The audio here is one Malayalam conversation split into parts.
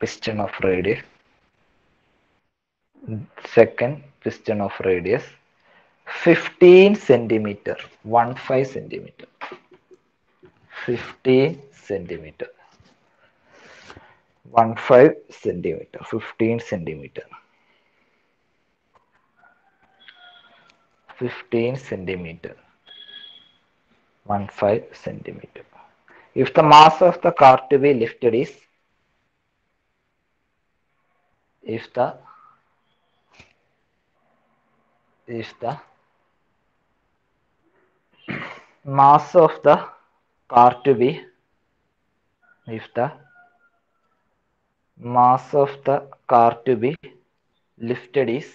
piston of radius. Second piston of radius. 15 centimeter 15 centimeter. 15 centimeter 15 centimeter 15 centimeter. 15 centimeter 15 centimeter. If the mass of the car to be lifted is if the if the mass of the car to be if the mass of the car to be lifted is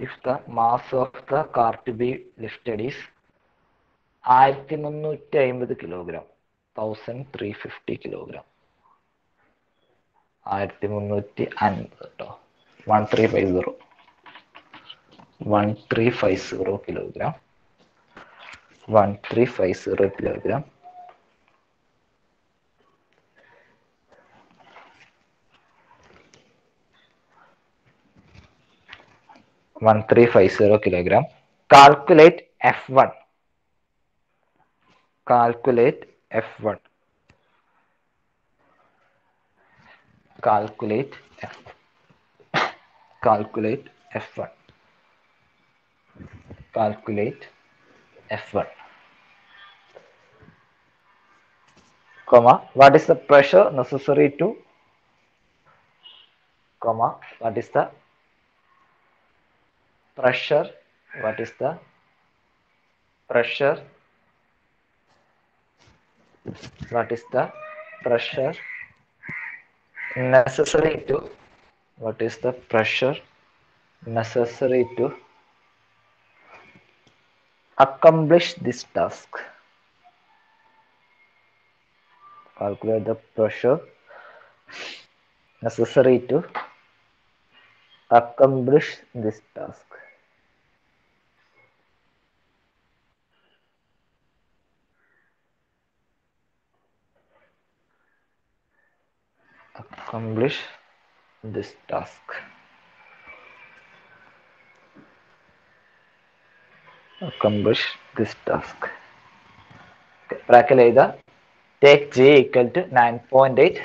if the mass of the car to be lifted is ആയിരത്തി മുന്നൂറ്റി അയിമ്പത് kilogram thousand three fifty kilogram ആയിരത്തി മുന്നൂറ്റി അൻപത് കേട്ടോ one three five zero one three five zero kilogram one three five zero kilogram one three five zero kilogram calculate F one calculate F1. Calculate F. Calculate F1. Calculate F1. Comma. What is the pressure necessary to? Comma. What is the pressure? What is the pressure what is the pressure necessary to what is the pressure necessary to accomplish this task? Calculate the pressure necessary to accomplish this task accomplish this task. Accomplish this task. Okay. Take G equal to 9.8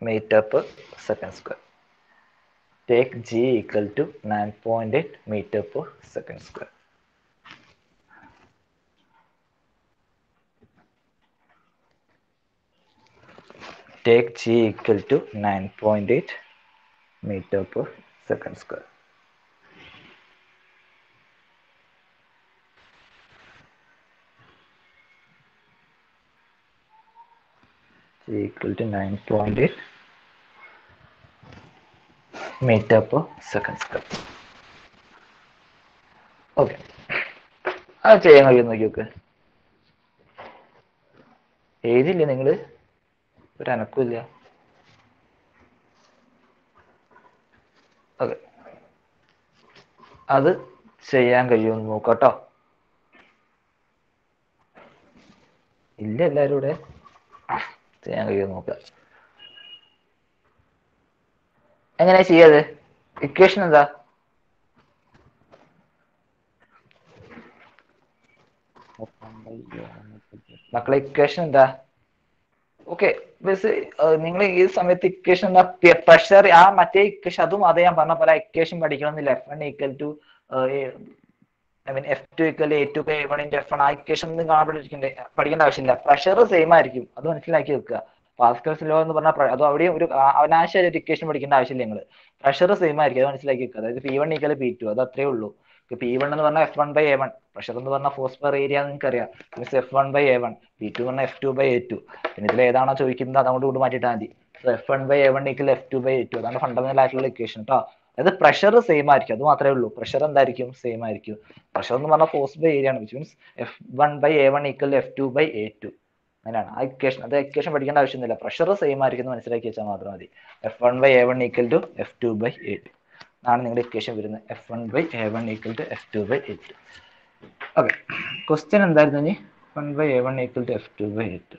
meter per second square. Take G equal to 9.8 meter per second square. Take g equal to 9.8 meter per second square. equal to 9.8 meter per second square. Okay അത് ചെയ്യാൻ കഴിയുമെന്ന് നോക്കി നോക്ക് എഴുതില്ലേ നിങ്ങൾ ഒരു അനക്കമില്ല ഓക്കെ. അത് ചെയ്യാൻ കഴിയുമെന്ന് നോക്കട്ടോ. ഇല്ല എല്ലാവരും ഇവിടെ ചെയ്യാൻ കഴിയുമെന്ന് നോക്കാം. എങ്ങനെയാ ചെയ്യാത് ഇക്വേഷൻ എന്താ? മക്കളെ ഇക്വേഷൻ എന്താ? ഓക്കെ ബസ് നിങ്ങൾ ഈ സമയത്ത് ഇക്വേഷൻ പ്രഷർ ആ മറ്റേ ഇക്വേഷൻ അതും അതേ ഞാൻ പറഞ്ഞ പോലെ equation പഠിക്കണമെന്നില്ല. F one equal to I mean F two equal A two A one into F one ആ ഇക്വേഷൻ ഒന്നും കാണാൻ പഠിക്കേണ്ട ആവശ്യമില്ല. പ്രഷർ സെയിം ആയിരിക്കും. അത് മനസ്സിലാക്കി വെക്കുക. പാസ്കൽസ് ലോ എന്ന് പറഞ്ഞാൽ അത് അവിടെയും ഒരു അവനാശ ഒരു ഇക്വേഷൻ പഠിക്കേണ്ട ആവശ്യമില്ല നിങ്ങൾ പ്രഷർ സെയിം ആയിരിക്കും. അത് മനസ്സിലാക്കി വെക്കുക. അതായത് P one equal P two അത് അത്രേ ഉള്ളൂ. പി വൺ എന്ന് പറഞ്ഞാൽ F one by A one pressure എന്ന് പറഞ്ഞാൽ ഫോഴ്സ് പെർ ഏരിയ നിങ്ങൾക്ക് അറിയാം means F one by A one P two പറഞ്ഞാൽ F two by A two പിന്നെ ഇതിൽ ഏതാണോ ചോദിക്കുന്നത് അതുകൊണ്ട് കൊണ്ട് മാറ്റിയിട്ടാൽ മതി. So F one by A one equal F two by A two അതാണ് ഫണ്ടമെന്റൽ ആയിട്ടുള്ള ഇക്വേഷൻ കേട്ടോ അതായത് പ്രഷർ സെയിം ആയിരിക്കും. അത് മാത്രമേ ഉള്ളൂ. പ്രഷർ എന്തായിരിക്കും? സെയിം ആയിരിക്കും. പ്രഷർ എന്ന് പറഞ്ഞാൽ ഫോഴ്സ് ബൈ ഏരിയ ആണ് means F one by A one equal F two by A two അങ്ങനെയാണ്. ആ ഇക്വേഷൻ അത് ഇക്വേഷൻ പഠിക്കേണ്ട ആവശ്യമൊന്നുമില്ല. പ്രഷർ സെയിം ആയിരിക്കും എന്ന് മനസ്സിലാക്കി വെച്ചാൽ മാത്രം മതി. F one by A one equal to F two by A two ആണ് നിങ്ങളുടെ ഇക്വേഷൻ വരുന്നത്. F one by A one equal to F two by A two okay question എന്തായിരുന്നു ഇനി? One by A one equal to F two by A two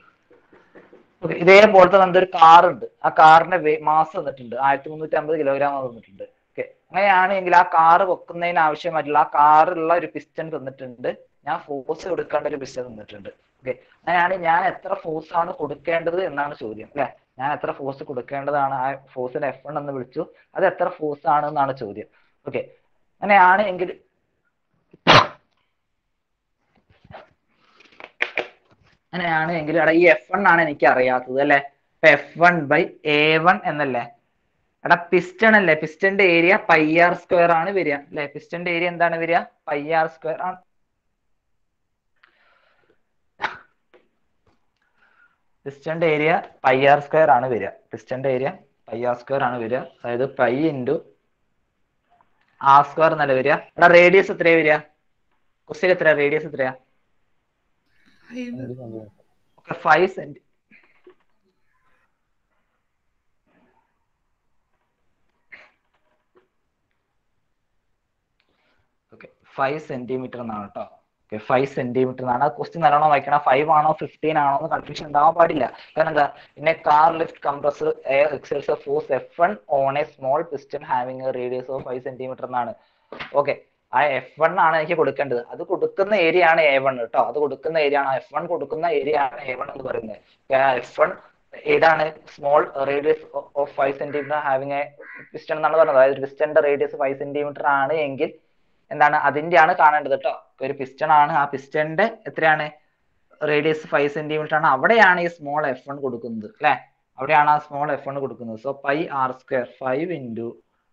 Okay, ഇതേപോലത്തെ ഒരു കാർ ഉണ്ട്. ആ കാറിന്റെ മാസ് തന്നിട്ടുണ്ട് ആയിരത്തി മുന്നൂറ്റി അമ്പത് കിലോഗ്രാം തന്നിട്ടുണ്ട് ഓക്കെ അങ്ങനെയാണെങ്കിൽ ആ കാർ വെക്കുന്നതിന് ആവശ്യമായിട്ടുള്ള ആ കാറുള്ള ഒരു പിസ്റ്റൺ തന്നിട്ടുണ്ട്. ഞാൻ ഫോഴ്സ് കൊടുക്കേണ്ട ഒരു പിസ്റ്റൺ തന്നിട്ടുണ്ട്. ഓക്കെ അങ്ങനെയാണ് ഞാൻ എത്ര ഫോഴ്സ് ആണ് കൊടുക്കേണ്ടത് എന്നാണ് ചോദ്യം. അല്ലെ? ഞാൻ എത്ര ഫോഴ്സ് കൊടുക്കേണ്ടതാണ് ആ ഫോഴ്സിന് എഫ് എന്ന് വിളിച്ചു. അത് എത്ര ഫോഴ്സ് ആണ് എന്നാണ് ചോദ്യം. ഓക്കെ അങ്ങനെയാണ് എങ്കിൽ അങ്ങനെയാണ് എങ്കിൽ എടാ ഈ എഫ് ആണ് എനിക്ക് അറിയാത്തത് അല്ലെ F one by A one എന്നല്ലേ? എടാ പിസ്റ്റൺ അല്ലേ? പിസ്റ്റന്റെ ഏരിയ പൈ ആർ സ്ക്വയർ ആണ് വരിക. അല്ലെ? പിസ്റ്റന്റെ ഏരിയ എന്താണ് വരിക? പൈ ആർ സ്ക്വയർ ആണ്. പിസ്റ്റന്റെ ഏരിയ പൈ ആർ സ്ക്വയർ ആണ് വരിക. പിസ്റ്റന്റെ ഏരിയ പൈ ആർ സ്ക്വയർ ആണ് വരിക. അതായത് പൈ ഇന്റു ആർ സ്ക്വയർ എന്നല്ല വരിക? ഇവിടെ റേഡിയസ് എത്രയാ വരിക? ക്വസ്റ്റ്യൻ എത്രയാ? റേഡിയസ് എത്രയാ? Okay five cent okay five centimetre എന്നാണ് കേട്ടോ. ഫൈവ് സെന്റിമീറ്റർ എന്നാണ് ആ ക്വസ്റ്റ്യൻ നല്ലോണം വായിക്കണം. ഫൈവ് ആണോ ഫിഫ്റ്റീൻ ആണോ എന്ന് കൺഫ്യൂഷൻ ഉണ്ടാവാൻ പാടില്ല. കാരണം എന്താ? പിന്നെ car lift compressor air excels force F one on A small piston having A radius of five centimetre എന്നാണ് ഓക്കെ ആ എഫ് വൺ ആണ് എനിക്ക് കൊടുക്കേണ്ടത്. അത് കൊടുക്കുന്ന ഏരിയ ആണ് എ വൺ കേട്ടോ അത് കൊടുക്കുന്ന ഏരിയ ആണ് എഫ് വൺ കൊടുക്കുന്ന ഏരിയ ആണ് എ വൺ എന്ന് പറയുന്നത്. എഫ് വൺ ഏതാണ്? Small radius of five centimetre having A piston എന്നാണ് പറഞ്ഞത്. അതായത് പിസ്റ്റന്റെ റേഡിയസ് ഫൈവ് സെന്റിമീറ്റർ ആണ് എങ്കിൽ എന്താണ് അതിന്റെയാണ് കാണേണ്ടത് കേട്ടോ ഒരു പിസ്റ്റൺ ആണ്. ആ പിസ്റ്റന്റെ എത്രയാണ്? റേഡിയസ് ഫൈവ് സെന്റിമീറ്റർ ആണ്. അവിടെയാണ് ഈ സ്മോൾ എഫ് വൺ കൊടുക്കുന്നത് അല്ലെ? അവിടെയാണ് ആ സ്മോൾ എഫ് വൺ കൊടുക്കുന്നത്. So pi R square five into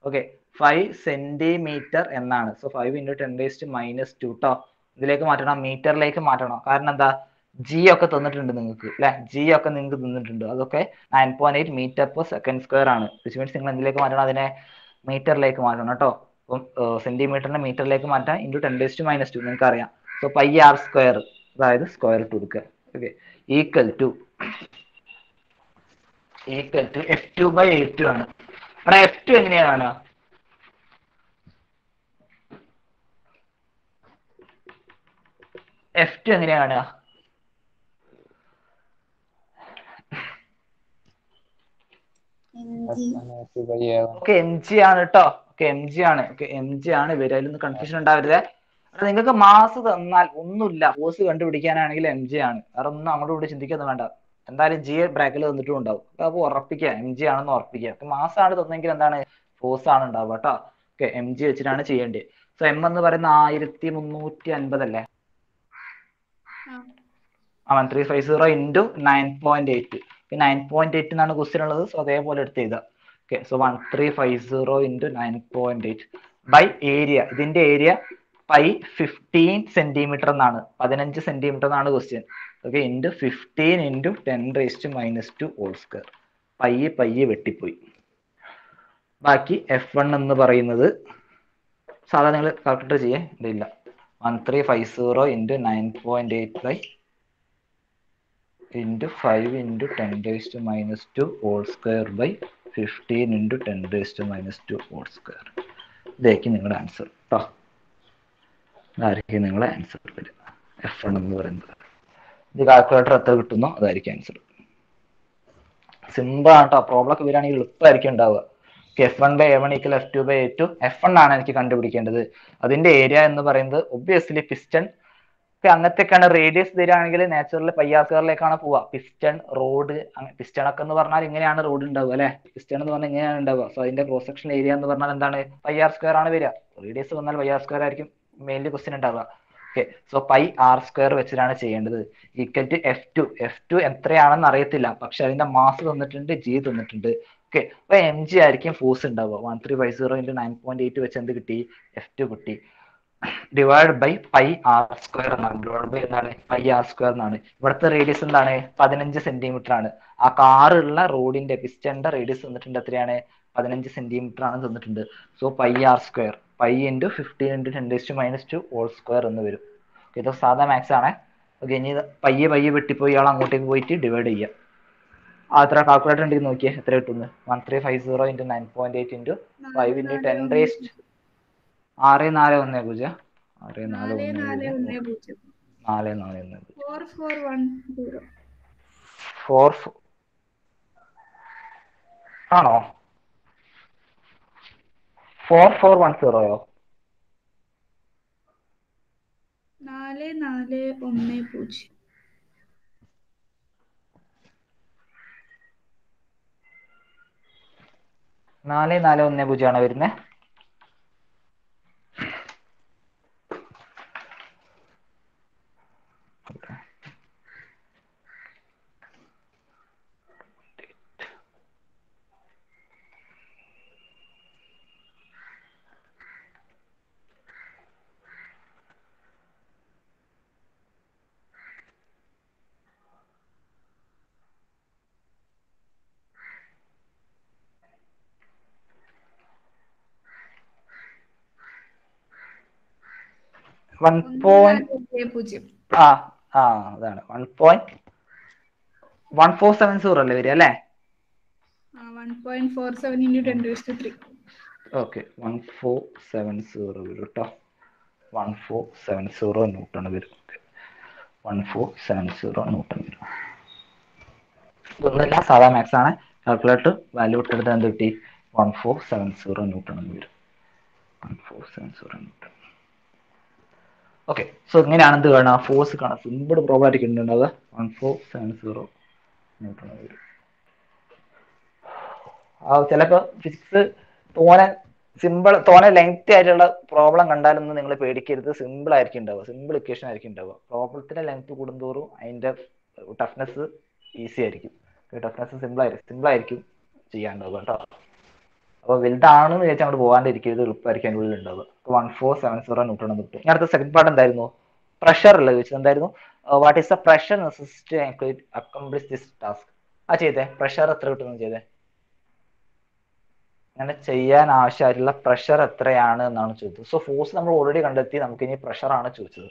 okay five centimetre എന്നാണ്. So five into ten raised minus two ട്ടോ. ഇതിലേക്ക് മാറ്റണം മീറ്ററിലേക്ക് മാറ്റണം. കാരണം എന്താ? ജി ഒക്കെ തന്നിട്ടുണ്ട് നിങ്ങൾക്ക് അല്ലെ? ജി ഒക്കെ നിങ്ങൾക്ക് തന്നിട്ടുണ്ട്. അതൊക്കെ nine point eight metre per second square ആണ്. വിച്ച് മീൻസ് നിങ്ങൾ എന്തിലേക്ക് മാറ്റണം? അതിനെ മീറ്ററിലേക്ക് മാറ്റണം കേട്ടോ അപ്പം സെന്റിമീറ്ററിനെ മീറ്ററിലേക്ക് മാറ്റാം into ten to minus two നിങ്ങൾക്ക് അറിയാം സോ പൈ ആർ സ്ക്വയർ അതായത് സ്ക്വയർ ഇട്ട് കൊടുക്കുക okay equal to equal to F two by A two ആണ്. അവിടെ എഫ് ടു എങ്ങനെയാണ് എഫ് ടു എങ്ങനെയാണ് ഓക്കെ എം ജി ആണ് കേട്ടോ ഓക്കെ എം ജി ആണ്. എം ജി ആണ് വരിക അതിലൊന്നും കൺഫ്യൂഷൻ ഉണ്ടാവരുത്. നിങ്ങൾക്ക് മാസ് തന്നാൽ ഒന്നുമില്ല. ഫോഴ്സ് കണ്ടുപിടിക്കാനാണെങ്കിൽ എം ജി ആണ്. വേറെ ഒന്നും അങ്ങോട്ട് കൂടി ചിന്തിക്കൊന്നും വേണ്ട. എന്തായാലും ജി ബ്രാക്കിൽ തന്നിട്ടും ഉണ്ടാവും. അപ്പൊ ഉറപ്പിക്കുക എം ജി ആണെന്ന് ഉറപ്പിക്കുക മാസ് ആണ് തന്നെങ്കിൽ എന്താണ്? ഫോഴ്സ് ആണ് ഉണ്ടാവുക കേട്ടോ. ഓക്കെ എം ജി വെച്ചിട്ടാണ് ചെയ്യേണ്ടത്. സോ എം എന്ന് പറയുന്ന ആയിരത്തി മുന്നൂറ്റി അൻപത് അല്ലേ? ആ. One three five zero into nine point eight nine point eight എന്നാണ് ക്വസ്റ്റ്യൻ ഉള്ളത്. സോ അതേപോലെ എടുത്ത് ചെയ്താൽ okay so one three five zero into nine point eight by area ഇതിന്റെ ഏരിയ പൈ ഫിഫ്റ്റീൻ സെന്റിമീറ്റർ എന്നാണ്. പതിനഞ്ച് സെന്റിമീറ്റർ എന്നാണ് question okay into fifteen into ten raised minus two all square പയ്യെ പയ്യെ വെട്ടിപ്പോയി. ബാക്കി എഫ് വൺ എന്ന് പറയുന്നത് സാധാരണ നിങ്ങൾ കാൽക്കുലേറ്റർ ചെയ്യേ ഇതില്ല one three five zero into nine point eight by into five into ten raised minus two all square by fifteen into ten raised minus two whole square ഇതായിരിക്കും നിങ്ങളുടെ ആൻസർ കേട്ടോ ഇതായിരിക്കും നിങ്ങളുടെ ആൻസർ വരിക. എഫ് എണ് എന്ന് പറയുന്നത്. ഇത് കാൽക്കുലേറ്റർ എത്ര കിട്ടുന്നോ അതായിരിക്കും ആൻസർ സിമ്പിൾ ആണ് കേട്ടോ പ്രോബ്ലം ഒക്കെ വരികയാണെങ്കിൽ എളുപ്പമായിരിക്കും ഉണ്ടാവുക. F one by A one equal F two by A two F one ആണ് എനിക്ക് കണ്ടുപിടിക്കേണ്ടത്. അതിന്റെ ഏരിയ എന്ന് പറയുന്നത് ഒബ്വിയസ്ലി പിസ്റ്റൺ അങ്ങനത്തെയൊക്കെയാണ് റേഡിയസ് തരികയാണെങ്കിൽ നാച്ചുറൽ പയ്യാസ്കറിലേക്കാണ് പോവുക. പിസ്റ്റൺ റോഡ് പിസ്റ്റൺ ഒക്കെ എന്ന് പറഞ്ഞാൽ ഇങ്ങനെയാണ് റോഡ് ഉണ്ടാവുക അല്ലെ? പിസ്റ്റൺ എന്ന് പറഞ്ഞാൽ ഇങ്ങനെയാണ് ഉണ്ടാവുക സോ അതിന്റെ ക്രോസ് സെക്ഷൻ ഏരിയ എന്ന് പറഞ്ഞാൽ എന്താണ്? പയ്യാർ സ്ക്വയർ ആണ് വരിക. റേഡിയസ് വന്നാൽ പയ്യാർ സ്ക്വയർ ആയിരിക്കും മെയിൻലി ക്വസ്റ്റ്യൻ ഉണ്ടാവുക okay so pi R square വെച്ചിട്ടാണ് ചെയ്യേണ്ടത്. Equal to F two F two എത്രയാണെന്ന് അറിയത്തില്ല. പക്ഷെ അതിന്റെ മാസ് തന്നിട്ടുണ്ട് ജി തന്നിട്ടുണ്ട്. ഓക്കെ അപ്പൊ എം ജി ആയിരിക്കും ഫോഴ്സ് ഉണ്ടാവുക one three five zero into nine point eight വെച്ച് എന്ത് കിട്ടി? എഫ് ടു കിട്ടി. Divide by pi R square എന്നാണ് ഡിവൈഡ് ബൈ എന്താണ്? പൈ ആർ സ്ക്വയർ എന്നാണ്. ഇവിടുത്തെ റേഡിയസ് എന്താണ്? പതിനഞ്ച് സെന്റിമീറ്റർ ആണ്. ആ കാറുള്ള റോഡിന്റെ പിസ്റ്റന്റെ റേഡിയസ് തന്നിട്ടുണ്ട് എത്രയാണ്? പതിനഞ്ച് സെന്റിമീറ്റർ ആണ് തന്നിട്ടുണ്ട്. So pi R square pi into fifteen into ten to minus two all square എന്ന് വരും. ഇത് സാധാ മാത്സ് ആണ്. ഓക്കെ ഇനി പയ്യെ പയ്യെ വെട്ടിപ്പോയി ഇയാൾ അങ്ങോട്ടേക്ക് പോയിട്ട് ഡിവൈഡ് ചെയ്യുക എത്ര കാൽക്കുലേറ്റർ ഉണ്ടെങ്കിൽ നോക്കിയേ? എത്ര കിട്ടുന്നു one three five zero into nine point eight into five into ten raised ആറ് നാല് ഒന്ന് പൂജ്യം. ആറ് നാല് ഒന്ന് പൂജ്യം. നാല് നാല് ഒന്ന് four four one zero. Four ആണോ? ഫോർ ഫോർ വൺ സീറോയോ? നാല് നാല് ഒന്ന് പൂജ്യം. നാല് നാല് ഒന്ന് പൂജ്യമാണ് വരുന്നത് വൺ ഒന്ന് പോയിന്റ് നാല് ഏഴ് പൂജ്യം. ആ. ആ അതാണ്. One point one four seven zero അല്ലേ വരിക അല്ലേ? Okay one four seven zero വരും കേട്ടോ one four seven zero newton വരും. One four seven zero newton വരും. ഇതൊന്നുമില്ല സാധാ മാത്സ് ആണ്. കാൽക്കുലേറ്റർ വാല്യൂ ഇട്ടെടുത്ത് എന്ത് കിട്ടി? One four seven zero newton എന്ന് വരും. One four seven zero newton okay so ഇങ്ങനെയാണ് എന്ത് കാണുക? ഫോഴ്സ് കാണാം സിമ്പിൾ പ്രോബ്ലം ആയിരിക്കും ഉണ്ടാവുക one four seven zero newton വരും ഫിസിക്സ് തോനെ സിമ്പിൾ തോനെ ലെങ്തി ആയിട്ടുള്ള പ്രോബ്ലം കണ്ടാലൊന്നും നിങ്ങൾ പേടിക്കരുത്. സിമ്പിൾ ആയിരിക്കും ഉണ്ടാവുക. സിമ്പിൾ ഇക്വേഷൻ ആയിരിക്കും ഉണ്ടാവുക. പ്രോബ്ലത്തിന്റെ ലെങ്ത് കൂടുന്തോറും അതിന്റെ ടഫ്നെസ് ഈസി ആയിരിക്കും. ടഫ്നെസ് സിമ്പിൾ ആയിരിക്കും സിമ്പിൾ ആയിരിക്കും ചെയ്യാണ്ടാവുക കേട്ടോ. അപ്പൊ വലുതാണെന്ന് വിചാരിച്ചാൽ അങ്ങോട്ട് പോകാണ്ടിരിക്കരുത്. എളുപ്പമായിരിക്കും അതിന്റെ ഉള്ളിൽ ഉണ്ടാവുക one four seven zero neutron കിട്ടും ഇനി അടുത്ത സെക്കൻഡ് പാർട്ട് എന്തായിരുന്നു? പ്രഷർ ഉള്ളത് ചോദിച്ചത്? എന്തായിരുന്നു? What is the pressure necessity accomplish this task ആ ചെയ്തേ. പ്രഷർ എത്ര കിട്ടുന്നു ചെയ്തേ. അങ്ങനെ ചെയ്യാൻ ആവശ്യമായിട്ടുള്ള പ്രഷർ എത്രയാണ് എന്നാണ് ചോദിച്ചത്. സോ ഫോഴ്സ് നമ്മൾ ഓൾറെഡി കണ്ടെത്തി. നമുക്ക് ഇനി പ്രഷർ ആണ് ചോദിച്ചത്.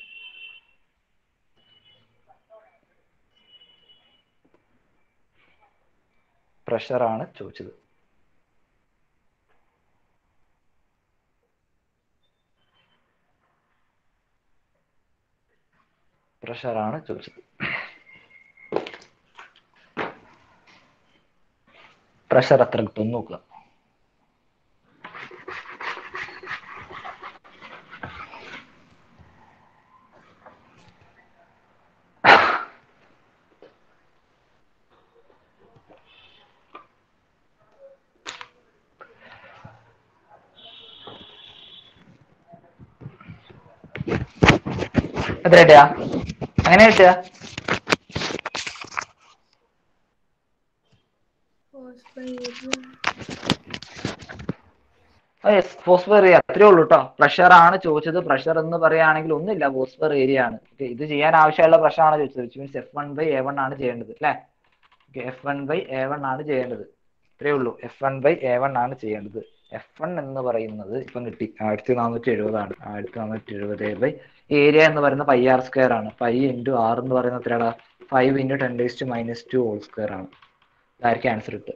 പ്രഷർ ആണ് ചോദിച്ചത്. പ്രഷർ ആണ് ചോദിച്ചത്. പ്രഷർ എത്ര കിട്ടും നോക്കുക. എത്ര കിട്ടുക അങ്ങനെ കിട്ടുക? ഏരിയ അത്രേ ഉള്ളൂ കേട്ടോ പ്രഷർ ആണ് ചോദിച്ചത്. പ്രഷർ എന്ന് പറയുകയാണെങ്കിൽ ഒന്നുമില്ല. ഫോസ്ഫർ ഏരിയ ആണ്. ഓക്കെ ഇത് ചെയ്യാൻ ആവശ്യമുള്ള പ്രഷർ ആണ് ചോദിച്ചത്. Which means F one by A one ആണ് ചെയ്യേണ്ടത് അല്ലേ? F one by A one ആണ് ചെയ്യേണ്ടത്. ഇത്രേ ഉള്ളൂ. F one by A one ആണ് ചെയ്യേണ്ടത്. എഫ് വൺ എന്ന് പറയുന്നത് ഇപ്പം കിട്ടി. ആയിരത്തി നാനൂറ്റി എഴുപതാണ്. ആയിരത്തി നാനൂറ്റി എഴുപത് ബൈ ഏരിയ എന്ന് പറയുന്നത് പൈ ആർ സ്ക്വയർ ആണ്. ഫൈവ് ഇന്റു ആർ എന്ന് പറയുന്നത് എത്രയാണ് five into ten raise to minus two whole square ആണ്. ഇതായിരിക്കും ആൻസർ ഇട്ട്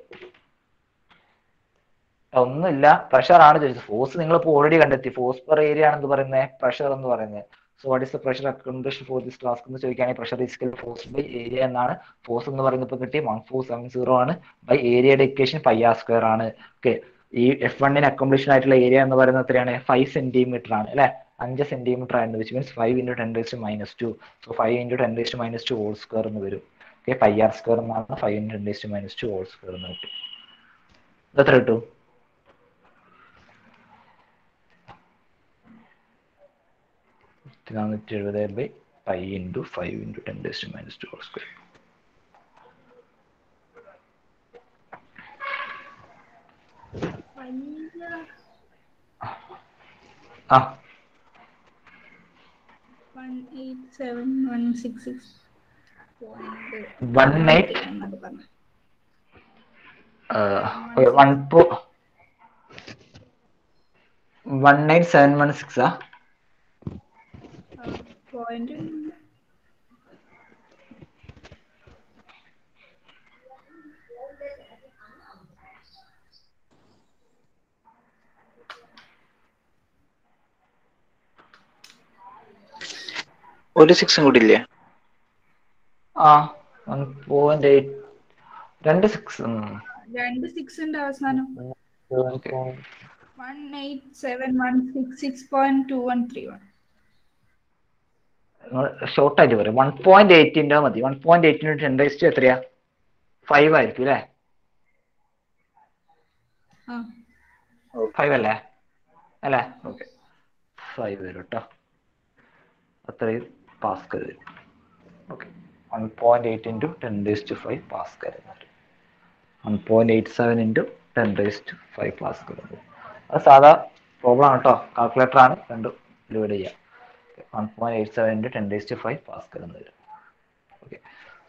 ഒന്നുമില്ല. പ്രഷർ ആണ് ചോദിച്ചത്. ഫോഴ്സ് നിങ്ങൾ ഇപ്പോൾ ഓൾറെഡി കണ്ടെത്തി. ഫോഴ്സ് പെർ ഏരിയ ആണെന്ന് പറയുന്നത് പ്രഷർ എന്ന് പറയുന്നത് so what is the pressure accommodation for this task എന്ന് ചോദിക്കുകയാണെങ്കിൽ pressure is equal force by area എന്നാണ്. ഫോഴ്സ് എന്ന് പറയുന്നത് ഇപ്പോൾ കിട്ടി. വൺ ഫോർ സെവൻ സീറോ ആണ്. ബൈ ഏരിയയുടെ ഇക്വേഷൻ ഫൈ ആർ സ്ക്വയർ ആണ്. ഓക്കെ ഈ എഫ് വണ്ണിന് അക്കോമഡേഷൻ ആയിട്ടുള്ള ഏരിയ എന്ന് പറയുന്നത് എത്രയാണ്? ഫൈവ് സെന്റിമീറ്റർ ആണ്. അല്ലെ? അഞ്ച് സെന്റിമീറ്റർ ആയിരുന്നു which means five into ten raised minus two so five into ten raised minus two whole square എന്ന് വരും. ഓക്കെ പൈ ആർ സ്ക്വയർ എന്നാണ് five into ten raised minus two whole square എന്ന് കിട്ടും എത്ര കിട്ടും? നാനൂറ്റി എഴുപത് by pi into five into ten raised minus two all square ആ one eight seven one six point one eight one പോ one eight seven one six ആ പോയിന്റ് ഒരു സിക്സും കൂടി ഇല്ലേ ആ വൺ പോയിന്റ് എയ്റ്റ് രണ്ട് സിക്സ് രണ്ട് സിക്സ് ഉണ്ട് അവസാനം one eight seven one six six point two one three one short ആയിട്ട് പറയും. വൺ പോയിന്റ് എയ്റ്റിന്റെ മതി. വൺ പോയിന്റ് എയ്റ്റിന് ടെൻ റേസ്റ്റ് എത്രയാ? ഫൈവ് ആയിരിക്കും അല്ലേ? ഫൈവ് അല്ലേ? അല്ലേ? ഓക്കെ ഫൈവ് വരും കേട്ടോ അത്രയും. പാസ്കൽ വരും okay one point eight into ten raise to five pascal വരും one point eight seven into ten raise to five pascal വരും അത് സാധാ പ്രോബ്ലം ആണ് കേട്ടോ കാൽക്കുലേറ്റർ ആണ്. രണ്ടും ഡിവൈഡ് ചെയ്യാം. One point eight seven into ten raise to five pascal എന്ന് വരും. ഓക്കെ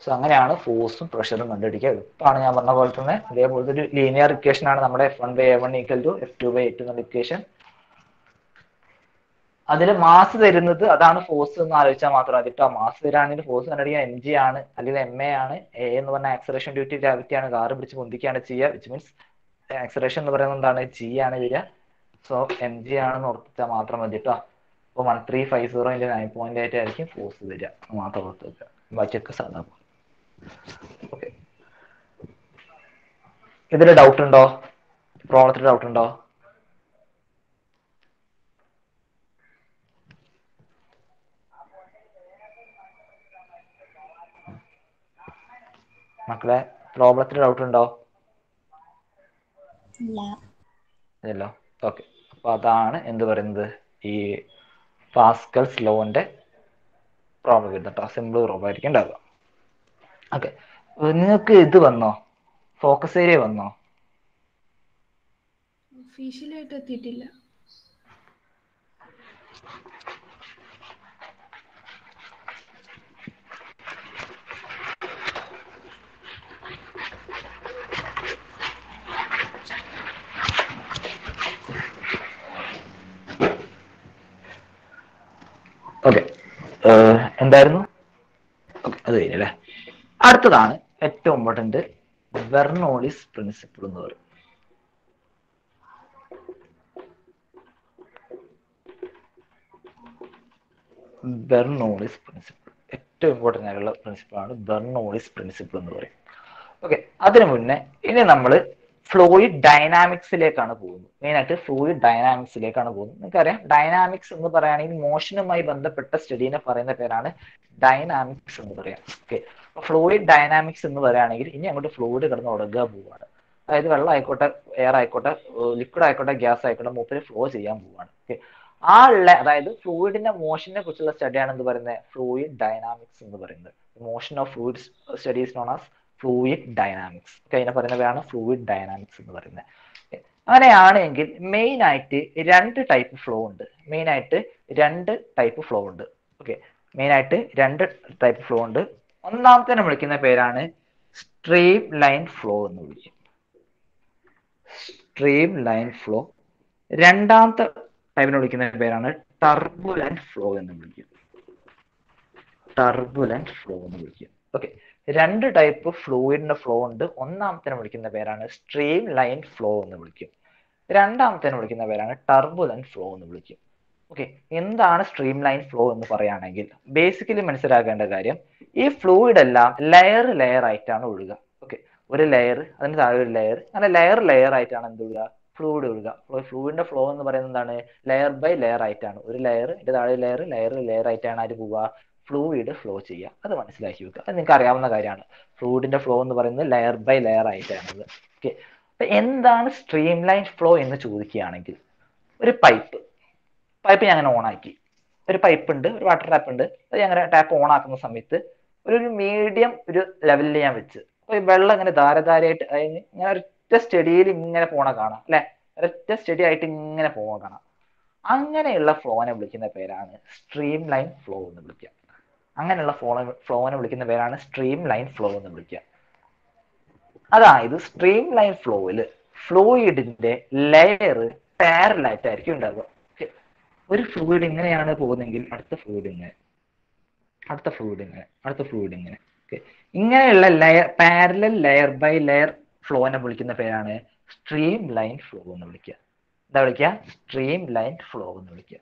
സോ അങ്ങനെയാണ് ഫോഴ്സും പ്രഷറും കണ്ടുപിടിക്കുക. എളുപ്പമാണ് ഞാൻ പറഞ്ഞ പോലെ തന്നെ ഇതേപോലത്തെ ഒരു ലീനിയർ ഇക്വേഷൻ ആണ് നമ്മുടെ F one by A one equal to F two by A two എന്നുള്ള ഇക്വേഷൻ അതിൽ മാസ് തരുന്നത് അതാണ് ഫോഴ്സ് എന്ന് ആലോചിച്ചാൽ മാത്രം മതി. കേട്ടോ മാസ് തരാണെങ്കിൽ ഫോഴ്സ് കണ്ടുപിടിക്കാൻ എം ജി ആണ് അല്ലെങ്കിൽ എം എ ആണ് എ എന്ന് പറഞ്ഞ ആക്സറേഷൻ ഡ്യൂട്ടി ഗ്രാവിറ്റി ആണ് കാറ് പിടിച്ച് പൊന്തിക്കുകയാണ് ചെയ്യുക വിച്ച് മീൻസ് ആക്സറേഷൻ എന്ന് പറയുന്നത് എന്താണ്? ജി ആണ് വരിക. സോ എം ജി ആണെന്ന് ഓർത്തിച്ചാൽ മാത്രം മതി കേട്ടോ അപ്പോൾ one three five zero into nine point eight ആയിരിക്കും ഫോഴ്സ് വരിക. മാത്രം ഓർത്ത് വെക്കുക ബാക്കിയൊക്കെ സാധാ ഓക്കെ ഇതിൽ ഡൗട്ട് ഉണ്ടോ? പ്രോബ്ലത്തിൽ ഡൗട്ട് ഉണ്ടോ? മക്കളെ പ്രോബ്ലത്തിന് ഡൗട്ട് ഉണ്ടോ? ഇല്ല. ഇല്ലല്ലോ. ഓക്കെ അപ്പൊ അതാണ് എന്ത് പറയുന്നത്? ഈ പാസ്കൽസ് ലോന്റെ പ്രോബ്ലം വരുന്നത്. കേട്ടോ. സിമ്പിൾ പ്രോബ്ലം ആയിരിക്കും ഉണ്ടാവുക. ഓക്കെ നിങ്ങൾക്ക് ഇത് വന്നോ? ഫോക്കസ് ഏരിയ വന്നോ? ഒഫീഷ്യലായിട്ട് എത്തിയിട്ടില്ല ഓക്കെ എന്തായിരുന്നു? അത് കഴിഞ്ഞല്ലേ അടുത്തതാണ് ഏറ്റവും ഇമ്പോർട്ടന്റ് വെർണോളിസ് പ്രിൻസിപ്പിൾ എന്ന് പറയും. ബെർണോളിസ് പ്രിൻസിപ്പിൾ ഏറ്റവും ഇമ്പോർട്ടന്റ് ആയിട്ടുള്ള പ്രിൻസിപ്പിളാണ് ബെർണോളിസ് പ്രിൻസിപ്പിൾ എന്ന് പറയും. ഓക്കെ അതിനു മുന്നേ ഇനി നമ്മൾ ഫ്ലൂയിഡ് ഡൈനാമിക്സിലേക്കാണ് പോകുന്നത്. മെയിനായിട്ട് ഫ്ലൂയിഡ് ഡൈനാമിക്സിലേക്കാണ് പോകുന്നത്. നിങ്ങൾക്കറിയാം ഡൈനാമിക്സ് എന്ന് പറയുകയാണെങ്കിൽ മോഷനുമായി ബന്ധപ്പെട്ട സ്റ്റഡീനെ പറയുന്ന പേരാണ് ഡൈനാമിക്സ് എന്ന് പറയാം ഓക്കെ ഫ്ലൂയിഡ് ഡൈനാമിക്സ് എന്ന് പറയുകയാണെങ്കിൽ ഇനി അങ്ങോട്ട് ഫ്ലൂയിഡ് കിടന്ന് ഉടങ്ങുക പോവുകയാണ് അതായത് വെള്ളം ആയിക്കോട്ടെ എയർ ആയിക്കോട്ടെ ലിക്വിഡ് ആയിക്കോട്ടെ ഗ്യാസ് ആയിക്കോട്ടെ മൂപ്പര് ഫ്ലോ ചെയ്യാൻ പോവുകയാണ് ഓക്കെ ആ ഉള്ള അതായത് ഫ്ലൂയിഡിന്റെ മോഷനെ കുറിച്ചുള്ള സ്റ്റഡിയാണ് എന്ന് പറയുന്നത്? ഫ്ലൂയിഡ് ഡൈനാമിക്സ് എന്ന് പറയുന്നത്. Motion of fluid studies known as fluid dynamics കഴിഞ്ഞ അതിനെ പറയുന്ന പേരാണ് ഫ്ലൂയിഡ് ഡൈനാമിക്സ് എന്ന് പറയുന്നത്. അങ്ങനെയാണെങ്കിൽ മെയിൻ ആയിട്ട് രണ്ട് ടൈപ്പ് ഫ്ലോ ഉണ്ട്. മെയിൻ ആയിട്ട് രണ്ട് ടൈപ്പ് ഫ്ലോ ഉണ്ട്. ഓക്കെ മെയിൻ ആയിട്ട് രണ്ട് ടൈപ്പ് ഫ്ലോ ഉണ്ട്. ഒന്നാമത്തെ നമ്മൾ വിളിക്കുന്ന പേരാണ് സ്ട്രീം ലൈൻ ഫ്ലോ എന്ന് വിളിക്കും. സ്ട്രീം ലൈൻ ഫ്ലോ രണ്ടാമത്തെ ടൈപ്പിനെ വിളിക്കുന്ന പേരാണ് ടർബുലന്റ് ഫ്ലോ എന്ന് വിളിക്കും. ടർബുലന്റ് ഫ്ലോ എന്ന് വിളിക്കും. ഓക്കെ രണ്ട് ടൈപ്പ് ഫ്ലൂയിഡിന്റെ ഫ്ലോ ഉണ്ട്. ഒന്നാമത്തേനെ വിളിക്കുന്ന പേരാണ് സ്ട്രീം ലൈൻ ഫ്ലോ എന്ന് വിളിക്കും. രണ്ടാമത്തേനെ വിളിക്കുന്ന പേരാണ് ടർബുലന്റ് ഫ്ലോ എന്ന് വിളിക്കും. ഓക്കെ എന്താണ് സ്ട്രീം ലൈൻ ഫ്ലോ എന്ന് പറയുകയാണെങ്കിൽ ബേസിക്കലി മനസ്സിലാക്കേണ്ട കാര്യം ഈ ഫ്ലൂയിഡ് എല്ലാം ലെയർ ലെയർ ആയിട്ടാണ് ഒഴുകുക. ഓക്കെ ഒരു ലെയർ അതിന് താഴെ ഒരു ലെയർ അങ്ങനെ ലെയർ ലെയർ ആയിട്ടാണ് എന്ത് ഒഴുകുക? ഫ്ലൂയിഡ് ഒഴുകുക. ഫ്ലൂയിഡിന്റെ ഫ്ലോ എന്ന് പറയുന്നത് എന്താണ്? ലെയർ ബൈ ലെയർ ആയിട്ടാണ്. ഒരു ലെയർ അതിന്റെ താഴെ ലെയർ ലെയർ ലെയർ ആയിട്ടാണ് ആര് പോവുക? ഫ്ലൂയിഡ് ഫ്ലോ ചെയ്യുക. അത് മനസ്സിലാക്കി വെക്കുക. അത് നിങ്ങൾക്ക് അറിയാവുന്ന കാര്യമാണ്. ഫ്ലൂയിഡിന്റെ ഫ്ലോ എന്ന് പറയുന്നത് ലെയർ ബൈ ലെയർ ആയിട്ടാണ്. ഓക്കെ അപ്പൊ എന്താണ് സ്ട്രീം ലൈൻ ഫ്ലോ എന്ന് ചോദിക്കുകയാണെങ്കിൽ ഒരു പൈപ്പ് പൈപ്പ് ഞാൻ അങ്ങനെ ഓൺ ആക്കി. ഒരു പൈപ്പ് ഉണ്ട് ഒരു വാട്ടർ ടാപ്പ് ഉണ്ട്. അത് അങ്ങനെ ടാപ്പ് ഓൺ ആക്കുന്ന സമയത്ത് ഒരു മീഡിയം ഒരു ലെവലിൽ ഞാൻ വെച്ച്. അപ്പൊ ഈ വെള്ളം ഇങ്ങനെ ധാരധാരയായിട്ട് ഇങ്ങനെ ഒരൊറ്റ സ്റ്റഡിയിൽ ഇങ്ങനെ പോണ കാണാം അല്ലെ? ഒരൊറ്റ സ്റ്റഡി ആയിട്ട് ഇങ്ങനെ പോകാൻ കാണാം. അങ്ങനെയുള്ള ഫ്ലോനെ വിളിക്കുന്ന പേരാണ് സ്ട്രീം ലൈൻ ഫ്ലോ എന്ന് വിളിക്കുക. അങ്ങനെയുള്ള ഫ്ലോ ഫ്ലോവിനെ വിളിക്കുന്ന പേരാണ് സ്ട്രീം ലൈൻ ഫ്ലോ എന്ന് വിളിക്കുക. അതായത് സ്ട്രീം ലൈൻ ഫ്ലോയിൽ ഫ്ലൂയിഡിന്റെ ലെയർ പാരലായിട്ടായിരിക്കും ഉണ്ടാവുക. ഒരു ഫ്ലൂയിഡ് ഇങ്ങനെയാണ് പോകുന്നതെങ്കിൽ അടുത്ത ഫ്ലൂയിഡ് ഇങ്ങനെ. അടുത്ത ഫ്ലൂയിഡ് ഇങ്ങനെ. അടുത്ത ഫ്ലൂയിഡ് ഇങ്ങനെ. ഇങ്ങനെയുള്ള layer parallel layer by layer ഫ്ലോനെ വിളിക്കുന്ന പേരാണ് സ്ട്രീം ലൈൻ ഫ്ലോ എന്ന് വിളിക്കുക. എന്താ വിളിക്കുക? സ്ട്രീം ലൈൻ ഫ്ലോ എന്ന് വിളിക്കുക.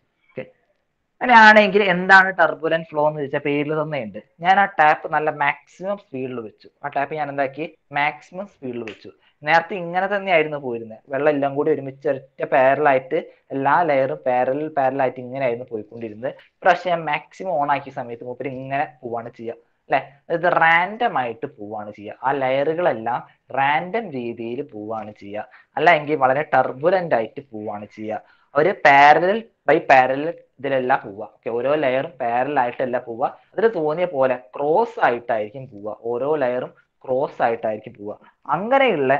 അങ്ങനെയാണെങ്കിൽ എന്താണ് ടർബുലൻ ഫ്ലോ എന്ന് ചോദിച്ചാൽ പേരിൽ തന്നെയുണ്ട്. ഞാൻ ആ ടാപ്പ് നല്ല മാക്സിമം സ്പീഡിൽ വെച്ചു. ആ ടാപ്പ് ഞാൻ എന്താക്കി? മാക്സിമം സ്പീഡിൽ വെച്ചു. നേരത്തെ ഇങ്ങനെ തന്നെയായിരുന്നു പോയിരുന്നത്. വെള്ളം എല്ലാം കൂടി ഒരുമിച്ച് ഒറ്റ പാരലായിട്ട് എല്ലാ ലെയറും പാരൽ പാരലായിട്ട് ഇങ്ങനെയായിരുന്നു പോയിക്കൊണ്ടിരുന്നത്. പക്ഷെ ഞാൻ മാക്സിമം ഓൺ ആക്കിയ സമയത്ത് മൂപ്പര് ഇങ്ങനെ പോവാണ് ചെയ്യുക അല്ലെ? ഇത് റാൻഡം ആയിട്ട് പോവാണ് ചെയ്യുക ആ ലെയറുകളെല്ലാം റാൻഡം രീതിയിൽ പോവാണ് ചെയ്യുക അല്ലെങ്കിൽ വളരെ ടർബുലന്റ് ആയിട്ട് പോവാണ് ചെയ്യുക ഒരു പാരലൽ ബൈ പാരലൽ ഇതിലെല്ലാം പോവുക. ഓക്കെ ഓരോ ലെയറും പാരലൽ ആയിട്ടല്ല പോവുക. അതിൽ തോന്നിയ പോലെ ക്രോസ് ആയിട്ടായിരിക്കും പോവുക. ഓരോ ലെയറും ക്രോസ് ആയിട്ടായിരിക്കും പോവുക. അങ്ങനെയുള്ള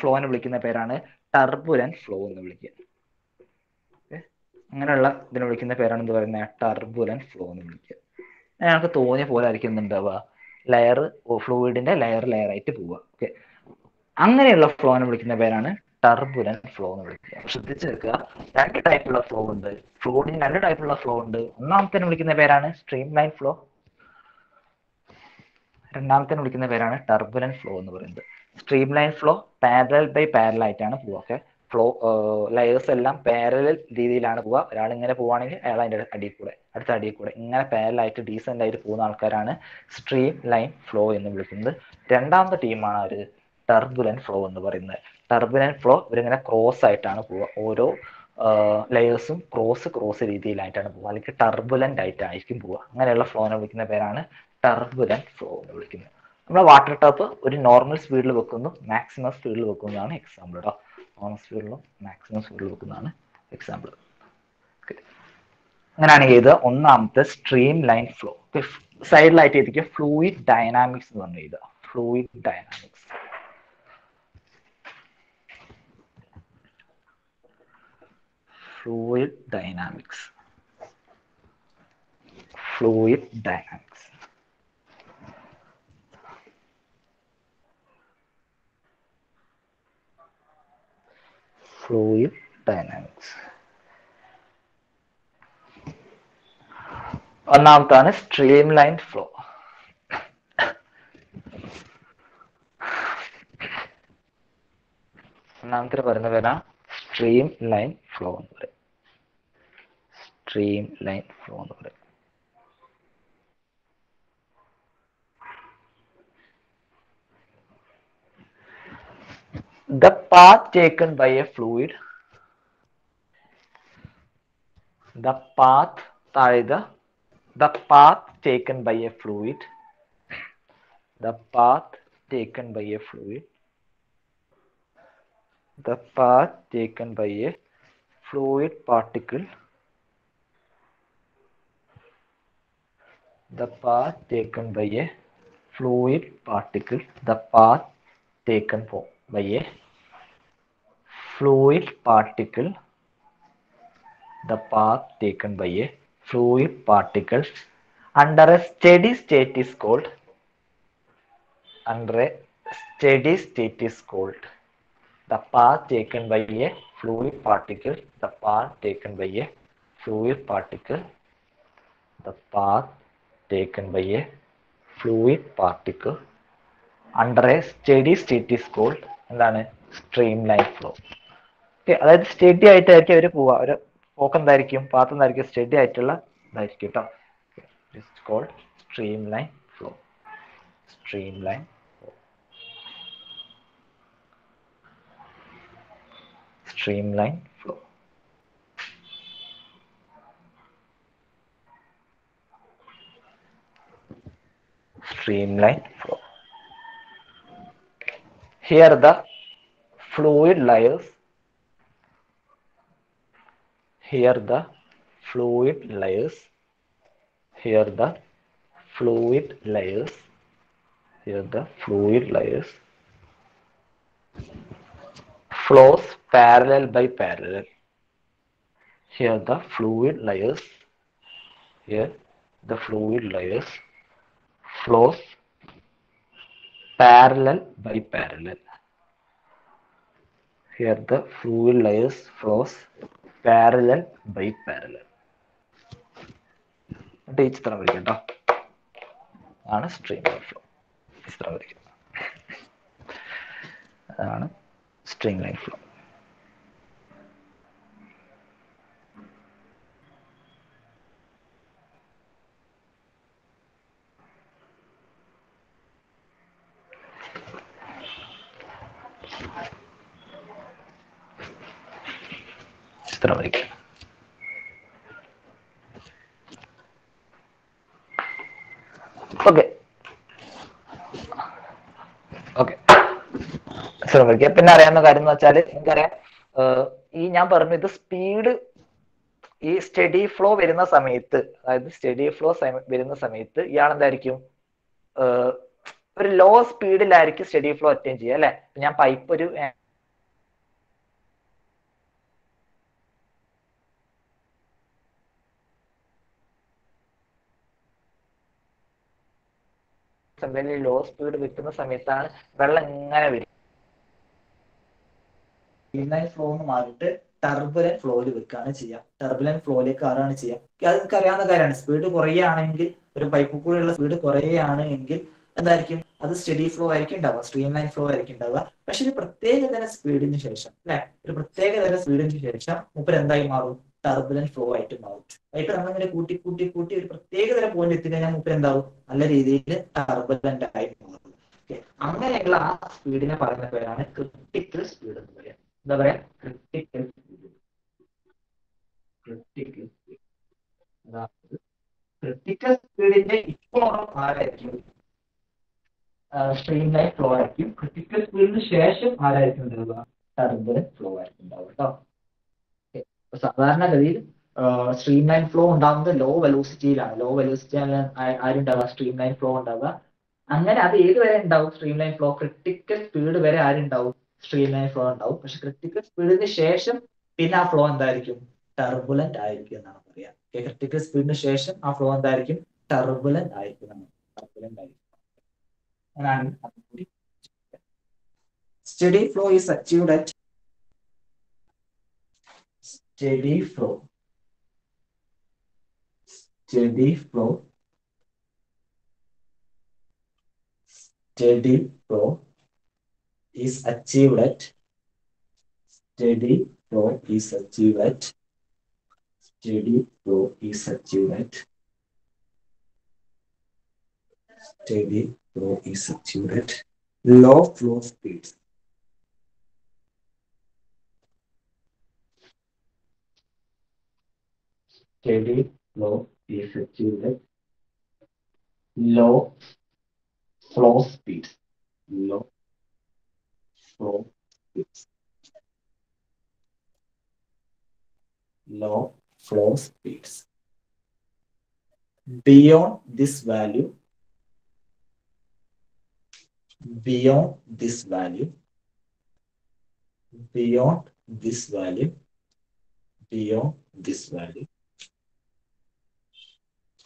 ഫ്ലോനെ വിളിക്കുന്ന പേരാണ് ടർബുലന്റ് ഫ്ലോ എന്ന് വിളിക്കുക? അങ്ങനെയുള്ള ഇതിനെ വിളിക്കുന്ന പേരാണ് എന്ത് പറയുന്നത് ടർബുലന്റ് ഫ്ലോ എന്ന് വിളിക്കുക. ഞങ്ങൾക്ക് തോന്നിയ പോലെ ആയിരിക്കും എന്തുണ്ടാവുക ലെയർ ഫ്ലൂയിഡിന്റെ ലെയർ ലെയർ ആയിട്ട് പോവുക. ഓക്കെ അങ്ങനെയുള്ള ഫ്ലോനെ വിളിക്കുന്ന പേരാണ് ടർബുലന്റ് ഫ്ലോ എന്ന് വിളിക്കുക. ശ്രദ്ധിച്ചു വെക്കുക രണ്ട് ടൈപ്പുള്ള ഫ്ലോ ഉണ്ട്. ഫ്ലോഡിന് രണ്ട് ടൈപ്പുള്ള ഫ്ലോ ഉണ്ട്. ഒന്നാമത്തെ വിളിക്കുന്ന പേരാണ് സ്ട്രീം ലൈൻ ഫ്ലോ രണ്ടാമത്തെ വിളിക്കുന്ന പേരാണ് ടർബുലന്റ് ഫ്ലോ എന്ന് പറയുന്നത്. Streamline flow parallel by parallel ആയിട്ടാണ് പോവുക. ഓക്കെ ഫ്ലോ ലെയേഴ്സ് എല്ലാം പാരലൽ രീതിയിലാണ് പോവുക. ഒരാൾ ഇങ്ങനെ പോവുകയാണെങ്കിൽ അയാൾ അതിന്റെ അടിയിൽ കൂടെ അടുത്ത അടിയിൽ കൂടെ. ഇങ്ങനെ പാരലായിട്ട് ഡീസെന്റ് ആയിട്ട് പോകുന്ന ആൾക്കാരാണ് സ്ട്രീം ലൈൻ ഫ്ലോ എന്ന് വിളിക്കുന്നത്. രണ്ടാമത്തെ ടീമാണ് അവർ ടർബുലന്റ് ഫ്ലോ എന്ന് പറയുന്നത്. ടർബുലന്റ് ഫ്ലോ ഇവരിങ്ങനെ ക്രോസ് ആയിട്ടാണ് പോവുക. ഓരോ ലെയേഴ്സും ക്രോസ് ക്രോസ് രീതിയിലായിട്ടാണ് പോവുക. അല്ലെങ്കിൽ ടർബുലന്റ് ആയിട്ടായിരിക്കും പോവുക. അങ്ങനെയുള്ള ഫ്ലോനെ വിളിക്കുന്ന പേരാണ് ടർബുലന്റ് ഫ്ലോ എന്ന് വിളിക്കുന്നത്. നമ്മുടെ വാട്ടർ ടാപ്പ് ഒരു നോർമൽ സ്പീഡിൽ വെക്കുന്നു മാക്സിമം സ്പീഡിൽ വെക്കുന്നതാണ് എക്സാമ്പിൾ കേട്ടോ നോർമൽ സ്പീഡിലും മാക്സിമം സ്പീഡിൽ വെക്കുന്നതാണ് എക്സാമ്പിൾ അങ്ങനെയാണെങ്കിൽ ഇത് ഒന്നാമത്തെ സ്ട്രീം ലൈൻ ഫ്ലോ സൈഡിലായിട്ട് എത്തിക്കുക ഫ്ലൂയിഡ് ഡൈനാമിക്സ് എന്ന് പറഞ്ഞു എഴുതുക. Fluid dynamics fluid dynamics. Fluid dynamics. Fluid dynamics. ഒന്നാമത്താണ് സ്ട്രീം ലൈൻ ഫ്ലോ ഒന്നാമത്തെ പറയുന്ന പേരാ സ്ട്രീം ലൈൻ ഫ്ലോ എന്ന് പറയും. സ്ട്രീം ലൈൻ ഫ്ലോ എന്ന് പറയും the path taken by a fluid the path താഴെ ഇത് the path taken by a fluid the path taken by a fluid the path taken by a fluid particle the path taken by a fluid particle. The path taken by a fluid particle. The path taken by a fluid particle. Under a steady state is called under a steady state is called the path taken by a fluid particle. The path taken by a fluid particle. The path taken by a fluid particle under a steady state is called എന്താണ്? സ്ട്രീം ലൈൻ ഫ്ലോ ഓക്കെ അതായത് സ്റ്റഡി ആയിട്ടായിരിക്കും അവർ പോവുക. ഒരു പോക്ക് എന്തായിരിക്കും? പാത്ത് എന്തായിരിക്കും? സ്റ്റഡി ആയിട്ടുള്ള ഇതായിരിക്കും കേട്ടോ streamline flow streamline streamline flow. Streamline flow. Here the fluid layers. Here the fluid layers. Here the fluid layers. Here the fluid layers flows parallel by parallel. Here the fluid layers, here the fluid layers flows parallel by parallel. Here the fluid layers flows parallel by parallel. ഈ ചിത്രം വരയ്ക്കാം കേട്ടോ ആണ് സ്ട്രീം ഫ്ലോ ചിത്രം വരയ്ക്കുക അതാണ് string line flow. ചിത്രം വരയ്ക്കാം ഓക്കെ ഓക്കെ വരയ്ക്കുക പിന്നെ അറിയാവുന്ന കാര്യം എന്ന് വെച്ചാൽ എനിക്കറിയാം ഈ ഞാൻ പറഞ്ഞു ഇത് സ്പീഡ് ഈ സ്റ്റഡി ഫ്ലോ വരുന്ന സമയത്ത് അതായത് സ്റ്റഡി ഫ്ലോ വരുന്ന സമയത്ത് ഇയാൾ എന്തായിരിക്കും? ഒരു ലോ സ്പീഡിലായിരിക്കും സ്റ്റഡി ഫ്ലോ അറ്റൻഡ് ചെയ്യുക അല്ലെ? ഞാൻ പൈപ്പ് ഒരു സമയത്ത് ലോ സ്പീഡ് വെക്കുന്ന സമയത്താണ് വെള്ളം ഇങ്ങനെ വരും ഇൻലൈൻ ഫ്ലോ എന്ന് മാറിയിട്ട് ടർബുലൻ ഫ്ലോയിൽ വെക്കുകയാണ് ചെയ്യുക ടർബുലൻ ഫ്ലോയിലേക്ക് ആരാണ് ചെയ്യുക അത് അറിയാവുന്ന കാര്യമാണ്. സ്പീഡ് കുറയുകയാണെങ്കിൽ ഒരു പൈപ്പ് കൂടെയുള്ള സ്പീഡ് കുറയുകയാണ് എങ്കിൽ എന്തായിരിക്കും? അത് സ്റ്റഡി ഫ്ലോ ആയിരിക്കും ഉണ്ടാവുക. സ്ട്രീം ലൈൻ ഫ്ലോ ആയിരിക്കും ഉണ്ടാവുക. പക്ഷെ ഒരു പ്രത്യേക തരം സ്പീഡിന് ശേഷം അല്ലെ? ഒരു പ്രത്യേക തരം സ്പീഡിന് ശേഷം മൂപ്പർ എന്തായി മാറും? ടർബുലൻ ഫ്ലോ ആയിട്ട് മാറും ഇപ്പൊ നമ്മളിങ്ങനെ കൂട്ടി കൂട്ടി കൂട്ടി ഒരു പ്രത്യേക തരം പോയിന്റ് എത്തിക്കഴിഞ്ഞാൽ മൂപ്പർ എന്താവും? നല്ല രീതിയിൽ ടർബുലന്റ് ആയി മാറും. അങ്ങനെയുള്ള ആ സ്പീഡിനെ പറയുന്ന പേരാണ് ക്രിട്ടിക്കൽ സ്പീഡ് എന്ന് പറയാം എന്താ പറയാ? Critical speed critical speed critical സ്പീഡിന്റെ ഇപ്പോഴും ആരായിരിക്കും? സ്ട്രീം ലൈൻ ഫ്ലോ ആയിരിക്കും. ക്രിട്ടിക്കൽ സ്പീഡിന് ശേഷം ആരായിരിക്കും ഉണ്ടാവുക? ടർബുലൻ ഫ്ലോ ആയിരിക്കും ഉണ്ടാവുക കേട്ടോ സാധാരണഗതിയിൽ സ്ട്രീം ലൈൻ ഫ്ലോ ഉണ്ടാകുന്നത് ലോ വെലോസിറ്റിയിലാണ് ലോ വെലോസിറ്റിയാണ് ആരുണ്ടാവുക? സ്ട്രീം ലൈൻ ഫ്ലോ ഉണ്ടാവുക. അങ്ങനെ അത് ഏത് വരെ ഉണ്ടാവും? Streamline flow critical speed വരെ ആരുണ്ടാവും? സ്ട്രീം ലൈൻ ഫ്ലോ ഉണ്ടാവും. പക്ഷെ ക്രിട്ടിക്കൽ സ്പീഡിന് ശേഷം പിന്നെ ആ ഫ്ലോ എന്തായിരിക്കും? ടർബുലന്റ് ആയിരിക്കും എന്നാണ് പറയാ. ക്രിട്ടിക്കൽ സ്പീഡിന് ശേഷം ആ ഫ്ലോ എന്തായിരിക്കും? ടർബുലന്റ് ആയിരിക്കും എന്നാണ് ടർബുലന്റ് ആയിരിക്കും. Steady flow is achieved at steady flow. Steady flow. Steady flow is achieved at steady flow is achieved at steady flow is achieved at steady flow is achieved at low flow speeds steady flow is achieved low flow speeds. Low flow speeds. Low flow speeds. Beyond this value, beyond this value, beyond this value, beyond this value,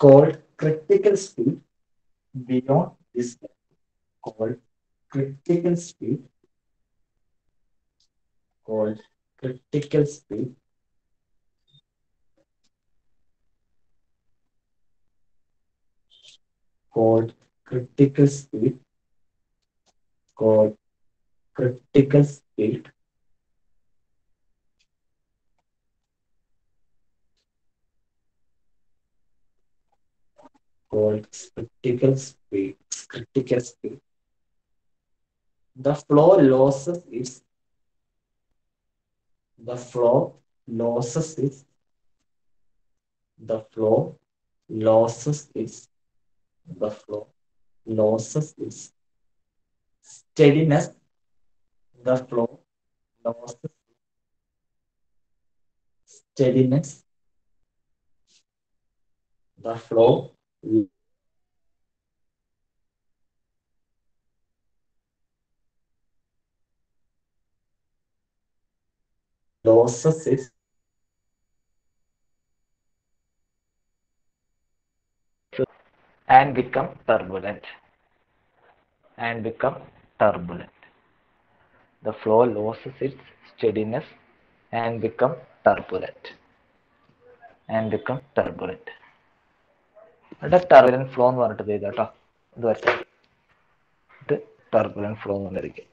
called critical speed, beyond this called critical speed called critical speed called critical speed called critical speed called critical speed critical speed. The flow losses its the flow losses its the flow losses its the flow losses its steadiness the flow losses steadiness the flow losses its and become turbulent and become turbulent. The flow loses its steadiness and become turbulent and become turbulent. ഇവിടെ ടർബുലന്റ് ഫ്ലോ എന്ന് പറഞ്ഞിട്ട് ചെയ്ത കേട്ടോ ഇത് വരച്ചു ഇത് ടർബുലന്റ് ഫ്ലോ എന്ന് പറഞ്ഞിരിക്കും.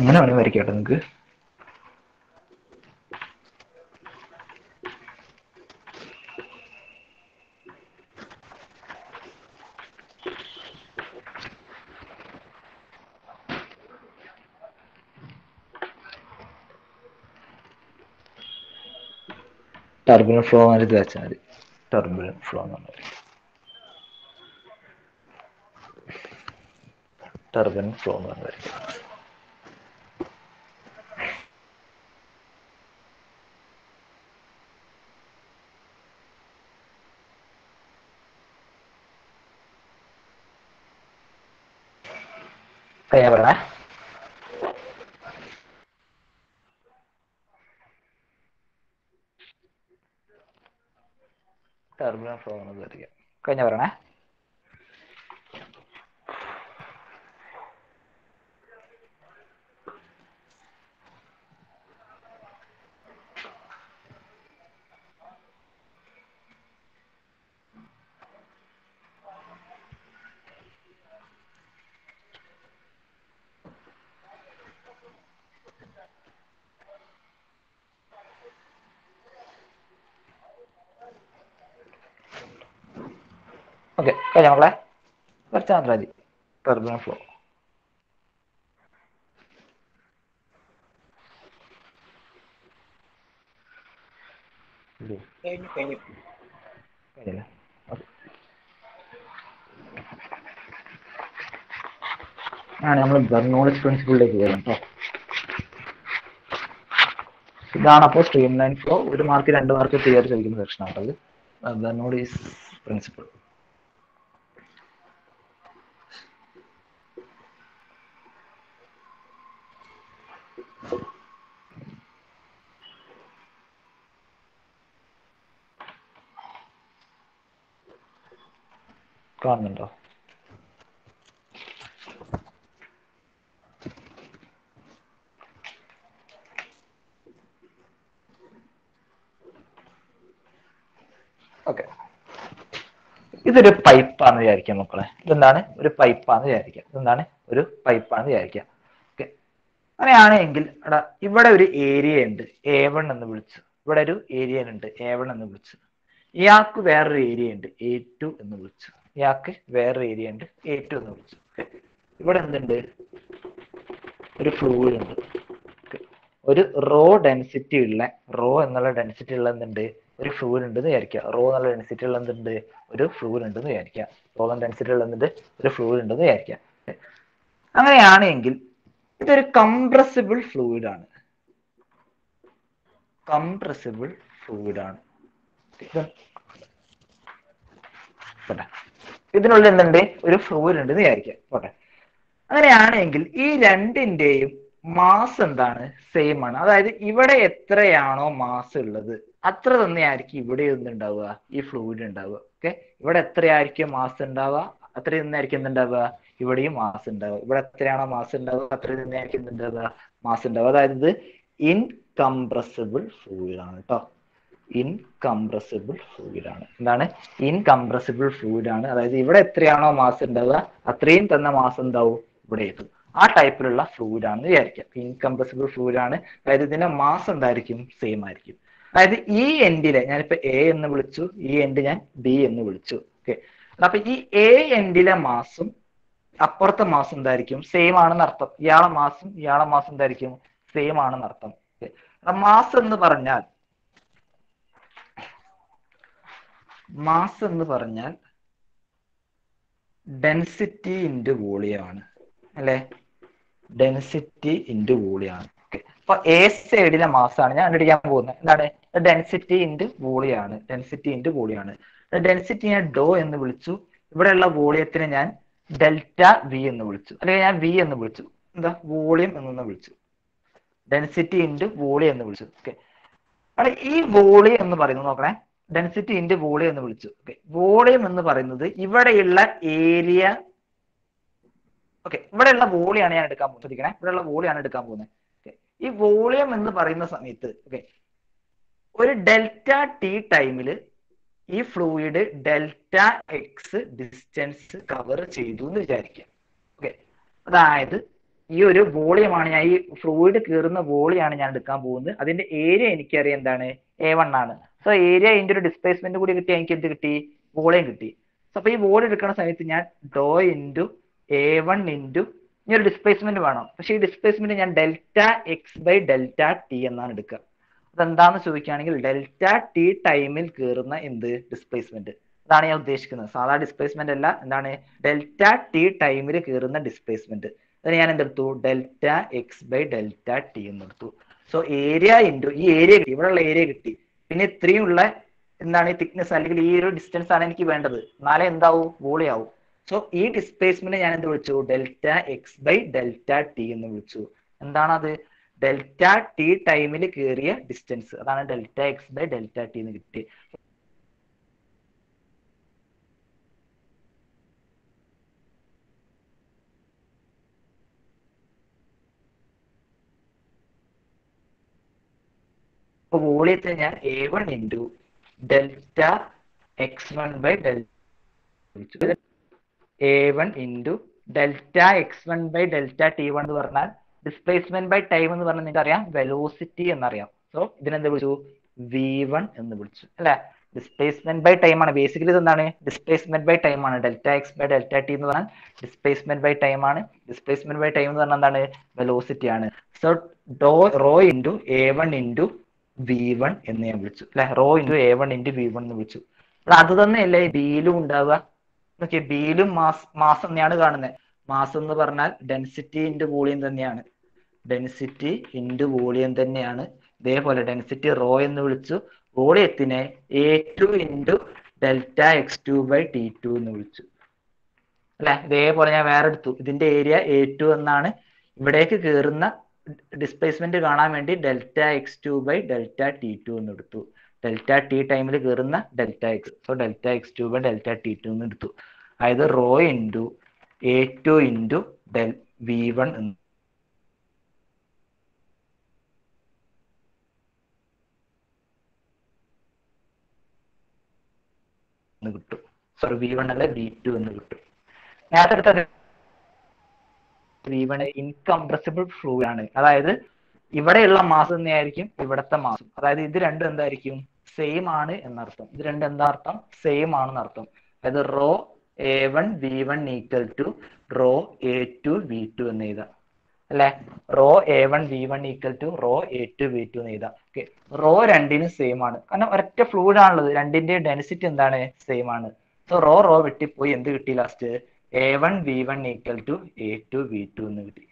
അങ്ങനെ വേണമെങ്കിൽ വരയ്ക്കട്ടെ നിങ്ങൾക്ക് ടർബുലൻ ഫ്ലോ എന്ന് വെച്ചാൽ മതി. ടർബുലൻ ഫ്ലോ എന്ന് പറഞ്ഞാൽ ടർബുലൻ ഫ്ലോ എന്ന് പറഞ്ഞാൽ ഞാൻ പറയണേ ടർബുലൻ ഫ്ലോ എന്ന് വിചാരിക്കാം. കഴിഞ്ഞ പറയണേ ഓക്കെ കഴിഞ്ഞ മക്കളെ വരച്ചാൽ മാത്രം ഫ്ലോ. ആണ് നമ്മൾ ബെർണോളിസ് പ്രിൻസിപ്പിളിലേക്ക് വരും കേട്ടോ. ഇതാണ് അപ്പോൾ സ്ട്രീം ലൈൻ ഫ്ലോ. ഒരു മാർക്ക് രണ്ട് മാർക്ക് തിയറി ചോദിക്കുന്ന സെക്ഷൻ ആട്ടോ ഇത്. Bernoulli's principle. കാണുന്നുണ്ടോ? ഓക്കെ ഇതൊരു പൈപ്പാന്ന് വിചാരിക്കാം മക്കളെ. ഇതെന്താണ്? ഒരു പൈപ്പാന്ന് വിചാരിക്കാം. ഇതെന്താണ്? ഒരു പൈപ്പാന്ന് വിചാരിക്കാം. ഓക്കെ അങ്ങനെയാണെങ്കിൽ എടാ ഇവിടെ ഒരു ഏരിയ ഉണ്ട്. എ വൺ എന്ന് വിളിച്ച്. ഇവിടെ ഒരു ഏരിയ ഉണ്ട് എ വൺ എന്ന് വിളിച്ച്. ഇയാൾക്ക് വേറൊരു ഏരിയ ഉണ്ട്. എ ടു എന്ന് വിളിച്ചു. ഇയാൾക്ക് വേറൊരു ഏരിയ ഉണ്ട്. എ ടു എന്ന് വിളിച്ചു. ഇവിടെ എന്തുണ്ട്? ഒരു ഫ്ലൂയിഡ് ഉണ്ട്. ഒരു റോ ഡെൻസിറ്റി ഉള്ള റോ എന്നുള്ള ഡെൻസിറ്റി ഉള്ള എന്തുണ്ട്? ഒരു ഫ്ലൂയിഡ് ഉണ്ടെന്ന് വിചാരിക്കുക. റോ എന്നുള്ള ഡെൻസിറ്റി ഉള്ള എന്തുണ്ട്? ഒരു ഫ്ലൂയിഡ് ഉണ്ടെന്ന് വിചാരിക്കുക. റോ എന്ന ഡെൻസിറ്റി ഉള്ള എന്തുണ്ട്? ഒരു ഫ്ലൂയിഡ് ഉണ്ടെന്ന് വിചാരിക്കുക. അങ്ങനെയാണെങ്കിൽ ഇതൊരു കംപ്രസിബിൾ ഫ്ലൂയിഡ് ആണ്. കംപ്രസിബിൾ ഫ്ലൂയിഡ് ആണ്. ഇതിനുള്ളിൽ എന്തുണ്ട്? ഒരു ഫ്ലൂയിഡ് ഉണ്ട് എന്ന് വിചാരിക്കാം പോട്ടെ. അങ്ങനെയാണെങ്കിൽ ഈ രണ്ടിന്റെയും മാസ് എന്താണ്? സെയിം ആണ്. അതായത് ഇവിടെ എത്രയാണോ മാസ് ഉള്ളത് അത്ര തന്നെയായിരിക്കും ഇവിടെ എന്തുണ്ടാവുക? ഈ ഫ്ലൂയിഡ് ഉണ്ടാവുക. ഓക്കെ ഇവിടെ എത്രയായിരിക്കും മാസ് ഉണ്ടാവുക? അത്ര തന്നെയായിരിക്കും എന്തുണ്ടാവുക? ഇവിടെയും മാസ് ഉണ്ടാവുക. ഇവിടെ എത്രയാണോ മാസ് ഉണ്ടാവുക അത്ര തന്നെയായിരിക്കും എന്തുണ്ടാവുക? മാസ് ഉണ്ടാവുക. അതായത് ഇൻകംപ്രസിബിൾ ഫ്ലൂയിഡ് ആണ് കേട്ടോ. ഇൻകംപ്രസിബിൾ ഫ്ലൂയിഡ് ആണ്. എന്താണ്? ഇൻകംപ്രസിബിൾ ഫ്ലൂയിഡ് ആണ്. അതായത് ഇവിടെ എത്രയാണോ മാസ് ഉണ്ടാവുക അത്രയും തന്നെ മാസ് എന്താവും? ഇവിടെ എത്തും. ആ ടൈപ്പിലുള്ള ഫ്ലൂയിഡ് ആണെന്ന് വിചാരിക്കാം ഇൻകംപ്രസിബിൾ ഫ്ലൂയിഡ് ആണ്. അതായത് ഇതിന്റെ മാസ് എന്തായിരിക്കും? സെയിം ആയിരിക്കും. അതായത് ഈ എൻഡിലെ ഞാനിപ്പോ എ എന്ന് വിളിച്ചു. ഈ എൻഡ് ഞാൻ ബി എന്ന് വിളിച്ചു. ഓക്കെ അപ്പൊ ഈ എ എൻഡിലെ മാസും അപ്പുറത്തെ മാസം എന്തായിരിക്കും? സെയിം ആണെന്ന് അർത്ഥം. ഇയാളെ മാസും ഇയാളെ മാസം എന്തായിരിക്കും? സെയിം ആണെന്ന് അർത്ഥം. മാസ് എന്ന് പറഞ്ഞാൽ മാസ് എന്ന് പറഞ്ഞാൽ ഡെൻസിറ്റി ഇന്റു ആണ് അല്ലെ? ഡെൻസിറ്റി ഇന്റു വോളിയം ആണ് അപ്പൊ എ സൈഡിലെ മാസ് ആണ് ഞാൻ കണ്ടുപിടിക്കാൻ പോകുന്നത്. എന്താണ്? ഡെൻസിറ്റി ഇന്റു ആണ് ഡെൻസിറ്റി ഇന്റു വോളിയാണ്. ഡെൻസിറ്റി ഞാൻ ഡോ എന്ന് വിളിച്ചു. ഇവിടെയുള്ള വോളിയത്തിന് ഞാൻ ഡെൽറ്റ വി എന്ന് വിളിച്ചു. അല്ലെങ്കിൽ ഞാൻ വി എന്ന് വിളിച്ചു. എന്താ? വോളിയം എന്നൊന്ന് വിളിച്ചു. ഡെൻസിറ്റി ഇന്റു വോളിയം എന്ന് വിളിച്ചു. ഓക്കെ ഈ വോളിയം എന്ന് പറയുന്നത് നോക്കണേ. ഡെൻസിറ്റി ഇന്റു വോളിയം എന്ന് വിളിച്ചു. ഓക്കെ വോളിയം എന്ന് പറയുന്നത് ഇവിടെയുള്ള ഏരിയ ഓക്കെ ഇവിടെയുള്ള വോളിയാണ് ഞാൻ എടുക്കാൻ പോകുന്നത് ഇവിടെയുള്ള വോളിയാണ് എടുക്കാൻ പോകുന്നത്. ഈ വോളിയം എന്ന് പറയുന്ന സമയത്ത് ഓക്കെ ഒരു ഡെൽറ്റ ടി ടൈമിൽ ഈ fluid delta X distance cover ചെയ്തു എന്ന് വിചാരിക്കുക. ഓക്കെ അതായത് ഈ ഒരു വോളിയമാണ് ഞാൻ ഈ ഫ്ലൂയിഡ് കീറുന്ന വോളിയാണ് ഞാൻ എടുക്കാൻ പോകുന്നത്. അതിന്റെ ഏരിയ എനിക്കറിയാം എന്താണ്? എ വൺ ആണ്. സോ ഏരിയ ഇതിന്റെ ഒരു ഡിസ്പ്ലേസ്മെന്റ് കൂടി കിട്ടി എനിക്ക് എന്ത് കിട്ടി? വോളിയം കിട്ടി. സോ അപ്പൊ ഈ വോളിയം എടുക്കുന്ന സമയത്ത് ഞാൻ ഡോ ഇന്റു എ വൺ ഇന്റു ഇനി ഒരു ഡിസ്പ്ലേസ്മെന്റ് വേണം. പക്ഷേ ഈ ഡിസ്പ്ലേസ്മെന്റ് ഞാൻ delta X by delta T എന്നാണ് എടുക്കുക. അതെന്താന്ന് ചോദിക്കുകയാണെങ്കിൽ ഡെൽറ്റ ടി ടൈമിൽ കയറുന്ന എന്ത്? ഡിസ്പ്ലേസ്മെന്റ് അതാണ് ഞാൻ ഉദ്ദേശിക്കുന്നത്. സാധാ ഡിസ്പ്ലേസ്മെന്റ് അല്ല. എന്താണ്? ഡെൽറ്റ ടി ടൈമിൽ കയറുന്ന ഡിസ്പ്ലേസ്മെന്റ് അതിന് ഞാൻ എന്തെടുത്തു? Delta X by delta T എന്ന് എടുത്തു. സോ ഏരിയ ഇന്റു ഈ ഏരിയ കിട്ടി. ഇവിടെയുള്ള ഏരിയ കിട്ടി. പിന്നെ ഇത്രയും ഉള്ള എന്താണ് ഈ തിക്നെസ് അല്ലെങ്കിൽ ഈ ഒരു ഡിസ്റ്റൻസ് ആണ് എനിക്ക് വേണ്ടത്. നാളെ എന്താവും? വോളിയാവും. സോ ഈ ഡിസ്പ്ലേസ്മെന്റ് ഞാൻ എന്ത് വിളിച്ചു? Delta X by delta T എന്ന് വിളിച്ചു. എന്താണ് അത് ഡെൽറ്റ ടി ടൈമിൽ കയറിയ ഡിസ്റ്റൻസ് അതാണ് delta X by delta T എന്ന് കിട്ടി. അപ്പൊ വോളിയത്തെ ഞാൻ A one into delta X one by delta A one into delta X one by delta T one എന്ന് പറഞ്ഞാൽ ഡിസ്പ്ലേസ്മെന്റ് ബൈ ടൈം എന്ന് പറഞ്ഞാൽ നിങ്ങൾക്ക് അറിയാം വെലോസിറ്റി എന്നറിയാം. സോ ഇതിനെന്ത് വിളിച്ചു? വി വൺ എന്ന് വിളിച്ചു. അല്ലെ? ഡിസ്പ്ലേസ്മെന്റ് ബൈ ടൈം ആണ്. ബേസിക്കലി ഇതെന്താണ്? ഡിസ്പ്ലേസ്മെന്റ് ബൈ ടൈം ആണ്. Delta X by delta T എന്ന് പറഞ്ഞാൽ ഡിസ്പ്ലേസ്മെന്റ് ബൈ ടൈം ആണ്. ഡിസ്പ്ലേസ്മെന്റ് ബൈ ടൈം എന്ന് പറഞ്ഞാൽ എന്താണ്? വെലോസിറ്റി ആണ്. So Dr rho into A one into V one എന്ന് ഞാൻ വിളിച്ചു. അല്ലെ? Rho into A one into V one എന്ന് വിളിച്ചു. ഇവിടെ അത് തന്നെയല്ലേ ബിയിലും ഉണ്ടാവുക? നോക്കിയേ ബിയിലും മാസ് മാസ് തന്നെയാണ് കാണുന്നത്. മാസ് എന്ന് പറഞ്ഞാൽ ഡെൻസിറ്റി ഇന്റു വോളിയം തന്നെയാണ്. ഡെൻസിറ്റി ഇന്റു വോളിയം തന്നെയാണ്. ഇതേപോലെ ഡെൻസിറ്റി റോ എന്ന് വിളിച്ചു. വോളിയത്തിനെ A two into delta X two by T two എന്ന് വിളിച്ചു. അല്ലെ? ഇതേപോലെ ഞാൻ വേറെ എടുത്തു ഇതിന്റെ ഏരിയ എ ടു എന്നാണ്. ഇവിടേക്ക് കയറുന്ന ഡിസ്പ്ലേസ്മെന്റ് കാണാൻ വേണ്ടി delta X two by delta T two എന്ന് എടുത്തു. ഡെൽറ്റ ടി ടൈമിൽ കയറുന്ന delta X so delta X two by delta T two എന്ന് എടുത്തു. അതായത് rho into A two into del V one എന്ന്. കിട്ടും. സോറി വി വൺ അല്ല ബി ടു എന്ന് കിട്ടും. നേരത്തെ വൺ ഇൻകംപ്രസിബിൾ ഫ്ലൂയിഡ് ആണ്. അതായത് ഇവിടെയുള്ള മാസം തന്നെയായിരിക്കും ഇവിടത്തെ മാസം അതായത് ഇത് രണ്ടും എന്തായിരിക്കും? സെയിം ആണ് എന്നർത്ഥം. ഇത് രണ്ടും എന്താ അർത്ഥം? സെയിം ആണ് എന്നർത്ഥം. അതായത് rho A one V one equal to rho A two V two എന്ന് എഴുതാം അല്ലെ? Rho A one V one equal to rho A two V two എന്ന് എഴുതാം ഓക്കെ റോ രണ്ടിനും സെയിം ആണ്. കാരണം ഒരൊറ്റ ഫ്ലൂയിഡ് ആണുള്ളത്. രണ്ടിന്റെ ഡെൻസിറ്റി എന്താണ്? സെയിം ആണ്. സോ റോ റോ വെട്ടിപ്പോയി. എന്ത് കിട്ടി last A one V one equal to A two V two എന്ന് കിട്ടി.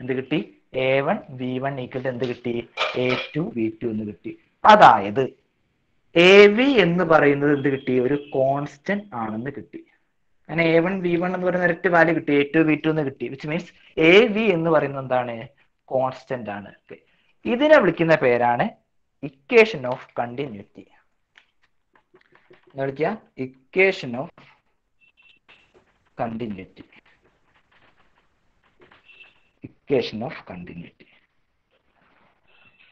എന്ത് കിട്ടി? A one V one equal to എന്ത് കിട്ടി? എ ടു വി ടു എന്ന് കിട്ടി. അതായത് എ വി എന്ന് പറയുന്നത് എന്ത് കിട്ടി? ഒരു കോൺസ്റ്റന്റ് ആണെന്ന് കിട്ടി. അങ്ങനെ എ വൺ വി വൺ എന്ന് പറയുന്ന ഒരൊറ്റ വാല്യൂ കിട്ടി. എ ടു വി ടു എന്ന് കിട്ടി. വിച്ച് മീൻസ് എ വി എന്ന് പറയുന്നത് എന്താണ്? കോൺസ്റ്റന്റ് ആണ്. ഇതിനെ വിളിക്കുന്ന പേരാണ് ഇക്വേഷൻ ഓഫ് കണ്ടിന്യൂറ്റി വിളിക്കുക? Equation of continuity. Equation of continuity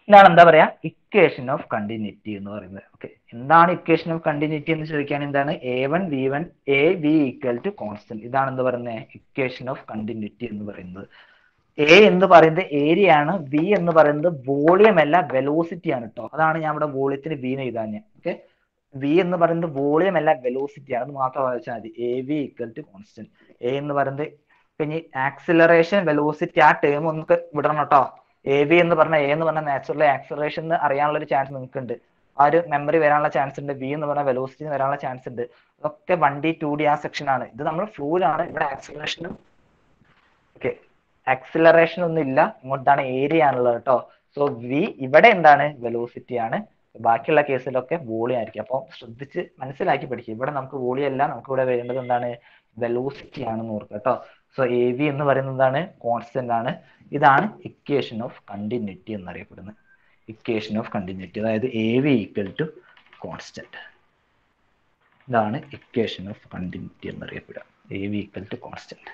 ഇതാണ് എന്താ പറയാ? ഇക്വേഷൻ ഓഫ് കണ്ടിന്യൂറ്റി എന്ന് പറയുന്നത്. ഓക്കെ എന്താണ് ഇക്വേഷൻ ഓഫ് കണ്ടിന്യൂറ്റി എന്ന് ചോദിക്കാൻ എന്താണ്? A one V one A B equal to constant ഇതാണ് എന്താ പറയുന്നത് ഇക്വേഷൻ ഓഫ് കണ്ടിന്യൂറ്റി എന്ന് പറയുന്നത്. എ എന്ന് പറയുന്നത് ഏരിയ ആണ്. ബി എന്ന് പറയുന്നത് വോളിയം അല്ല വെലോസിറ്റി ആണ് കേട്ടോ അതാണ് ഞാൻ ഇവിടെ വോളിയത്തിന് വി എന്ന് ഞാൻ ഓക്കെ വി എന്ന് പറയുന്നത് വോളിയം അല്ല വെലോസിറ്റി ആണ്. മാത്രം വായിച്ചാൽ മതി. A V equal to constant A എന്ന് പറയുന്നത് പിന്നെ ആക്സിലറേഷൻ വെലോസിറ്റി ആ ടേം ഒന്ന് വിടണം കേട്ടോ. എ വി എന്ന് പറഞ്ഞാൽ എ എന്ന് പറഞ്ഞാൽ നാച്ചുറൽ ആക്സിലറേഷൻ എന്ന് അറിയാനുള്ള ഒരു ചാൻസ് നിങ്ങൾക്ക് ഉണ്ട് ആ ഒരു മെമ്മറി വരാനുള്ള ചാൻസ് ഉണ്ട്. വി എന്ന് പറഞ്ഞാൽ വെലോസിറ്റി വരാനുള്ള ചാൻസ് ഉണ്ട്. ഒക്കെ വണ്ടി ടു ഡി ആ സെക്ഷൻ ആണ്. ഇത് നമ്മൾ ഫ്ലൂയിലാണ് ഇവിടെ ആക്സിലറേഷനും ഓക്കെ ആക്സിലറേഷൻ ഒന്നും ഇല്ല ഇങ്ങോട്ടാണ് ഏരിയ ആണുള്ളത് കേട്ടോ. സോ വി ഇവിടെ എന്താണ്? വെലോസിറ്റി ആണ്. ബാക്കിയുള്ള കേസിലൊക്കെ വോളി ആയിരിക്കും അപ്പോൾ ശ്രദ്ധിച്ച് മനസ്സിലാക്കി പഠിക്കുക. ഇവിടെ നമുക്ക് വോളി അല്ല നമുക്ക് ഇവിടെ വേണ്ടത് എന്താണ്? വെലോസിറ്റി ആണെന്ന് ഓർക്കുക കേട്ടോ. സോ എ വി എന്ന് പറയുന്നത് എന്താണ് കോൺസ്റ്റന്റ് ആണ്. ഇതാണ് ഇക്വേഷൻ ഓഫ് കണ്ടിന്യൂറ്റി എന്നറിയപ്പെടുന്നത്. ഇക്വേഷൻ ഓഫ് കണ്ടിന്യൂറ്റി അതായത് A V equal to constant ഇതാണ് equation of continuity എന്നറിയപ്പെടുക. A V equal to constant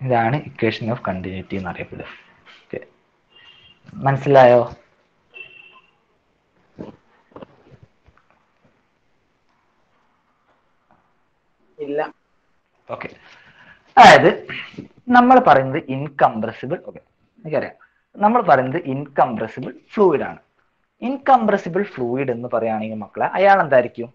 ഇതാണ് ഇക്വേഷൻ ഓഫ് കണ്ടിന്യൂറ്റി എന്ന് അറിയപ്പെടുന്നത് ഓക്കെ മനസ്സിലായോ? ഇല്ല. ഓക്കെ അതായത് നമ്മൾ പറയുന്നത് ഇൻകംപ്രസിബിൾ ഓക്കെ എനിക്കറിയാം. നമ്മൾ പറയുന്നത് ഇൻകംപ്രസിബിൾ ഫ്ലൂയിഡ് ആണ്. ഇൻകംപ്രസിബിൾ ഫ്ലൂയിഡ് എന്ന് പറയുകയാണെങ്കിൽ മക്കളെ അയാൾ എന്തായിരിക്കും?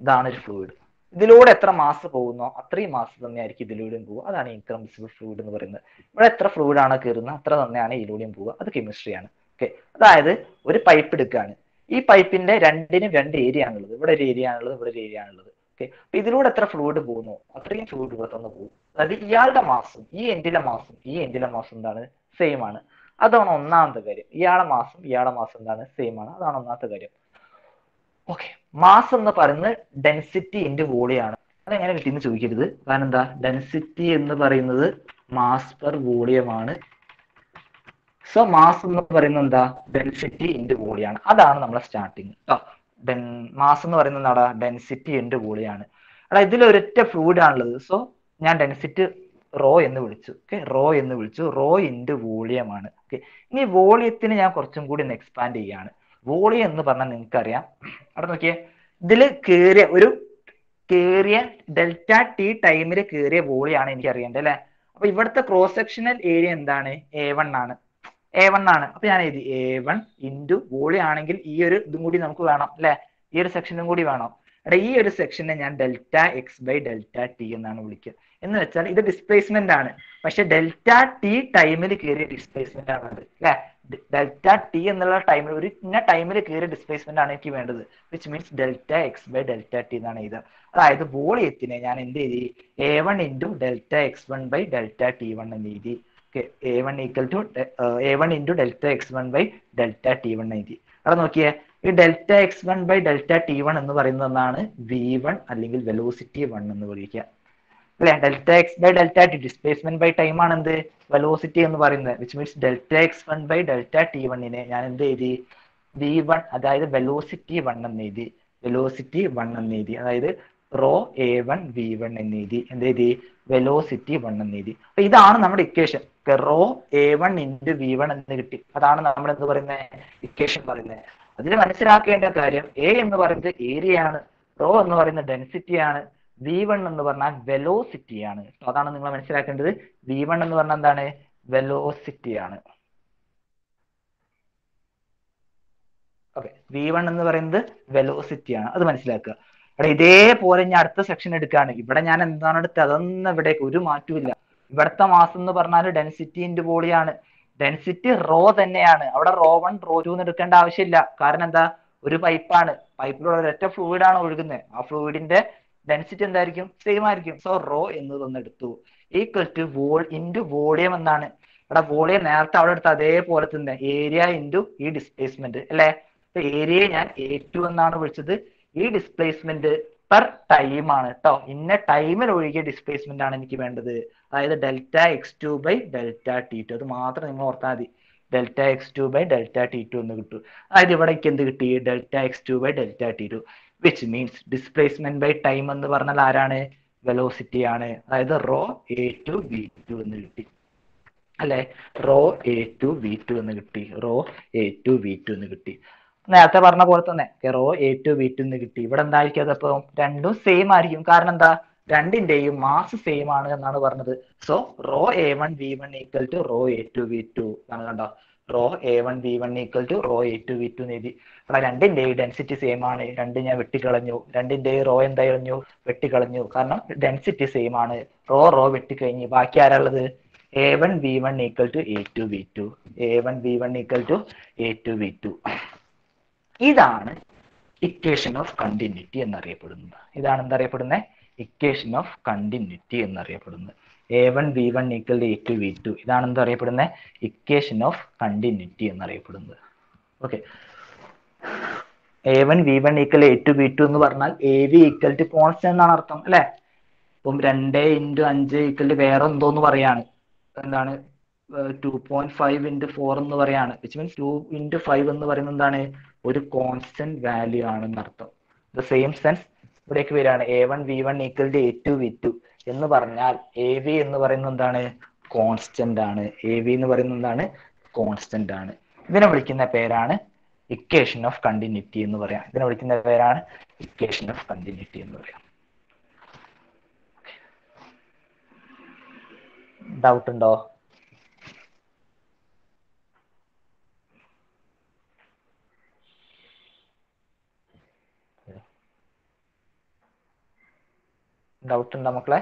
ഇതാണ് ഒരു ഫ്ലൂയിഡ് ഇതിലൂടെ എത്ര മാസ് പോകുന്നോ അത്രയും മാസ് തന്നെയായിരിക്കും ഇതിലൂടെയും പോവുക അതാണ് ഇൻകംപ്രസിബിൾ ഫ്ലൂയിഡ് എന്ന് പറയുന്നത്. ഇവിടെ എത്ര ഫ്ലൂയിഡ് ആണ് കയറുന്നത് അത്ര തന്നെയാണ് ഇതിലൂടെയും പോവുക അത് കെമിസ്ട്രിയാണ് ഓക്കെ അതായത് ഒരു പൈപ്പ് എടുക്കുകയാണ്. ഈ പൈപ്പിന്റെ രണ്ടിനും രണ്ട് ഏരിയ ആണുള്ളത്. ഇവിടെ ഒരു ഏരിയ ആണുള്ളത് ഇവിടെ ഒരു ഏരിയ ആണുള്ളത്. ഓക്കെ അപ്പൊ ഇതിലൂടെ എത്ര ഫ്ലൂയിഡ് പോകുന്നു അത്രയും ഫ്ലൂയിഡ് ഇവിടെ തന്നെ പോകും. അതായത് ഇയാളുടെ മാസം ഈ എൻഡിലെ മാസം ഈ എൻഡിലെ മാസം എന്താണ്? സെയിം ആണ്. അതാണ് ഒന്നാമത്തെ കാര്യം. ഇയാളെ മാസം ഇയാളെ മാസം എന്താണ്? സെയിം ആണ്. അതാണ് ഒന്നാമത്തെ കാര്യം. ഓക്കെ മാസ് എന്ന് പറയുന്നത് ഡെൻസിറ്റി ഇന്റു വോളിയാണ്. അതെങ്ങനെ കിട്ടിയെന്ന് ചോദിക്കരുത്. കാരണം എന്താ? ഡെൻസിറ്റി എന്ന് പറയുന്നത് മാസ് പെർ വോളിയമാണ്. സോ മാസ് എന്ന് പറയുന്നത് എന്താ? ഡെൻസിറ്റി ഇന്റു വോളിയാണ്. അതാണ് നമ്മളെ സ്റ്റാർട്ടിങ് ഡെൻ മാസ് എന്ന് പറയുന്നത് എന്താ ഡെൻസിറ്റി ഇന്റു വോളിയാണ്. എടാ ഇതിൽ ഒരൊറ്റ ഫ്ലൂയിഡ് ആണുള്ളത്. സോ ഞാൻ ഡെൻസിറ്റി റോ എന്ന് വിളിച്ചു. ഓക്കെ റോ എന്ന് വിളിച്ചു. Raw into വോളിയമാണ്. ഓക്കെ ഇനി വോളിയത്തിന് ഞാൻ കുറച്ചും കൂടി ഒന്ന് എക്സ്പാൻഡ് ചെയ്യാണ്. വോളിയം എന്ന് പറഞ്ഞാൽ നിങ്ങൾക്ക് അറിയാം അവിടെ നോക്കിയേ ഇതിൽ കേറിയ ഒരു കേറിയ ഡെൽറ്റ ടി ടൈമിൽ കേറിയ വോളിയാണ് എനിക്ക് അറിയേണ്ടത് അല്ലെ? അപ്പൊ ഇവിടുത്തെ ക്രോസ് സെക്ഷണൽ ഏരിയ എന്താണ്? എ വൺ ആണ്. എ വൺ ആണ്. അപ്പൊ ഞാൻ എഴുതി എ വൺ ഇന്റു വോളി ആണെങ്കിൽ ഈ ഒരു ഇതും കൂടി നമുക്ക് വേണം അല്ലെ? ഈ ഒരു സെക്ഷനും കൂടി വേണം. എടാ ഈ ഒരു സെക്ഷനെ ഞാൻ delta X by delta T എന്നാണ് വിളിക്കുക. എന്ന് വെച്ചാൽ ഇത് ഡിസ്പ്ലേസ്മെന്റ് ആണ്. പക്ഷെ ഡെൽറ്റ ടി ടൈമിൽ കയറിയ ഡിസ്പ്ലേസ്മെന്റ് ആണ് അല്ലെ? ഡെൽറ്റ ടി എന്നുള്ള ടൈമിൽ ഒരു ഇന്ന ടൈമിൽ കയറിയ ഡിസ്പ്ലേസ്മെന്റ് ആണ് എനിക്ക് വേണ്ടത്. Which means delta X by delta T എന്നാണ് ഇത് അതായത് വോളിയത്തിനെ ഞാൻ എന്ത് എഴുതി? A one into delta X one by delta T one എന്ന് എഴുതി. A one equal to A one into delta X one by delta T one എഴുതി. അവിടെ നോക്കിയേ ഈ delta X one by delta T one എന്ന് പറയുന്നതാണ് വി വൺ അല്ലെങ്കിൽ വെലോസിറ്റി വൺ എന്ന് വിളിക്കുക. അല്ലെ? Delta X by delta T displacement by time ആണ് എന്ത്? വെലോസിറ്റി എന്ന് പറയുന്നത്. Which means delta X one by delta T വണ്ണിനെ ഞാൻ എന്ത് എഴുതി? വി വൺ അതായത് വെലോസിറ്റി വൺ എന്ന് എഴുതി. വെലോസിറ്റി വൺ എന്ന് എഴുതി. അതായത് rho A one V one എന്ന് എഴുതി. എന്ത് എഴുതി? വെലോസിറ്റി വൺ എന്ന് എഴുതി. അപ്പൊ ഇതാണ് നമ്മുടെ equation rho A one into V one എന്ന് കിട്ടി. അതാണ് നമ്മൾ എന്ത് പറയുന്നത് ഇക്വേഷൻ പറയുന്നത് അതിൽ മനസ്സിലാക്കേണ്ട കാര്യം എ എന്ന് പറയുന്നത് ഏരിയ ആണ്. റോ എന്ന് പറയുന്നത് ഡെൻസിറ്റി ആണ്. വി വൺ എന്ന് പറഞ്ഞാൽ വെലോസിറ്റി ആണ്. അതാണ് നിങ്ങൾ മനസ്സിലാക്കേണ്ടത്. വി വൺ എന്ന് പറഞ്ഞാൽ എന്താണ്? വെലോസിറ്റി ആണ്. ഓക്കെ വി വൺ എന്ന് പറയുന്നത് വെലോസിറ്റി ആണ്. അത് മനസ്സിലാക്കുക. അവിടെ ഇതേപോലെ ഞാൻ അടുത്ത സെക്ഷൻ എടുക്കുകയാണ്. ഇവിടെ ഞാൻ എന്താണ് എടുത്തത്? അതൊന്നും ഇവിടെ ഒരു മാറ്റമില്ല ഇവിടുത്തെ മാസം എന്ന് പറഞ്ഞാൽ ഡെൻസിറ്റി ഇന്റു പോളിയാണ്. ഡെൻസിറ്റി റോ തന്നെയാണ്. അവിടെ റോ വൺ റോ ടു എന്ന് എടുക്കേണ്ട ആവശ്യമില്ല. കാരണം എന്താ? ഒരു പൈപ്പാണ് പൈപ്പിലുള്ള ഒരൊറ്റ ഫ്ലൂയിഡ് ആണ് ഒഴുകുന്നത്. ആ ഫ്ലൂയിഡിന്റെ ഡെൻസിറ്റി എന്തായിരിക്കും? സെയിം ആയിരിക്കും. സോ റോ എന്നതൊന്ന് എടുത്തു. Equal to wall into volume എന്നാണ്. ഇവിടെ വോളിയം നേരത്തെ അവിടെ എടുത്ത അതേപോലെ തന്നെ ഏരിയ ഇന്റു ഈ ഡിസ്പ്ലേസ്മെന്റ് അല്ലെ? ഏരിയയെ ഞാൻ എ ടു എന്നാണ് വിളിച്ചത്. ഈ ഡിസ്പ്ലേസ്മെന്റ് പെർ ടൈം ആണ് കേട്ടോ ഇന്ന ടൈമിൽ ഒഴുകിയ ഡിസ്പ്ലേസ്മെന്റ് ആണ് എനിക്ക് വേണ്ടത്. അതായത് delta X two by delta T two അത് മാത്രം നിങ്ങൾ ഓർത്താൽ മതി. Delta X two by delta T two എന്ന് കിട്ടും. അതായത് ഇവിടേക്ക് എന്ത് കിട്ടി? Delta X two by delta T two which means displacement by time എന്ന് പറഞ്ഞാൽ ആരാണ്? വെലോസിറ്റി ആണ്. അതായത് rho A two V two എന്ന് കിട്ടി. അല്ലെ? Rho A two V two എന്ന് കിട്ടി. Rho A two V two എന്ന് കിട്ടി. നേരത്തെ പറഞ്ഞ പോലെ തന്നെ rho A two V two എന്ന് കിട്ടി. ഇവിടെ എന്തായിരിക്കും അതപ്പോ രണ്ടും സെയിം ആയിരിക്കും. കാരണം എന്താ? രണ്ടിന്റെയും മാസ് സെയിം ആണ് എന്നാണ് പറഞ്ഞത്. So rho A one V one equal to rho A two V two ആണ് കണ്ടോ? Rho A one V one equal to rho A two V two എഴുതി. അവിടെ രണ്ടിന്റെയും ഡെൻസിറ്റി സെയിം ആണ്. രണ്ട് ഞാൻ വെട്ടിക്കളഞ്ഞു. രണ്ടിന്റെയും റോ എന്താ കളഞ്ഞു വെട്ടിക്കളഞ്ഞു. കാരണം ഡെൻസിറ്റി സെയിം ആണ്. റോ റോ വെട്ടിക്കഴിഞ്ഞു. ബാക്കി ആരാളുള്ളത് A one V one equal to A two V two A one V one equal to A two V two ഇതാണ് ഇക്വേഷൻ ഓഫ് കണ്ടിന്യൂറ്റി എന്നറിയപ്പെടുന്നത്. ഇതാണ് എന്തറിയപ്പെടുന്നത് ഇക്വേഷൻ ഓഫ് കണ്ടിന്യൂറ്റി എന്നറിയപ്പെടുന്നത്. A one V one equal A two V two ഇതാണ് എന്തറിയപ്പെടുന്നത് ഇക്വേഷൻ ഓഫ് കണ്ടിന്യൂറ്റി എന്നറിയപ്പെടുന്നത്. Okay A one V one equal A two V two എന്ന് പറഞ്ഞാൽ A V equal to constant എന്നാണ് അർത്ഥം അല്ലെ? ഇപ്പം രണ്ട് ഇന്റു അഞ്ച് ഈക്വൽ വേറെ എന്തോന്ന് പറയാണ്. എന്താണ്? Two point five into four എന്ന് പറയാണ്. Which means two into five എന്ന് പറയുന്നത് എന്താണ്? ഒരു കോൺസ്റ്റന്റ് വാല്യൂ ആണെന്ന് അർത്ഥം. ദ സെയിം സെൻസ് ഇവിടേക്ക് വരികയാണ്. A one V one equal to A two V two എന്ന് പറഞ്ഞാൽ എ വി എന്ന് പറയുന്നത് എന്താണ്? കോൺസ്റ്റന്റ് ആണ്. എ വി എന്ന് പറയുന്നത് എന്താണ്? കോൺസ്റ്റന്റ് ആണ്. ഇതിനെ വിളിക്കുന്ന പേരാണ് ഇക്വേഷൻ ഓഫ് കണ്ടിന്യൂറ്റി എന്ന് പറയാം. ഇതിനെ വിളിക്കുന്ന പേരാണ് ഇക്വേഷൻ ഓഫ് കണ്ടിന്യൂറ്റി എന്ന് പറയാം. ഡൗട്ട് ഉണ്ടോ? ഡൗട്ട് ഉണ്ടോ മക്കളെ?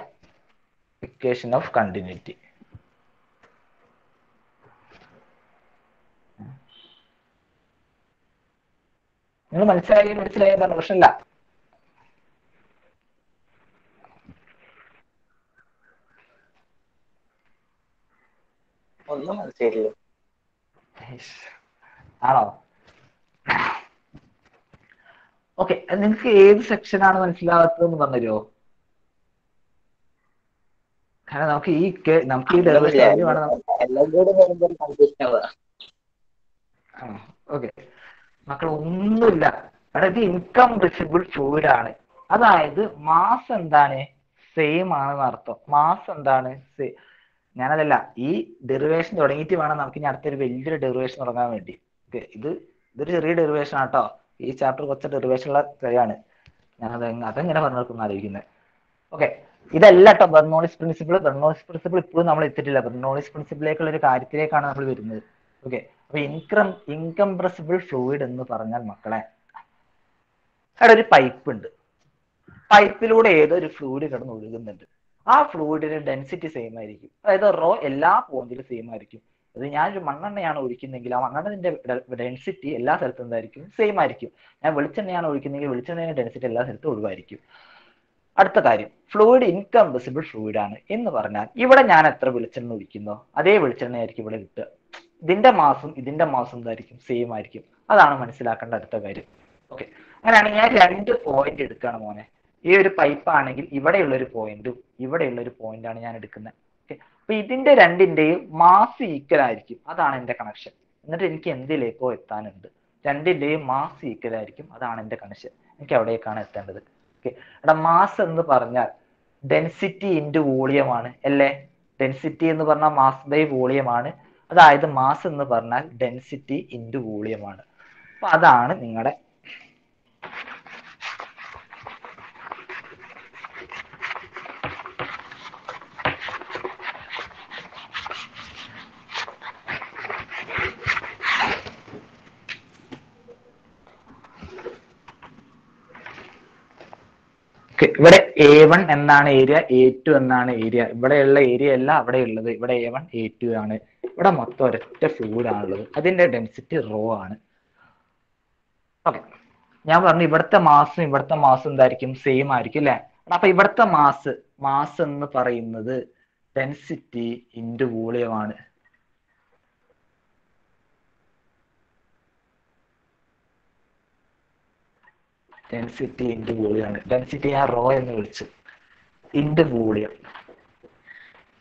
ഇക്വേഷൻ ഓഫ് കണ്ടിന്യൂറ്റി നിങ്ങൾ മനസ്സിലായി മനസ്സിലായി പറഞ്ഞു പ്രശ്നമില്ല? ഒന്നും മനസ്സിലായില്ല. ആണോ? ഓക്കെ നിങ്ങൾക്ക് ഏത് സെക്ഷനാണ് മനസ്സിലാകാത്തതെന്ന് പറഞ്ഞുതരുമോ? കാരണം നമുക്ക് ഈ നമുക്ക് ഈ ഓക്കെ മക്കൾ ഒന്നുമില്ല. അതായത് ഇൻകം ഇൻകംപ്രസിബിൾ ചൂരാണ് അതായത് മാസ് എന്താണ്? സെയിം ആണെന്ന് അർത്ഥം. മാസ് എന്താണ്? ഞാനതല്ല ഈ ഡെറിവേഷൻ തുടങ്ങിയിട്ട് വേണം നമുക്ക് ഇനി അടുത്തൊരു വലിയൊരു ഡെറിവേഷൻ തുടങ്ങാൻ വേണ്ടി. ഓക്കെ ഇത് ഇതൊരു ചെറിയ ഡെറിവേഷൻ ആട്ടോ ഈ ചാപ്റ്റർ കുറച്ച് ഡെറിവേഷൻ ഉള്ള കാര്യമാണ്. ഞാനത് അതെങ്ങനെ പറഞ്ഞു കൊടുക്കുന്ന ആലോചിക്കുന്നത് ഓക്കെ ഇതല്ല കേട്ടോ ബെർണോളിസ് പ്രിൻസിപ്പിൾ ബെർണോളിസ് പ്രിൻസിപ്പിൾ ഇപ്പോഴും നമ്മൾ എത്തിയിട്ടില്ല. ബെർണോളിസ് പ്രിൻസിപ്പിലേക്കുള്ള ഒരു കാര്യത്തിലേക്കാണ് നമ്മൾ വരുന്നത്. ഓക്കെ അപ്പൊ ഇൻക്രം ഇൻകംപ്രസിബിൾ ഫ്ലൂയിഡ് എന്ന് പറഞ്ഞാൽ മക്കളെ അവിടെ ഒരു പൈപ്പ് ഉണ്ട്. പൈപ്പിലൂടെ ഏതൊരു ഫ്ലൂയിഡ് കിടന്ന് ഒഴുകുന്നുണ്ട്. ആ ഫ്ലൂയിഡിന്റെ ഡെൻസിറ്റി സെയിം ആയിരിക്കും. അതായത് റോ എല്ലാ പോയിന്റിലും സെയിം ആയിരിക്കും. അത് ഒരു മണ്ണെണ്ണയാണ് ഒഴിക്കുന്നെങ്കിൽ ആ മണ്ണെണ്ണത്തിന്റെ ഡെൻസിറ്റി എല്ലാ സ്ഥലത്തും എന്തായിരിക്കും? സെയിം ആയിരിക്കും. ഞാൻ വെളിച്ചെണ്ണയാണ് ഒഴിക്കുന്നെങ്കിൽ വെളിച്ചെണ്ണയുടെ ഡെൻസിറ്റി എല്ലാ സ്ഥലത്തും ഒഴിവായിരിക്കും. അടുത്ത കാര്യം ഫ്ലൂയിഡ് ഇൻകംപ്രസിബിൾ ഫ്ലൂയിഡ് ആണ്. എന്ന് പറഞ്ഞാൽ ഇവിടെ ഞാൻ എത്ര വെളിച്ചെണ്ണ ഒഴിക്കുന്നോ? അതേ വെളിച്ചെണ്ണ ആയിരിക്കും ഇവിടെ കിട്ടുക. ഇതിന്റെ മാസം ഇതിന്റെ മാസം എന്തായിരിക്കും സെയിം ആയിരിക്കും. അതാണ് മനസ്സിലാക്കേണ്ട അടുത്ത കാര്യം. ഓക്കെ അങ്ങനെയാണെങ്കിൽ ഞാൻ രണ്ട് പോയിന്റ് എടുക്കുകയാണ് മോനെ. ഈ ഒരു പൈപ്പ് ആണെങ്കിൽ ഇവിടെയുള്ള ഒരു പോയിന്റും ഇവിടെയുള്ള ഒരു പോയിന്റാണ് ഞാൻ എടുക്കുന്നത്. ഓക്കെ അപ്പൊ ഇതിന്റെ രണ്ടിന്റെയും മാസ് ഈക്വൽ ആയിരിക്കും. അതാണ് എന്റെ കണക്ഷൻ എന്നിട്ട് എനിക്ക് എന്തിലേക്കോ എത്താനുണ്ട്. രണ്ടിന്റെയും മാസ് ഈക്വൽ ആയിരിക്കും. അതാണ് എന്റെ കണക്ഷൻ എനിക്ക് അവിടേക്കാണ് എത്തേണ്ടത്. ഓക്കെ. മാസ് എന്ന് പറഞ്ഞാൽ ഡെൻസിറ്റി ഇന്റു വോളിയം ആണ് അല്ലേ? ഡെൻസിറ്റി എന്ന് പറഞ്ഞാൽ മാസ് ബൈ വോളിയം ആണ്. അതായത് മാസ് എന്ന് പറഞ്ഞാൽ ഡെൻസിറ്റി ഇന്റു വോളിയം ആണ്. അപ്പൊ അതാണ് നിങ്ങളുടെ ഇവിടെ എ വൺ എന്നാണ് ഏരിയ എ ടു എന്നാണ് ഏരിയ ഇവിടെയുള്ള ഏരിയ അല്ല അവിടെ ഉള്ളത് ഇവിടെ എ വൺ എ ടു ആണ്. ഇവിടെ മൊത്തം ഒരൊറ്റ ഫ്ലൂയിഡ് ആണുള്ളത് അതിന്റെ ഡെൻസിറ്റി റോ ആണ്. ഓക്കെ ഞാൻ പറഞ്ഞു ഇവിടുത്തെ മാസും ഇവിടുത്തെ മാസും എന്തായിരിക്കും? സെയിം ആയിരിക്കും അല്ലെ? അപ്പൊ ഇവിടുത്തെ മാസ് മാസ് എന്ന് പറയുന്നത് ഡെൻസിറ്റി ഇന്റു വോളിയം ആണ്. ഡെൻസിറ്റി ഇന്റു വോളിയം ഡെൻസിറ്റി ഞാൻ റോ എന്ന് വിളിച്ചു. ഇന്റു വോളിയം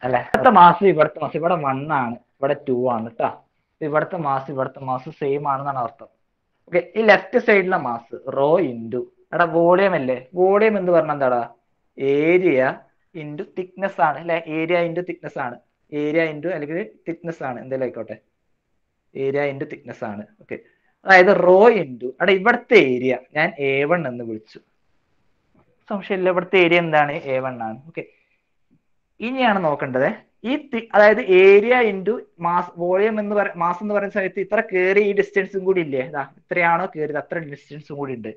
അല്ലെ? ഇവിടുത്തെ മാസ് ഇവിടുത്തെ മാസ് ഇവിടെ വൺ ആണ്. ഇവിടെ ടു ആണ് കേട്ടോ ഇവിടുത്തെ മാസ് ഇവിടുത്തെ മാസ് സെയിം ആണെന്നാണ് അർത്ഥം. ഓക്കെ ഈ ലെഫ്റ്റ് സൈഡിലെ മാസ് റോ ഇന്റു എടാ വോളിയം അല്ലേ? വോളിയം എന്ന് പറഞ്ഞാൽ എന്താടാ? ഏരിയ ഇന്റു തിക്നെസ് ആണ്. അല്ലെ? ഏരിയ ഇന്റു തിക്നെസ് ആണ്. ഏരിയ ഇന്റു അല്ലെങ്കിൽ തിക്നെസ് ആണ്. എന്തെങ്കിലും ആയിക്കോട്ടെ. ഏരിയ ഇന്റു തിക്നെസ് ആണ്. ഓക്കെ അതായത് റോ ഇന്റു അവിടെ ഇവിടുത്തെ ഏരിയ ഞാൻ എ വൺ എന്ന് വിളിച്ചു. സംശയമില്ല ഇവിടുത്തെ ഏരിയ എന്താണ്? എ വൺ ആണ്. ഓക്കെ ഇനിയാണ് നോക്കേണ്ടത്. ഈ അതായത് ഏരിയ ഇന്റു മാസ് വോളിയം എന്ന് പറ മാസ് എന്ന് പറയുന്ന സമയത്ത് ഇത്ര കയറി ഈ ഡിസ്റ്റൻസും കൂടി ഇല്ലേ? ഇതാ ഇത്രയാണോ കയറിയത്? അത്ര ഡിസ്റ്റൻസും കൂടി ഉണ്ട്.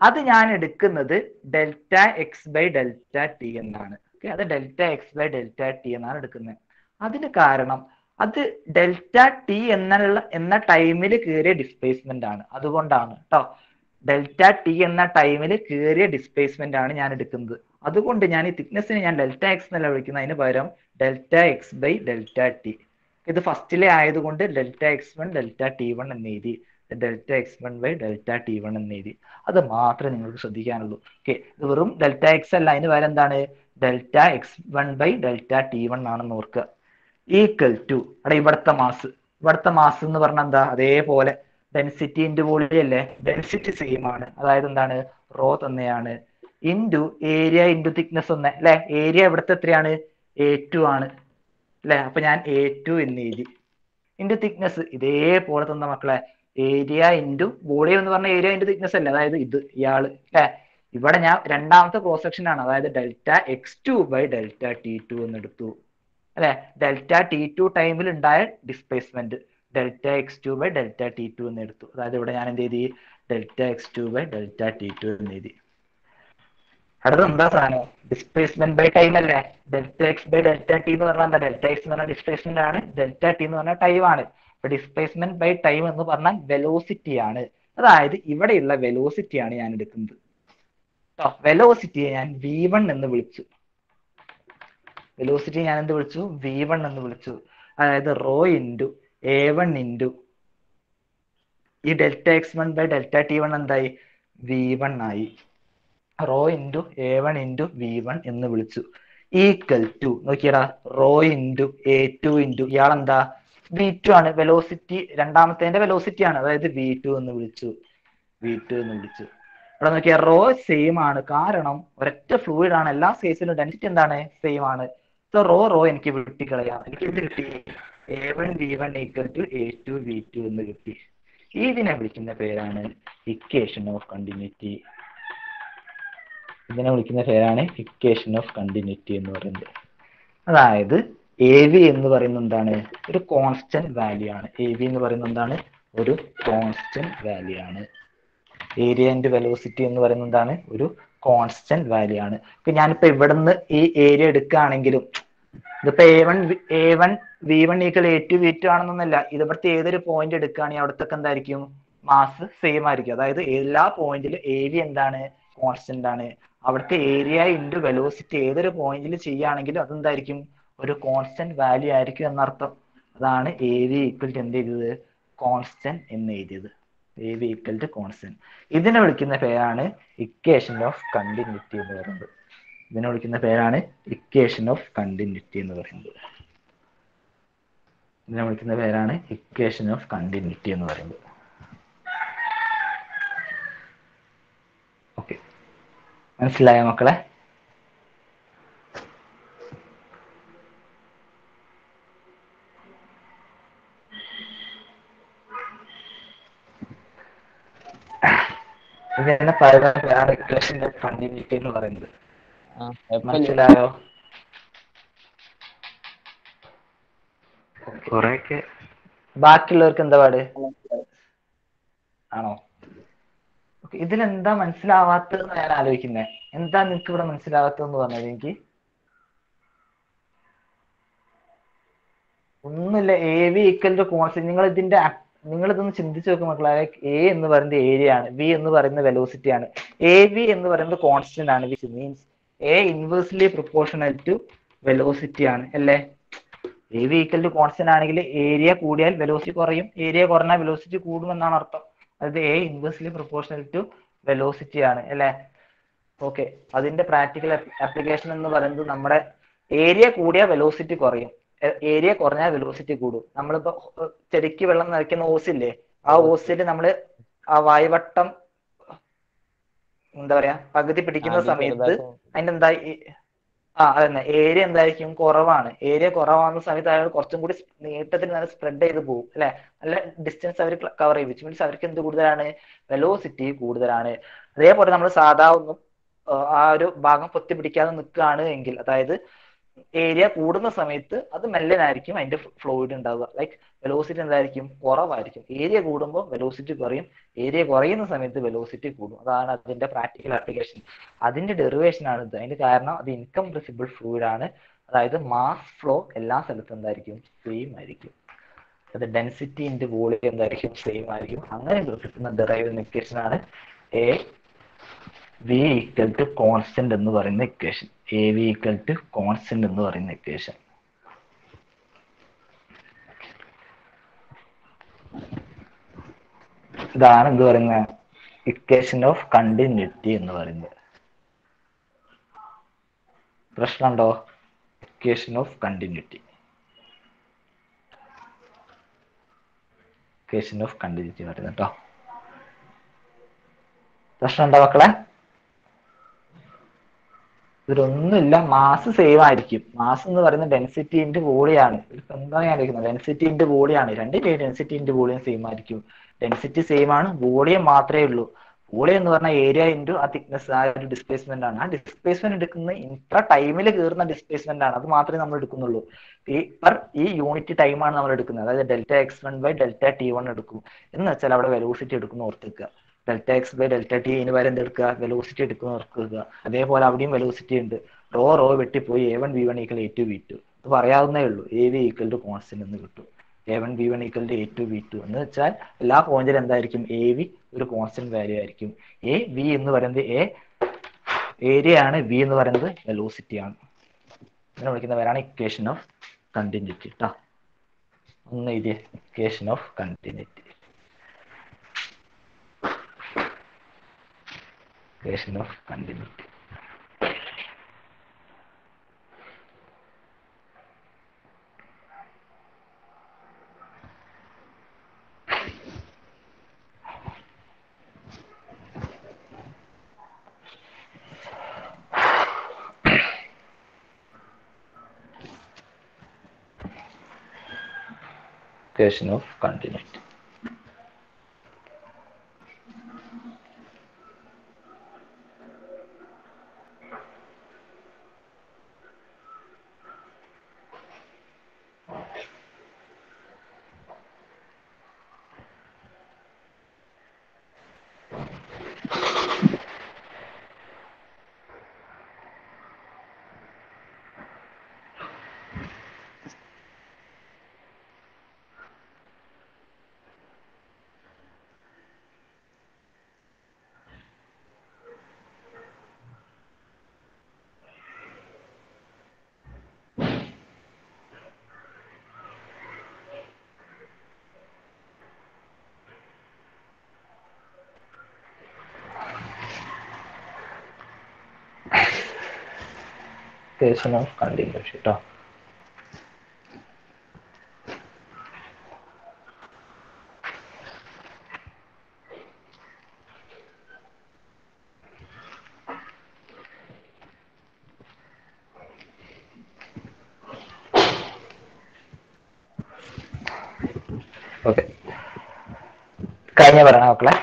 അത് ഞാൻ എടുക്കുന്നത് delta X by delta T എന്നാണ്. ഓക്കെ അത് delta X by delta T എന്നാണ് എടുക്കുന്നത്. അതിന് കാരണം അത് ഡെൽറ്റ ടി എന്നുള്ള എന്ന ടൈമിൽ കയറിയ ഡിസ്പ്ലേസ്മെന്റ് ആണ്. അതുകൊണ്ടാണ് കേട്ടോ ഡെൽറ്റ ടി എന്ന ടൈമിൽ കയറിയ ഡിസ്പ്ലേസ്മെന്റ് ആണ് ഞാൻ എടുക്കുന്നത്. അതുകൊണ്ട് ഞാൻ ഈ തിക്നെസ്സിനെ ഞാൻ ഡെൽറ്റ എക്സ് എന്നല്ല വിളിക്കുന്നത്. അതിന് പകരം delta X by delta T ഇത് ഫസ്റ്റിലെ ആയതുകൊണ്ട് delta X one delta T one എന്ന് എഴുതി. Delta X one by delta T one എന്ന് എഴുതി. അത് മാത്രമേ നിങ്ങൾക്ക് ശ്രദ്ധിക്കാനുള്ളൂ. ഓക്കെ ഇത് വെറും ഡെൽറ്റ എക്സ് അല്ല. അതിന് പകരം എന്താണ്? Delta X one by delta T one ആണെന്ന് ഓർക്കുക. ഈക്വൽ ടു അവിടെ ഇവിടുത്തെ മാസ് ഇവിടുത്തെ മാസ് എന്ന് പറഞ്ഞാൽ എന്താ? അതേപോലെ ഡെൻസിറ്റി ഇന്റു വോളിയം അല്ലേ? ഡെൻസിറ്റി സെയിം ആണ്. അതായത് എന്താണ്? റോ തന്നെയാണ്. ഇന്റു ഏരിയ ഇന്റു തിക്നെസ് ഒന്ന്. അല്ലെ? ഏരിയ ഇവിടുത്തെ എത്രയാണ്? എ ടു ആണ്. അല്ലെ? അപ്പൊ ഞാൻ എ ടു എന്ന് എഴുതി. ഇന്റു തിക്നെസ് ഇതേപോലെ തന്ന മക്കളെ. ഏരിയ ഇന്റു വോളിയം എന്ന് പറഞ്ഞ ഏരിയ ഇന്റു തിക്നെസ് അല്ലേ? അതായത് ഇത് ഇയാൾ. അല്ലെ? ഇവിടെ ഞാൻ രണ്ടാമത്തെ ക്രോസ് സെക്ഷൻ ആണ്. അതായത് delta X two by delta T two എന്ന് എടുത്തു. അല്ലെ? ഡെൽറ്റ ടി ടു ടൈമിൽ ഉണ്ടായ displacement delta X two by delta T two എന്ന് എടുത്തു. അതായത് ഇവിടെ ഞാൻ എന്ത് ചെയ്തി delta X two by delta T two എന്ന് എഴുതി. അടുത്ത എന്താ സാധനം? ഡിസ്പ്ലേസ്മെന്റ് ബൈ ടൈം അല്ലേ? Delta X by delta T എന്ന് പറഞ്ഞാൽ എന്താ? ഡെൽറ്റ എക്സ് എന്ന് പറഞ്ഞാൽ ഡിസ്പ്ലേസ്മെന്റ് ആണ്. ഡെൽറ്റ ടി എന്ന് പറഞ്ഞാൽ ടൈം ആണ്. അപ്പൊ ഡിസ്പ്ലേസ്മെന്റ് ബൈ ടൈം എന്ന് പറഞ്ഞാൽ വെലോസിറ്റി ആണ്. അതായത് ഇവിടെയുള്ള വെലോസിറ്റി ആണ് ഞാൻ എടുക്കുന്നത്. വെലോസിറ്റിയെ ഞാൻ വി വൺ എന്ന് വിളിച്ചു. വെലോസിറ്റി ഞാൻ എന്ത് വിളിച്ചു? വി വൺ എന്ന് വിളിച്ചു. അതായത് rho into A one into ഈ delta X one by delta T one എന്തായി? വി വൺ ആയി. Rho into A one into V one എന്ന് വിളിച്ചു. Equal to നോക്കിയടാ rho into A two into ഇയാളെന്താ? വി ടു ആണ്. വെലോസിറ്റി രണ്ടാമത്തേന്റെ വെലോസിറ്റി ആണ്. അതായത് വി ടു എന്ന് വിളിച്ചു. വി ടു എന്ന് വിളിച്ചു. ഇവിടെ നോക്കിയാൽ റോ സെയിം ആണ്. കാരണം ഒരൊറ്റ ഫ്ലൂയിഡ് ആണ്. എല്ലാ കേസിലും ഡെൻസിറ്റി എന്താണ്? സെയിം ആണ്. റോ റോ എനിക്ക് വെട്ടിക്കളയാം. എനിക്ക് കിട്ടി? A one V one equal to A two V two എന്ന് കിട്ടി. ഇതിനെ വിളിക്കുന്ന പേരാണ് ഇക്വേഷൻ ഓഫ് കണ്ടിന്യൂറ്റി ഇതിനെ വിളിക്കുന്ന പേരാണ് ഇക്വേഷൻ ഓഫ് കണ്ടിന്യൂറ്റി എന്ന് പറയുന്നത്. അതായത് എ വി എന്ന് പറയുന്നത് എന്താണ്? ഒരു കോൺസ്റ്റന്റ് വാല്യൂ ആണ്. എ വി എന്ന് പറയുന്നത് എന്താണ്? ഒരു കോൺസ്റ്റന്റ് വാല്യൂ ആണ്. ഏരിയ ആൻഡ് വെലോസിറ്റി എന്ന് പറയുന്നത് എന്താണ്? ഒരു കോൺസ്റ്റന്റ് വാല്യൂ ആണ്. ഇപ്പൊ ഞാനിപ്പോ ഇവിടുന്ന് ഈ ഏരിയ എടുക്കുകയാണെങ്കിലും ഇതിപ്പോ A one A one V one equal A two V two ആണെന്നൊന്നല്ല ഇത് ഇവിടുത്തെ ഏതൊരു പോയിന്റ് എടുക്കുകയാണെങ്കിൽ അവിടത്തൊക്കെ എന്തായിരിക്കും? മാസ് സെയിം ആയിരിക്കും. അതായത് എല്ലാ പോയിന്റിലും ഏരിയ എന്താണ്? കോൺസ്റ്റന്റ് ആണ്. അവിടുത്തെ ഏരിയ ഇന്റു വെലോസിറ്റി ഏതൊരു പോയിന്റിൽ ചെയ്യുകയാണെങ്കിലും അതെന്തായിരിക്കും? ഒരു കോൺസ്റ്റന്റ് വാല്യൂ ആയിരിക്കും എന്നർത്ഥം. അതാണ് ഏരിയ ഈക്വൽ ടു എന്ത് ചെയ്തത്? കോൺസ്റ്റന്റ് എന്ന് എഴുതിയത്. A V equal to constant ഇതിനെ വിളിക്കുന്ന പേരാണ് ഇക്വേഷൻ ഓഫ് കണ്ടിന്യൂറ്റി എന്ന് പറയുന്നത്. ഇതിനെ വിളിക്കുന്ന പേരാണ് ഇക്വേഷൻ ഓഫ് കണ്ടിന്യൂറ്റി എന്ന് പറയുന്നത്. ഇതിനെ വിളിക്കുന്ന പേരാണ് ഇക്വേഷൻ ഓഫ് കണ്ടിന്യൂറ്റി എന്ന് പറയുന്നത്. ഓക്കെ മനസ്സിലായോ മക്കളെ? ഇതിനെ പറയുന്ന പേരാണ് ഇക്വേഷൻ ഓഫ് കണ്ടിന്യൂറ്റി എന്ന് പറയുന്നത്. മനസ്സിലായോ? കൊറേയൊക്കെ. ബാക്കിയുള്ളവർക്ക് എന്താ പാട്? ആണോ? ഇതിലെന്താ മനസ്സിലാവാത്തതെന്ന് ഞാൻ ആലോചിക്കുന്നത് എന്താ നിനക്ക് ഇവിടെ മനസ്സിലാവാത്തതെന്ന് പറഞ്ഞത് എനിക്ക്? ഒന്നുമില്ല A V equal to constant നിങ്ങൾ ഇതിന്റെ നിങ്ങൾ ഇതൊന്ന് ചിന്തിച്ചു നോക്കും മക്കളെ എ എന്ന് പറയുന്നത് ഏരിയ ആണ് വി എന്ന് പറയുന്നത് വെലോസിറ്റി ആണ്. എ വി എന്ന് പറയുന്നത് കോൺസ്റ്റന്റ് ആണ് which means A inversely proportional to velocity ആണ് അല്ലേ? A V equal to constant ആണെങ്കിൽ ഏരിയ കൂടിയാൽ വെലോസിറ്റി കുറയും. ഏരിയ കുറഞ്ഞാൽ വെലോസിറ്റി കൂടും എന്നാണ് അർത്ഥം. അതായത് A inversely proportional to velocity ആണ് അല്ലേ? ഓക്കെ അതിന്റെ പ്രാക്ടിക്കൽ ആപ്ലിക്കേഷൻ എന്ന് പറയുന്നത് നമ്മുടെ ഏരിയ കൂടിയ വെലോസിറ്റി കുറയും. ഏരിയ കുറഞ്ഞാൽ വെലോസിറ്റി കൂടും. നമ്മളിപ്പോ ചെടിക്ക് വെള്ളം നിറയ്ക്കുന്ന ഓസില്ലേ ആ ഓസിൽ നമ്മൾ ആ വായവട്ടം എന്താ പറയാ പകുതി പിടിക്കുന്ന സമയത്ത് അതിന്റെ എന്താ ആ അതന്നെ. ഏരിയ എന്തായിരിക്കും? കുറവാണ്. ഏരിയ കുറവാകുന്ന സമയത്ത് അയാൾ കുറച്ചും കൂടി നീട്ടത്തിൽ നല്ല സ്പ്രെഡ് ചെയ്ത് പോകും അല്ലെ? നല്ല ഡിസ്റ്റൻസ് അവർ കവർ ചെയ്യും. വിച്ച് മീൻസ് അവർക്ക് എന്ത് കൂടുതലാണ്? വെലോസിറ്റി കൂടുതലാണ്. അതേപോലെ നമ്മൾ സാധാ ഒന്നും ആ ഒരു ഭാഗം പൊത്തി പിടിക്കാതെ നിൽക്കുകയാണ് എങ്കിൽ അതായത് ഏരിയ കൂടുന്ന സമയത്ത് അത് മെല്ലനായിരിക്കും അതിന്റെ ഫ്ലോയിഡ് ഉണ്ടാവുക. ലൈക്ക് വെലോസിറ്റി എന്തായിരിക്കും? കുറവായിരിക്കും. ഏരിയ കൂടുമ്പോൾ വെലോസിറ്റി കുറയും. ഏരിയ കുറയുന്ന സമയത്ത് വെലോസിറ്റി കൂടും. അതാണ് അതിന്റെ പ്രാക്ടിക്കൽ ആപ്ലിക്കേഷൻ അതിന്റെ ഡെറിവേഷൻ ആണ് ഇത്. അതിന്റെ കാരണം അത് ഇൻകംപ്രസിബിൾ ഫ്ലൂയിഡ് ആണ്. അതായത് മാസ് ഫ്ലോ എല്ലാ സ്ഥലത്തും എന്തായിരിക്കും? സെയിം ആയിരിക്കും. അത് ഡെൻസിറ്റി ഇന്റു വോളിയം എന്തായിരിക്കും? സെയിം ആയിരിക്കും. അങ്ങനെ കിട്ടുന്ന ഡെറൈവ് ഇക്വേഷൻ ആണ് A V equal to constant എന്ന് പറയുന്ന equation A V equal to constant എന്ന് പറയുന്ന ഇക്വേഷൻ ഇതാണ് എന്ത് പറയുന്ന ഇക്വേഷൻ ഓഫ് കണ്ടിന്യൂറ്റി എന്ന് പറയുന്നത്. പ്രശ്നമുണ്ടോ? Equation of continuity equation of continuity പറയുന്നത് കേട്ടോ. പ്രശ്നമുണ്ടോ മക്കളെ? ഇതിലൊന്നുമില്ല. മാസ് സെയിം ആയിരിക്കും. മാസ് എന്ന് പറയുന്ന ഡെൻസിറ്റി ഇന്റു വോളിയാണ് എന്താണ് ഞാൻ ഡെൻസിറ്റി ഇന്റു വോളിയാണ് രണ്ടിന്റെ ഡെൻസിറ്റി ഇന്റു വോളിയം സെയിം ആയിരിക്കും. ഡെൻസിറ്റി സെയിം ആണ്. വോളിയം മാത്രമേ ഉള്ളൂ. വോളിയം എന്ന് പറഞ്ഞ ഏരിയ ഇന്റു ആ തിക്നെസ് ആ ഒരു ഡിസ്പ്ലേസ്മെന്റ് ആണ്. ആ ഡിസ്പ്ലേസ്മെന്റ് എടുക്കുന്ന ഇത്ര ടൈമിൽ കയറുന്ന ഡിസ്പ്ലേസ്മെന്റ് ആണ്. അത് മാത്രമേ നമ്മൾ എടുക്കുന്നുള്ളൂ. ഈ പെർ ഈ യൂണിറ്റ് ടൈമാണ് നമ്മൾ എടുക്കുന്നത്. അതായത് delta X one by delta T one എടുക്കും. എന്ന് വെച്ചാൽ അവിടെ വെലോസിറ്റി എടുക്കുന്ന ഓർത്തിക്കുക delta X by delta T ഇനി വരെ എന്തെടുക്കുക വെലോസിറ്റി എടുക്കുന്ന ഓർക്കുക അതേപോലെ അവിടെയും വെലോസിറ്റി ഉണ്ട്. Rho rho വെട്ടിപ്പോയി. A one V one equal A two V two ഇത് പറയാവുന്നേ ഉള്ളൂ. A V equal to constant എന്ന് കിട്ടും. A one B one equal to A two B two എന്ന് വെച്ചാൽ എല്ലാ പോയിന്റിലും എന്തായിരിക്കും? എ വി ഒരു കോൺസ്റ്റന്റ് വാല്യൂ ആയിരിക്കും. എ വി എന്ന് പറയുന്നത് എ ഏരിയ ആണ്. വി എന്ന് പറയുന്നത് വെലോസിറ്റി ആണ്. ഇതിനെ വിളിക്കുന്നവരാണ് ഇക്വേഷൻ ഓഫ് കണ്ടിന്യൂറ്റി കേട്ടോ ഒന്ന് എഴുതിയ. Equation of continuity equation of continuity equation of continuity. Equation of continuity കേട്ടോ ഓക്കെ കഴിഞ്ഞ പറയണ മക്കളെ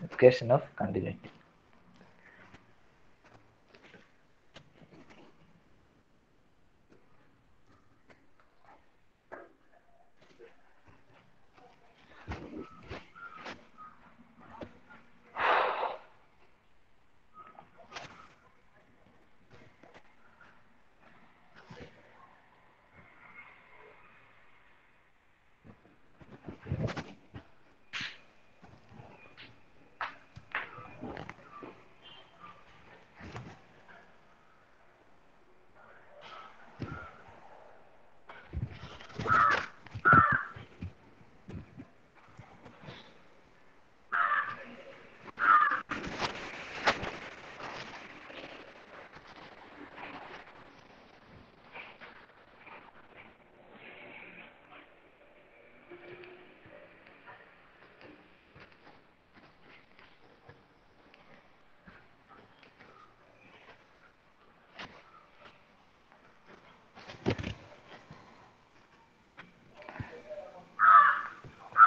ഇക്വേഷൻ ഓഫ് കണ്ടിന്യൂറ്റി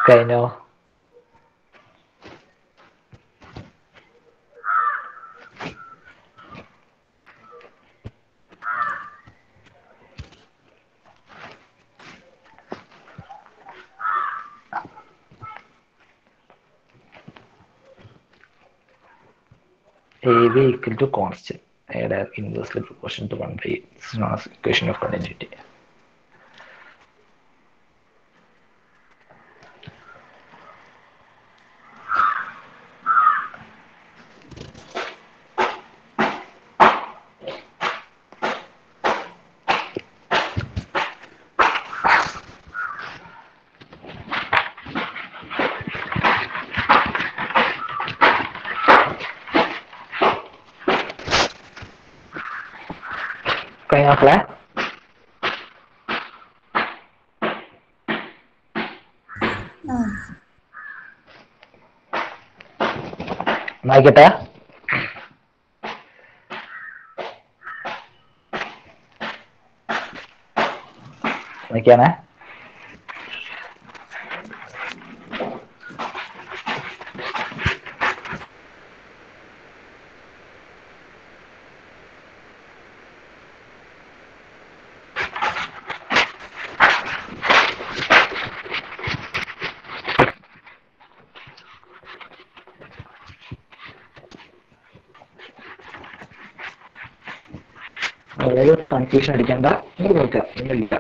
കഴിഞ്ഞോ AB equal to constant. Add inversely proportional to 1 by this is known as equation of continuity. കഴിഞ്ഞ മക്കളെ നോക്കട്ടെ നോക്കിയാണേ വളരെ കൺഫ്യൂഷൻ അടിക്കേണ്ട നിങ്ങൾ നോക്കുക ഒന്നുമില്ല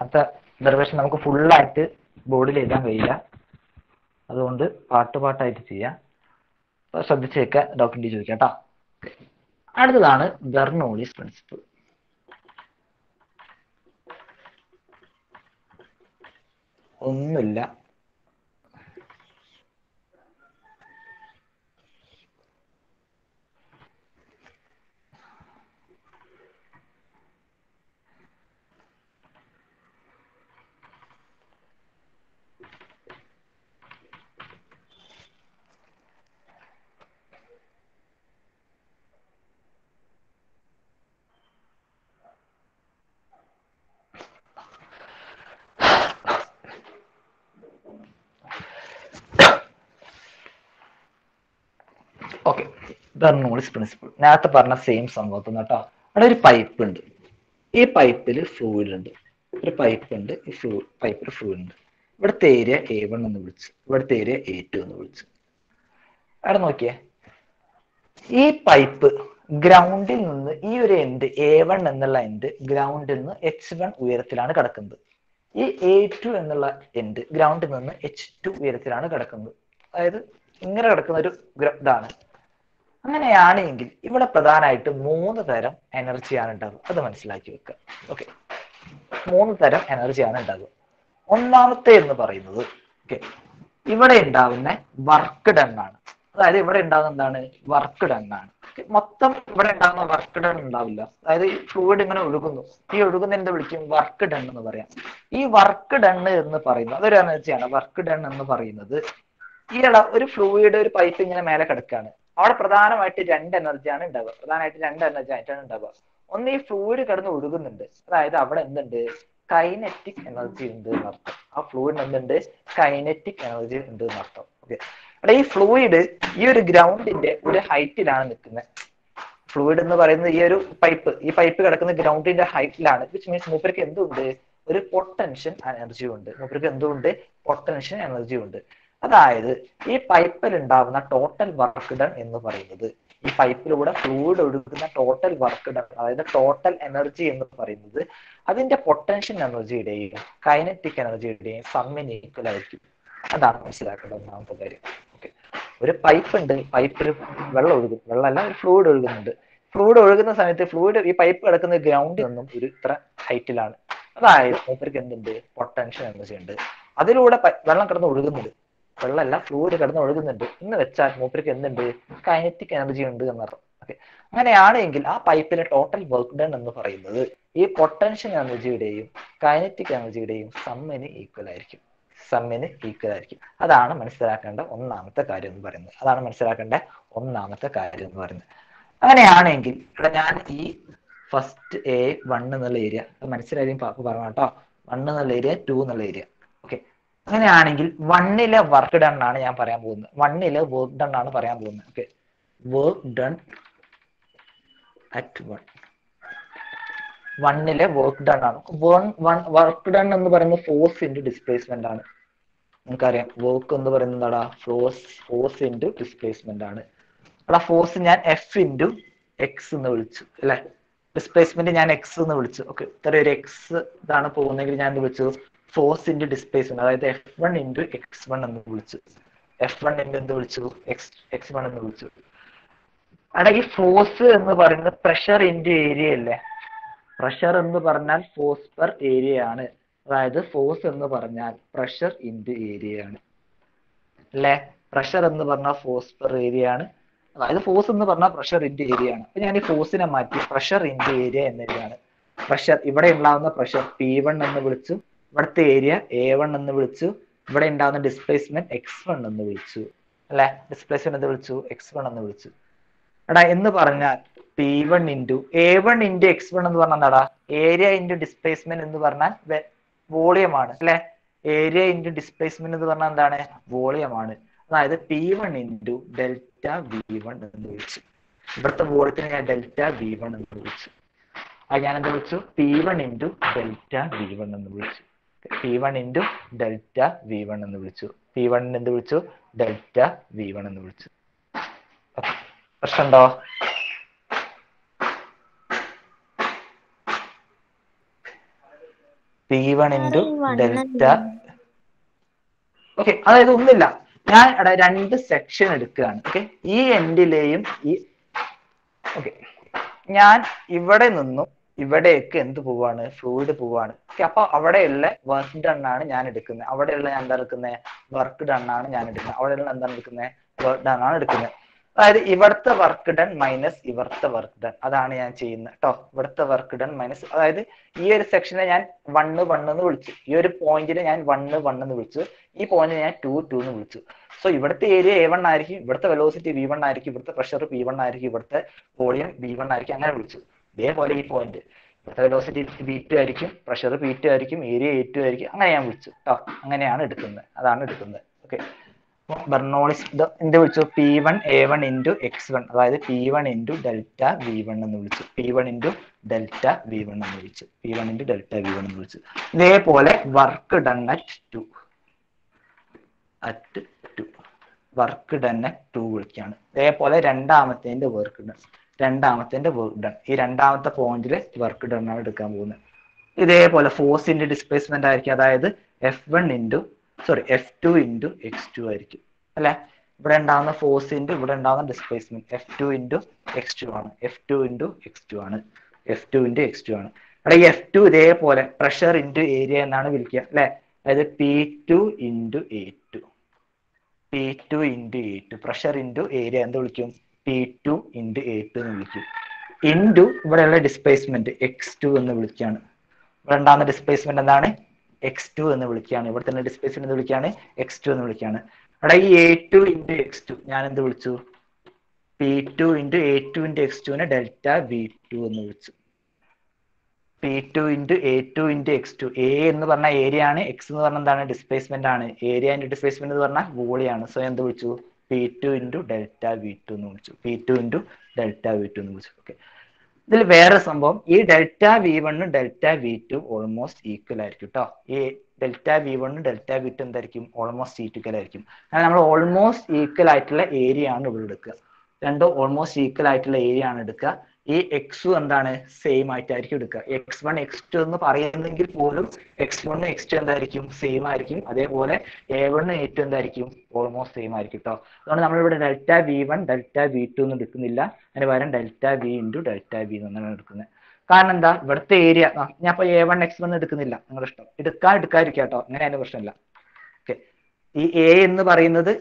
അടുത്ത ഡെറിവേഷൻ നമുക്ക് ഫുള്ളായിട്ട് ബോർഡിൽ എഴുതാൻ കഴിയില്ല. അതുകൊണ്ട് പാട്ട് പാട്ടായിട്ട് ചെയ്യാം. അപ്പൊ ശ്രദ്ധിച്ചേക്ക ഡോക്ടറിന്റെ ചോദിക്കാം കേട്ടോ അടുത്തതാണ് ബെർണോളിസ് പ്രിൻസിപ്പിൾ ഒന്നുമില്ല ഓക്കെ ബെർണോളിസ് പ്രിൻസിപ്പിൾ നേരത്തെ പറഞ്ഞ സെയിം സംഭവത്തിൽ കേട്ടോ. അവിടെ ഒരു പൈപ്പ് ഉണ്ട്. ഈ പൈപ്പിൽ ഫ്ലൂയിഡ് ഉണ്ട്. ഒരു പൈപ്പ് ഉണ്ട്. ഈ ഫ്ലൂ പൈപ്പിൽ ഫ്ലൂയിഡ് ഉണ്ട്. ഇവിടുത്തെ ഏരിയ എ വൺ എന്ന് വിളിച്ചു. ഇവിടുത്തെ ഏരിയ എ ടു എന്ന് വിളിച്ചു. അവിടെ നോക്കിയേ. ഈ പൈപ്പ് ഗ്രൗണ്ടിൽ നിന്ന് ഈ ഒരു എൻഡ് എ വൺ എന്നുള്ള എൻഡ് ഗ്രൗണ്ടിൽ നിന്ന് എച്ച് വൺ ഉയരത്തിലാണ് കിടക്കുന്നത്. ഈ എ ടു എന്നുള്ള എൻഡ് ഗ്രൗണ്ടിൽ നിന്ന് എച്ച് ടു ഉയരത്തിലാണ് കിടക്കുന്നത്. അതായത് ഇങ്ങനെ കിടക്കുന്ന ഒരു ഗ്ര- ഇതാണ് അങ്ങനെയാണെങ്കിൽ ഇവിടെ പ്രധാനമായിട്ട് മൂന്ന് തരം എനർജിയാണ് ഉണ്ടാകുക അത് മനസ്സിലാക്കി വെക്കുക. ഓക്കെ മൂന്ന് തരം എനർജിയാണ് ഉണ്ടാകുക ഒന്നാമത്തെ എന്ന് പറയുന്നത് ഓക്കെ ഇവിടെ ഉണ്ടാവുന്ന വർക്ക് ഡൺ ആണ്. അതായത് ഇവിടെ ഉണ്ടാകുന്ന എന്താണ്? വർക്ക് ഡൺ ആണ്. മൊത്തം ഇവിടെ ഉണ്ടാകുന്ന വർക്ക് ഡൺ ഉണ്ടാവില്ല. അതായത് ഫ്ലൂയിഡ് ഇങ്ങനെ ഒഴുകുന്നു. ഈ ഒഴുകുന്നതിന്റെ വിളിക്കും? വർക്ക് ഡൺ എന്ന് പറയാം. ഈ വർക്ക് ഡൺ എന്ന് പറയുന്നത് അതൊരു എനർജിയാണ് വർക്ക് ഡൺ എന്ന് പറയുന്നത് ഈ ഒരു ഫ്ലൂയിഡ് ഒരു പൈപ്പ് ഇങ്ങനെ മേലെ കിടക്കുകയാണ് അവിടെ പ്രധാനമായിട്ട് രണ്ട് എനർജിയാണ് ഉണ്ടാവുക. പ്രധാനമായിട്ട് രണ്ട് എനർജി ആയിട്ടാണ് ഉണ്ടാവുക. ഒന്ന് ഈ ഫ്ലൂയിഡ് കിടന്ന് ഒഴുകുന്നുണ്ട്. അതായത് അവിടെ എന്തുണ്ട്? കൈനറ്റിക് എനർജി ഉണ്ട് എന്നർത്ഥം ആ ഫ്ലൂയിഡ് എന്തുണ്ട്? കൈനറ്റിക് എനർജി ഉണ്ട് എന്നർത്ഥം ഓക്കെ അവിടെ ഈ ഫ്ലൂയിഡ് ഈ ഒരു ഗ്രൗണ്ടിന്റെ ഒരു ഹൈറ്റിലാണ് നിൽക്കുന്നത്. ഫ്ലൂയിഡ് എന്ന് പറയുന്നത് ഈ ഒരു പൈപ്പ് ഈ പൈപ്പ് കിടക്കുന്ന ഗ്രൗണ്ടിന്റെ ഹൈറ്റിലാണ് വിച്ച് മീൻസ് മൂപ്പർക്ക് എന്തുണ്ട്? ഒരു പൊട്ടൻഷ്യൽ എനർജി ഉണ്ട്. മൂപ്പർക്ക് എന്തുണ്ട്? പൊട്ടൻഷ്യൽ എനർജി ഉണ്ട്. അതായത് ഈ പൈപ്പിൽ ഉണ്ടാവുന്ന ടോട്ടൽ വർക്ക് ഡൺ എന്ന് പറയുന്നത്. ഈ പൈപ്പിലൂടെ ഫ്ലൂയിഡ് ഒഴുകുന്ന ടോട്ടൽ വർക്ക് ഡൺ അതായത് ടോട്ടൽ എനർജി എന്ന് പറയുന്നത് അതിന്റെ പൊട്ടൻഷ്യൽ എനർജിയുടെയും കൈനറ്റിക് എനർജിയുടെയും സമ്മിന് ഈക്വൽ ആയിരിക്കും. അതാണ് മനസ്സിലാക്കേണ്ട ഒന്നാമത്തെ കാര്യം. ഓക്കെ ഒരു പൈപ്പ് ഉണ്ട് പൈപ്പിൽ വെള്ളം ഒഴുകും. വെള്ളമല്ല ഒരു ഫ്ലൂയിഡ് ഒഴുകുന്നുണ്ട്. ഫ്ലൂയിഡ് ഒഴുകുന്ന സമയത്ത് ഫ്ലൂയിഡ് ഈ പൈപ്പ് കിടക്കുന്ന ഗ്രൗണ്ടിൽ നിന്നും ഒരു ഇത്ര ഹൈറ്റിലാണ് അതായത് മൂപ്പർക്ക് എന്തുണ്ട്? പൊട്ടൻഷ്യൽ എനർജി ഉണ്ട്. അതിലൂടെ വെള്ളം കിടന്ന് ഒഴുകുന്നുണ്ട്. വെള്ളമല്ല ഫ്ലൂയിഡ് കിടന്ന് ഒഴുകുന്നുണ്ട്. എന്ന് വെച്ചാൽ മൂപ്പർക്ക് എന്തുണ്ട്? കൈനറ്റിക് എനർജി ഉണ്ട് എന്നർത്ഥം ഓക്കെ അങ്ങനെയാണെങ്കിൽ ആ പൈപ്പിലെ ടോട്ടൽ വർക്ക് ഡൺ എന്ന് പറയുന്നത് ഈ പൊട്ടൻഷ്യൽ എനർജിയുടെയും കൈനറ്റിക് എനർജിയുടെയും സമ്മിന് ഈക്വൽ ആയിരിക്കും. സമ്മിന് ഈക്വൽ ആയിരിക്കും. അതാണ് മനസ്സിലാക്കേണ്ട ഒന്നാമത്തെ കാര്യം എന്ന് പറയുന്നത്. അതാണ് മനസ്സിലാക്കേണ്ട ഒന്നാമത്തെ കാര്യം എന്ന് പറയുന്നത്. അങ്ങനെയാണെങ്കിൽ ഇവിടെ ഞാൻ ഈ ഫസ്റ്റ് എ വൺ എന്നുള്ള ഏരിയ മനസ്സിലായും കേട്ടോ വൺ എന്നുള്ള ഏരിയ ടു എന്നുള്ള ഏരിയ അങ്ങനെയാണെങ്കിൽ വണ്ണിലെ വർക്ക് ഡൺ ആണ് ഞാൻ പറയാൻ പോകുന്നത്. വണ്ണിലെ വർക്ക് ഡൺ ആണ് പറയാൻ പോകുന്നത്. Okay work done at one വണ്ണിലെ വർക്ക് ഡൺ ആണ്. വൺ വർക്ക് ഡൺ എന്ന് പറയുന്നത് ഫോഴ്സ് ഇന്റു ഡിസ്പ്ലേസ്മെന്റ് ആണ്. നമുക്കറിയാം വർക്ക് എന്ന് പറയുന്നത് എന്താടാ? ഫോഴ്സ് ഫോഴ്സ് ഇന്റു ഡിസ്പ്ലേസ്മെന്റ് ആണ്. അവിടെ ഫോഴ്സ് ഞാൻ എഫ് ഇന്റു എക്സ് എന്ന് വിളിച്ചു അല്ലെ? ഡിസ്പ്ലേസ്മെന്റ് ഞാൻ എക്സ് എന്ന് വിളിച്ചു. ഓക്കെ ഇത്ര ഒരു എക്സ് ഇതാണ് പോകുന്നതെങ്കിൽ ഞാൻ എന്ത് വിളിച്ചു? ഫോഴ്സ് ഇന്റു ഡിസ്പ്ലേസ്മെന്റ് അതായത് F one into X one എന്ന് വിളിച്ചു. എഫ് വൺ ഇന്റു എന്ത് വിളിച്ചു? എക്സ് എക്സ് വൺ എന്ന് വിളിച്ചു. അല്ലെങ്കിൽ ഫോഴ്സ് എന്ന് പറയുന്നത് പ്രഷർ ഇന്റു ഏരിയ അല്ലേ? പ്രഷർ എന്ന് പറഞ്ഞാൽ ഫോഴ്സ് പെർ ഏരിയ ആണ്. അതായത് ഫോഴ്സ് എന്ന് പറഞ്ഞാൽ പ്രഷർ ഇന്റു ഏരിയ ആണ്. അല്ലേ? പ്രഷർ എന്ന് പറഞ്ഞാൽ ഫോഴ്സ് പെർ ഏരിയ ആണ്. അതായത് ഫോഴ്സ് എന്ന് പറഞ്ഞാൽ പ്രഷർ ഇന്റു ഏരിയ ആണ്. അപ്പൊ ഞാൻ ഈ ഫോഴ്സിനെ മാറ്റി പ്രഷർ ഇന്റു ഏരിയ എന്നിവയാണ് പ്രഷർ ഇവിടെ ഉണ്ടാകുന്ന പ്രഷർ പി വൺ എന്ന് വിളിച്ചു. ഇവിടുത്തെ ഏരിയ എ വൺ എന്ന് വിളിച്ചു. ഇവിടെ ഉണ്ടാകുന്ന ഡിസ്പ്ലേസ്മെന്റ് എക്സ് വൺ എന്ന് വിളിച്ചു. അല്ലെ? ഡിസ്പ്ലേസ്മെന്റ് എന്ന് വിളിച്ചു. എക്സ് വൺ എന്ന് വിളിച്ചു. എടാ എന്ന് പറഞ്ഞാൽ P one into A one into X one എന്ന് പറഞ്ഞാൽ എന്താടാ? ഏരിയ ഇന്റു ഡിസ്പ്ലേസ്മെന്റ് എന്ന് പറഞ്ഞാൽ വോളിയം ആണ് അല്ലെ? ഏരിയ ഇന്റു ഡിസ്പ്ലേസ്മെന്റ് എന്ന് പറഞ്ഞാൽ എന്താണ്? വോളിയം ആണ് അതായത് P one into delta V one എന്ന് വിളിച്ചു. ഇവിടുത്തെ വോളിയത്തിന് ഞാൻ ഡെൽറ്റ വി വൺ എന്ന് വിളിച്ചു. അത് ഞാൻ എന്ത് വിളിച്ചു? P one into delta V one എന്ന് വിളിച്ചു. P one into delta V one എന്ന് വിളിച്ചു. പി വൺ എന്ത് വിളിച്ചു? ഡെൽറ്റ വി വൺ എന്ന് വിളിച്ചു. പ്രശ്നമുണ്ടോ? P one into delta okay അതായത് ഒന്നില്ല ഞാൻ എടാ രണ്ട് സെക്ഷൻ എടുക്കുകയാണ്. ഓക്കെ ഈ എൻഡിലെയും ഈ ഓക്കെ ഞാൻ ഇവിടെ നിന്നും ഇവിടേക്ക് എന്ത് പോവാണ്? ഫ്ലൂയിഡ് പോവാണ്. അപ്പൊ അവിടെയുള്ള വർക്ക് ഡൺ ആണ് ഞാൻ എടുക്കുന്നത്. അവിടെയുള്ള ഞാൻ എന്താ എടുക്കുന്നത് വർക്ക് ഡൺ ആണ് ഞാൻ എടുക്കുന്നത്. അവിടെയുള്ള എന്താണ് എടുക്കുന്നത് വർക്ക് ഡൺ ആണ് എടുക്കുന്നത്. അതായത് ഇവിടുത്തെ വർക്ക് ഡൺ മൈനസ് ഇവിടുത്തെ വർക്ക് ഡൺ അതാണ് ഞാൻ ചെയ്യുന്നത് കേട്ടോ ഇവിടുത്തെ വർക്ക് ഡൺ മൈനസ് അതായത് ഈ ഒരു സെക്ഷനെ ഞാൻ വണ്ണ് വണ്ണ് എന്ന് വിളിച്ചു. ഈ ഒരു പോയിന്റിനെ ഞാൻ വണ്ണ് വണ്ണ് എന്ന് വിളിച്ചു. ഈ പോയിന്റിനെ ഞാൻ ടു ടു എന്ന് വിളിച്ചു. സോ ഇവിടുത്തെ ഏരിയ എ വൺ ആയിരിക്കും ഇവിടുത്തെ വെലോസിറ്റി വി വൺ ആയിരിക്കും ഇവിടുത്തെ പ്രഷർ പി വൺ ആയിരിക്കും ഇവിടുത്തെ വോളിയം ബി വൺ ആയിരിക്കും അങ്ങനെ വിളിച്ചു. ഇതേപോലെ ഈ പോയിന്റ് ഇവിടുത്തെ വെലോസിറ്റി ആയിരിക്കും പ്രഷർ ടു ആയിരിക്കും ഏരിയ ടു ആയിരിക്കും അങ്ങനെ ഞാൻ വിളിച്ചു. കേട്ടോ അങ്ങനെയാണ് എടുക്കുന്നത്. അതാണ് എടുക്കുന്നത്. ഓക്കെ ബെർണോളിസ് എന്ത് വിളിച്ചു? P one A one into X one അതായത് P one into delta V one എന്ന് വിളിച്ചു. P one into delta V one എന്ന് വിളിച്ചു. P one into delta V one എന്ന് വിളിച്ചു. ഇതേപോലെ work done at two at two work done at two വിളിക്കുകയാണ്. ഇതേപോലെ രണ്ടാമത്തേന്റെ വർക്ക് ഡൺ രണ്ടാമത്തേന്റെ വർക്ക് ഡൺ ഈ രണ്ടാമത്തെ പോയിന്റിൽ വർക്ക് ഡൺ ആണ് എടുക്കാൻ പോകുന്നത്. ഇതേപോലെ ഫോഴ്സിന്റെ ഡിസ്പ്ലേസ്മെന്റ് ആയിരിക്കും. അതായത് F one into sorry F two into X two ആയിരിക്കും. അല്ലെ? ഇവിടെ ഉണ്ടാകുന്ന ഫോഴ്സിന്റെ ഇവിടെ ഉണ്ടാകുന്ന displacement F two into X two ആണ്. F two into X two ആണ്. F two into X two ആണ്. അവിടെ ഈ എഫ് ടു ഇതേപോലെ പ്രഷർ ഇന്റു ഏരിയ എന്നാണ് വിളിക്കുക. അല്ലെ? അതായത് P two into A two P two into A two pressure into area എന്ത് വിളിക്കും. P two into A two എന്ന് വിളിക്കും. ഇന്റു ഇവിടെയുള്ള ഡിസ്പ്ലേസ്മെന്റ് എക്സ് ടു എന്ന് വിളിക്കുകയാണ്. ഇവിടെ ഉണ്ടാകുന്ന ഡിസ്പ്ലേസ്മെന്റ് എന്താണ്? എക്സ് ടു എന്ന് വിളിക്കുകയാണ്. ഇവിടെ തന്നെ ഡിസ്പ്ലേസ്മെന്റ് എന്ന് വിളിക്കുകയാണ്. എക്സ് ടു എന്ന് വിളിക്കുകയാണ്. അവിടെ ഈ A two into X two ഞാൻ എന്ത് വിളിച്ചു P two into A two into X ടുവിനെ delta V two എന്ന് വിളിച്ചു. P two into A two into X two A എന്ന് പറഞ്ഞ ഏരിയ ആണ്. എക്സ് എന്ന് പറഞ്ഞ എന്താണ്? ഡിസ്പ്ലേസ്മെന്റ് ആണ്. ഏരിയ ഇന്റു ഡിസ്പ്ലേസ്മെന്റ് എന്ന് പറഞ്ഞാൽ വോളിയാണ്. സോ എന്ത് വിളിച്ചു? P two into delta V two എന്ന് വിളിച്ചു. P two into delta V two എന്ന് വിളിച്ചു. ഓക്കെ ഇതിൽ വേറെ സംഭവം. ഈ ഡെൽറ്റ വി വണ്ണും delta V two almost equal ആയിരിക്കും കേട്ടോ ഈ ഡെൽറ്റ വി വണ്ണും ഡെൽറ്റ വി ടു എന്തായിരിക്കും? ഓൾമോസ്റ്റ് ഈക്വൽ ആയിരിക്കും. കാരണം നമ്മൾ ഓൾമോസ്റ്റ് ഈക്വൽ ആയിട്ടുള്ള ഏരിയ ആണ് ഇവിടെ എടുക്കുക. രണ്ടും ഓൾമോസ്റ്റ് ഈക്വൽ ആയിട്ടുള്ള ഏരിയ ആണ് എടുക്കുക. ഈ എക്സ് എന്താണ്? സെയിം ആയിട്ടായിരിക്കും എടുക്കുക. എക്സ് വൺ എക്സ് ടു എന്ന് പറയുന്നെങ്കിൽ പോലും എക്സ് വൺ എക്സ് ടു എന്തായിരിക്കും? സെയിം ആയിരിക്കും. അതേപോലെ എ വൺ എ ടു എന്തായിരിക്കും? ഓൾമോസ്റ്റ് സെയിം ആയിരിക്കും കേട്ടോ അതുകൊണ്ട് നമ്മളിവിടെ delta V one delta V two എന്ന് എടുക്കുന്നില്ല. അതിന് പകരം delta V into delta V എന്നാണ് എടുക്കുന്നത്. കാരണം എന്താ? ഇവിടുത്തെ ഏരിയ ഞാൻ ഇപ്പൊ എ വൺ എക്സ് വൺ എടുക്കുന്നില്ല. നിങ്ങളുടെ ഇഷ്ടം. എടുക്കാൻ എടുക്കാതിരിക്കുക കേട്ടോ അങ്ങനെ അതിന് പ്രശ്നമില്ല. ഓക്കെ ഈ എ എന്ന് പറയുന്നത്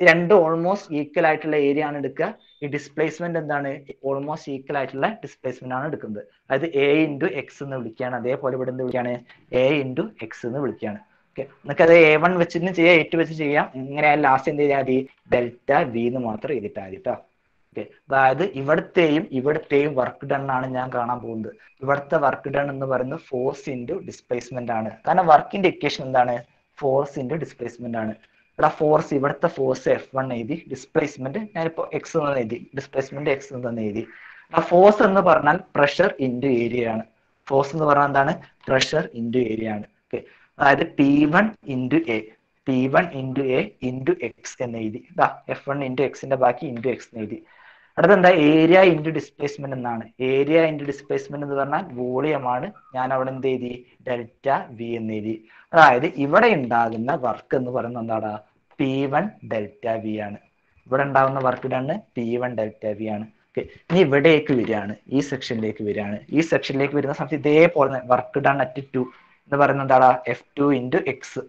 രണ്ട് ഓൾമോസ്റ്റ് ഈക്വൽ ആയിട്ടുള്ള ഏരിയ ആണ് എടുക്കുക. ഈ ഡിസ്പ്ലേസ്മെന്റ് എന്താണ്? ഓൾമോസ്റ്റ് ഈക്വൽ ആയിട്ടുള്ള ഡിസ്പ്ലേസ്മെന്റ് ആണ് എടുക്കുന്നത്. അതായത് എ ഇന്റു എക്സ് എന്ന് വിളിക്കുകയാണ്. അതേപോലെ ഇവിടെ എന്ത് വിളിക്കുകയാണ്? എ ഇന്റു എക്സ് എന്ന് വിളിക്കുകയാണ്. ഓക്കെ നിങ്ങൾക്ക് അത് എ വൺ വെച്ചിട്ട് ചെയ്യാം എ ടു വെച്ച് ചെയ്യാം. ഇങ്ങനെ ലാസ്റ്റ് എന്ത് ചെയ്താൽ മതി? ഡെൽറ്റ വി എന്ന് മാത്രം എഴുതിട്ടാൽ മതി ഓക്കെ അതായത് ഇവിടത്തെയും ഇവിടത്തെയും വർക്ക് ഡൺ ആണ് ഞാൻ കാണാൻ പോകുന്നത്. ഇവിടുത്തെ വർക്ക് ഡൺ എന്ന് പറയുന്നത് ഫോഴ്സ് ഇന്റു ഡിസ്പ്ലേസ്മെന്റ് ആണ്. കാരണം വർക്കിന്റെ ഇക്വേഷൻ എന്താണ്? ഫോഴ്സ് ഇന്റു ഡിസ്പ്ലേസ്മെന്റ് ആണ്. ഇവിടെ ഫോഴ്സ് ഇവിടുത്തെ ഫോഴ്സ് എഫ് വൺ എഴുതി ഡിസ്പ്ലേസ്മെന്റ് ഞാനിപ്പോ എക്സ് എന്ന് എഴുതി ഡിസ്പ്ലേസ്മെന്റ് എക്സ് എന്ന് എഴുതി. ആ ഫോഴ്സ് എന്ന് പറഞ്ഞാൽ പ്രഷർ ഇന്റു ഏരിയ ആണ്. ഫോഴ്സ് എന്ന് പറഞ്ഞാൽ എന്താണ്? പ്രഷർ ഇന്റു ഏരിയ ആണ്. ഓക്കെ അതായത് P one into A P one into A into X എന്ന് എഴുതി. എഫ് വൺ ഇന്റു എക്സിന്റെ ബാക്കി ഇന്റു എക്സ് എന്ന് എഴുതി. അടുത്ത എന്താ ഏരിയ ഇന്റു ഡിസ്പ്ലേസ്മെന്റ് എന്നാണ്. ഏരിയ ഇന്റു ഡിസ്പ്ലേസ്മെന്റ് എന്ന് പറഞ്ഞാൽ വോളിയമാണ് ഞാൻ അവിടെ എന്ത് എഴുതി? ഡെൽറ്റ വി എന്ന് എഴുതി. അതായത് ഇവിടെ ഉണ്ടാകുന്ന വർക്ക് എന്ന് പറയുന്നത് എന്താടാ? പി വൺ ഡെൽറ്റ വി ആണ്. ഇവിടെ ഉണ്ടാകുന്ന work done P one delta V ആണ്. ഓക്കെ ഇനി ഇവിടേക്ക് വരികയാണ്. ഈ സെക്ഷനിലേക്ക് വരികയാണ്. ഈ സെക്ഷനിലേക്ക് വരുന്ന സമയത്ത് ഇതേപോലെ വർക്ക് ഡൺ അറ്റ് ടു എന്ന് പറയുന്നത് എന്താടാ? F two into X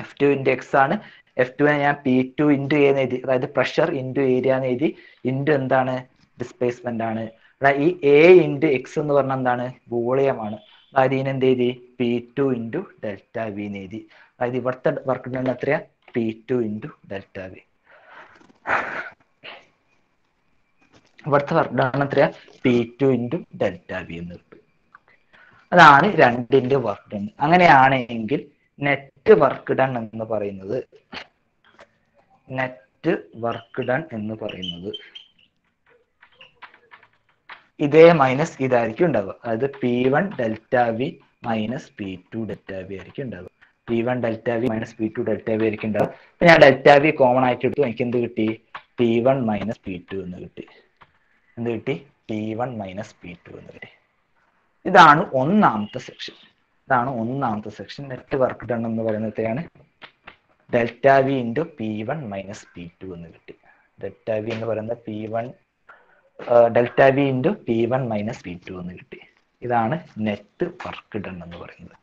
F two into X ആണ്. എഫ് ടുവിനെ ഞാൻ പി ടു ഇന്റു എന്ന് എഴുതി അതായത് പ്രഷർ ഇന്റു ഏരിയ എന്ന് എഴുതി ഇന്റു എന്താണ്? ഡിസ്പ്ലേസ്മെന്റ് ആണ്. ഈ എ ഇന്റു എക്സ് എന്ന് പറഞ്ഞാൽ എന്താണ്? വോളിയം ആണ് അതായത് ഇതിന് എന്ത് എഴുതി? P two into delta V എന്ന് എഴുതി. അതായത് ഇവിടുത്തെ വർക്ക് ഡൺ എത്രയാ? P two into delta V ഇവിടുത്തെ വർക്ക് ഡൺ എത്രയാ? P two into delta V എന്ന്. കിട്ടും അതാണ് രണ്ടിന്റെ വർക്ക് ഡൺ അങ്ങനെയാണെങ്കിൽ നെറ്റ് വർക്ക് ഡൺ എന്ന് പറയുന്നത്. നെറ്റ് വർക്ക് ഡൺ എന്ന് പറയുന്നത്. ഇതേ മൈനസ് ഇതായിരിക്കും ഉണ്ടാവുക. അതായത് P one delta V minus P two delta V ആയിരിക്കും ഉണ്ടാവുക. P one delta V minus P two delta V ആയിരിക്കും ഉണ്ടാവുക. ഞാൻ ഡെൽറ്റ വി കോമൺ ആയിട്ട് എടുത്തു. എനിക്ക് എന്ത് കിട്ടി? P one minus P two എന്ന് കിട്ടി. എന്ത് കിട്ടി? P one minus P two എന്ന് കിട്ടി. ഇതാണ് ഒന്നാമത്തെ സെക്ഷൻ ഇതാണ് ഒന്നാമത്തെ സെക്ഷൻ നെറ്റ് വർക്ക് ഡൺ എന്ന് പറയുന്നതാണ് delta V into P one minus P two എന്ന് കിട്ടി. ഡെൽറ്റ വി എന്ന് പറയുന്നത് P one delta V into P one minus P two എന്ന് കിട്ടി. ഇതാണ് നെറ്റ് വർക്ക് ഡൺ എന്ന് പറയുന്നത്.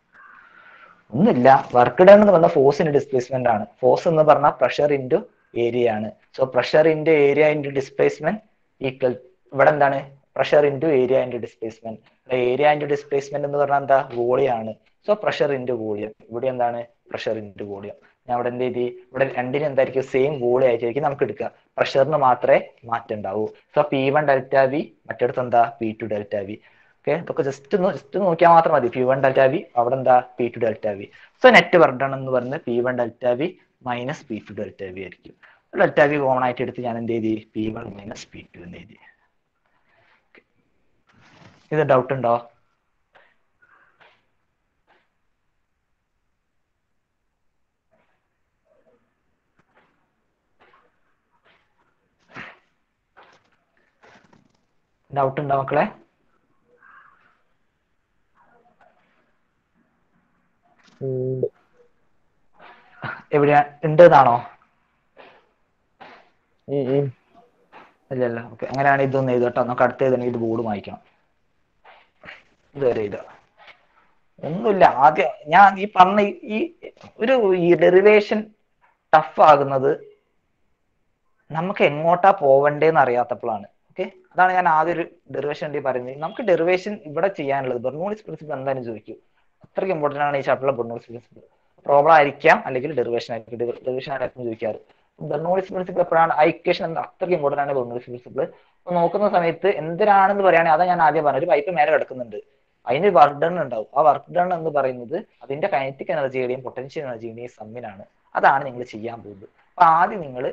ഒന്നുമില്ല. വർക്ക് ഡൺ എന്ന് പറഞ്ഞാൽ ഫോഴ്സിന്റെ ഡിസ്പ്ലേസ്മെന്റ് ആണ്. ഫോഴ്സ് എന്ന് പറഞ്ഞാൽ പ്രഷർ ഇന്റു ഏരിയ ആണ്. So pressure into area into displacement equal ഇവിടെ എന്താണ്? Pressure into area into displacement area into displacement എന്ന് പറഞ്ഞാൽ എന്താ? വോളിയം ആണ്. സോ പ്രഷർ ഇന്റു വോളിയം ഇവിടെ എന്താണ്? പ്രഷർ ഇന്റു വോളിയം ഞാൻ അവിടെ എന്ത് ചെയ്തി ഇവിടെ രണ്ടിനും എന്തായിരിക്കും? സെയിം വോളിയം ആയിട്ടായിരിക്കും നമുക്ക് എടുക്കുക. പ്രഷറിന് മാത്രമേ മാറ്റം ഉണ്ടാവൂ. So P one delta V മറ്റടുത്ത് എന്താ? P two delta V okay ഇതൊക്കെ ജസ്റ്റ് ജസ്റ്റ് നോക്കിയാൽ മാത്രം മതി. പി വൺ ഡെൽറ്റ വി അവിടെ എന്താ? P two delta V so net work done എന്ന് പറയുന്നത് P one delta V minus P two delta V ആയിരിക്കും. ഡെൽറ്റ വി കോമൺ ആയിട്ട് എടുത്ത് ഞാൻ എന്ത് ചെയ്തി P one minus P two എന്ന് എഴുതി. ഇത് ഡൗട്ട് ഉണ്ടോ? ഡൗട്ട് ഉണ്ടോ മക്കളെ. എവിടെയാ? ഉണ്ട് എന്നാണോ ഉം. ഉം. ഇല്ലല്ല ഓക്കെ അങ്ങനെയാണെങ്കിൽ ഇതൊന്ന് എഴുതട്ടോ. നമുക്ക് അടുത്ത എഴുതണമെങ്കിൽ ഇത് ബോർഡ് വായിക്കണം. ഇതുവരെ എഴുതുക ഒന്നുമില്ല. ആദ്യം ഞാൻ ഈ പറഞ്ഞ ഈ- ഒരു ഈ ഡെറിവേഷൻ ടഫ് ആകുന്നത് നമുക്ക് എങ്ങോട്ടാ പോവണ്ടേന്ന് അറിയാത്തപ്പോഴാണ്. ഓക്കെ അതാണ് ഞാൻ ആദ്യം ഒരു ഡെറിവേഷൻ വേണ്ടി പറയുന്നത്. നമുക്ക് ഡെറിവേഷൻ ഇവിടെ ചെയ്യാനുള്ളത് ബെർണോളിസ് പ്രിൻസിപ്പിൾ എന്തായാലും ചോദിക്കും. അത്രയ്ക്ക് ഇമ്പോർട്ടന്റ് ആണ് ഈ ചാപ്റ്ററിലെ ബെർണോളിസ് പ്രിൻസിപ്പിൾ പ്രോബ്ലം ആയിരിക്കാം അല്ലെങ്കിൽ ഡെറിവേഷൻ ആയിരിക്കും. ഡെറിവേഷൻ ആയിരിക്കും ചോദിക്കാറ്? ബെർണോളിസ് പ്രിൻസിപ്പിൾ എപ്പോഴാണ്? ആ ഇക്വേഷൻ അത്രയ്ക്ക് ഇമ്പോർട്ടന്റ് ആണ് ബെർണോളിസ് പ്രിൻസിപ്പിൾ നോക്കുന്ന സമയത്ത് എന്തിനാണെന്ന് പറയുകയാണെങ്കിൽ അതാ ഞാൻ ആദ്യം പറഞ്ഞു ഒരു പൈപ്പ് മേലെ കിടക്കുന്നുണ്ട്. അതിന് വർക്ക് ഡൺ ഉണ്ടാവും. ആ വർക്ക് ഡൺ എന്ന് പറയുന്നത് അതിന്റെ കൈനറ്റിക് എനർജിയുടെയും പൊട്ടൻഷ്യൽ എനർജിയുടെയും സമ്മിനാണ് അതാണ് നിങ്ങൾ ചെയ്യാൻ പോകുന്നത്. അപ്പൊ ആദ്യം നിങ്ങൾ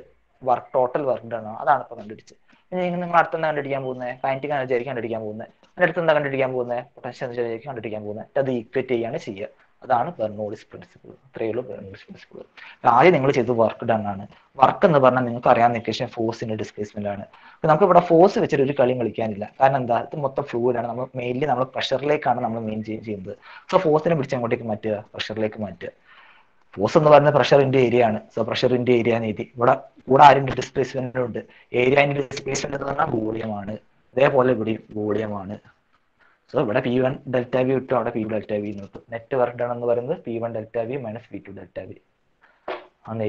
വർക്ക് ടോട്ടൽ വർക്ക് ഡൺ ആണ്. അതാണ് ഇപ്പൊ കണ്ടുപിടിച്ചത്. നിങ്ങൾ അടുത്തെന്താ കണ്ടുപിടിക്കാൻ പോകുന്നത് കൈനറ്റിക് എനർജി ആയിരിക്കും കണ്ടുപിടിക്കാൻ പോകുന്നത് അതിന്റെ അടുത്ത് എന്താ കണ്ടുപിടിക്കാൻ പോകുന്നത് പൊട്ടൻഷ്യൽ എനർജി ആയിരിക്കും കണ്ടുപിടിക്കാൻ പോകുന്നത് അത് ഈക്വേറ്റ് ചെയ്യാണ് ചെയ്യുക. അതാണ് ബെർണോളിസ് പ്രിൻസിപ്പിൾ ഇത്രയേ ഉള്ളൂ ബെർണോളിസ് പ്രിൻസിപ്പിൾ ആദ്യം നിങ്ങൾ ചെയ്തത് വർക്ക് ഡൺ ആണ്. വർക്ക് എന്ന് പറഞ്ഞാൽ നിങ്ങൾക്ക് അറിയാവുന്ന ഇക്വേഷൻ ഫോഴ്സിന്റെ ഡിസ്പ്ലേസ്മെന്റ് ആണ് നമുക്ക് ഇവിടെ ഫോഴ്സ് വെച്ചിട്ട് ഒരു കളിയും കളിക്കാനില്ല. കാരണം എന്താ? ഇത് മൊത്തം ഫ്ലൂയിഡ് ആണ്. നമ്മൾ മെയിൻലി നമ്മൾ പ്രഷറിലേക്കാണ് നമ്മൾ മെയിൻ ചെയ്യുന്നത്. സോ ഫോഴ്സിനെ പിടിച്ച് അങ്ങോട്ടേക്ക് മാറ്റുക പ്രഷറിലേക്ക് മാറ്റുക. ഫോഴ്സ് എന്ന് പറയുന്നത് പ്രഷർ ഇന്റു ഏരിയ ആണ്. സോ പ്രഷർ ഇന്റു ഏരിയ നീതി ഇവിടെ കൂടെ ആരിന്റെ ഡിസ്പ്ലേസ്മെന്റ് ഉണ്ട്. ഏരിയ ഡിസ്പ്ലേസ്മെന്റ് എന്ന് പറഞ്ഞാൽ വോളിയമാണ് അതേപോലെ ഇവിടെ വോളിയമാണ് സോ ഇവിടെ പി വൺ ഡെൽറ്റ വി കിട്ടും അവിടെ പി ഡെൽറ്റ വി കിട്ടും നെറ്റ് വർക്ക് ഡൺ എന്ന് പറയുന്നത് P one delta V minus P two delta V അന്ന്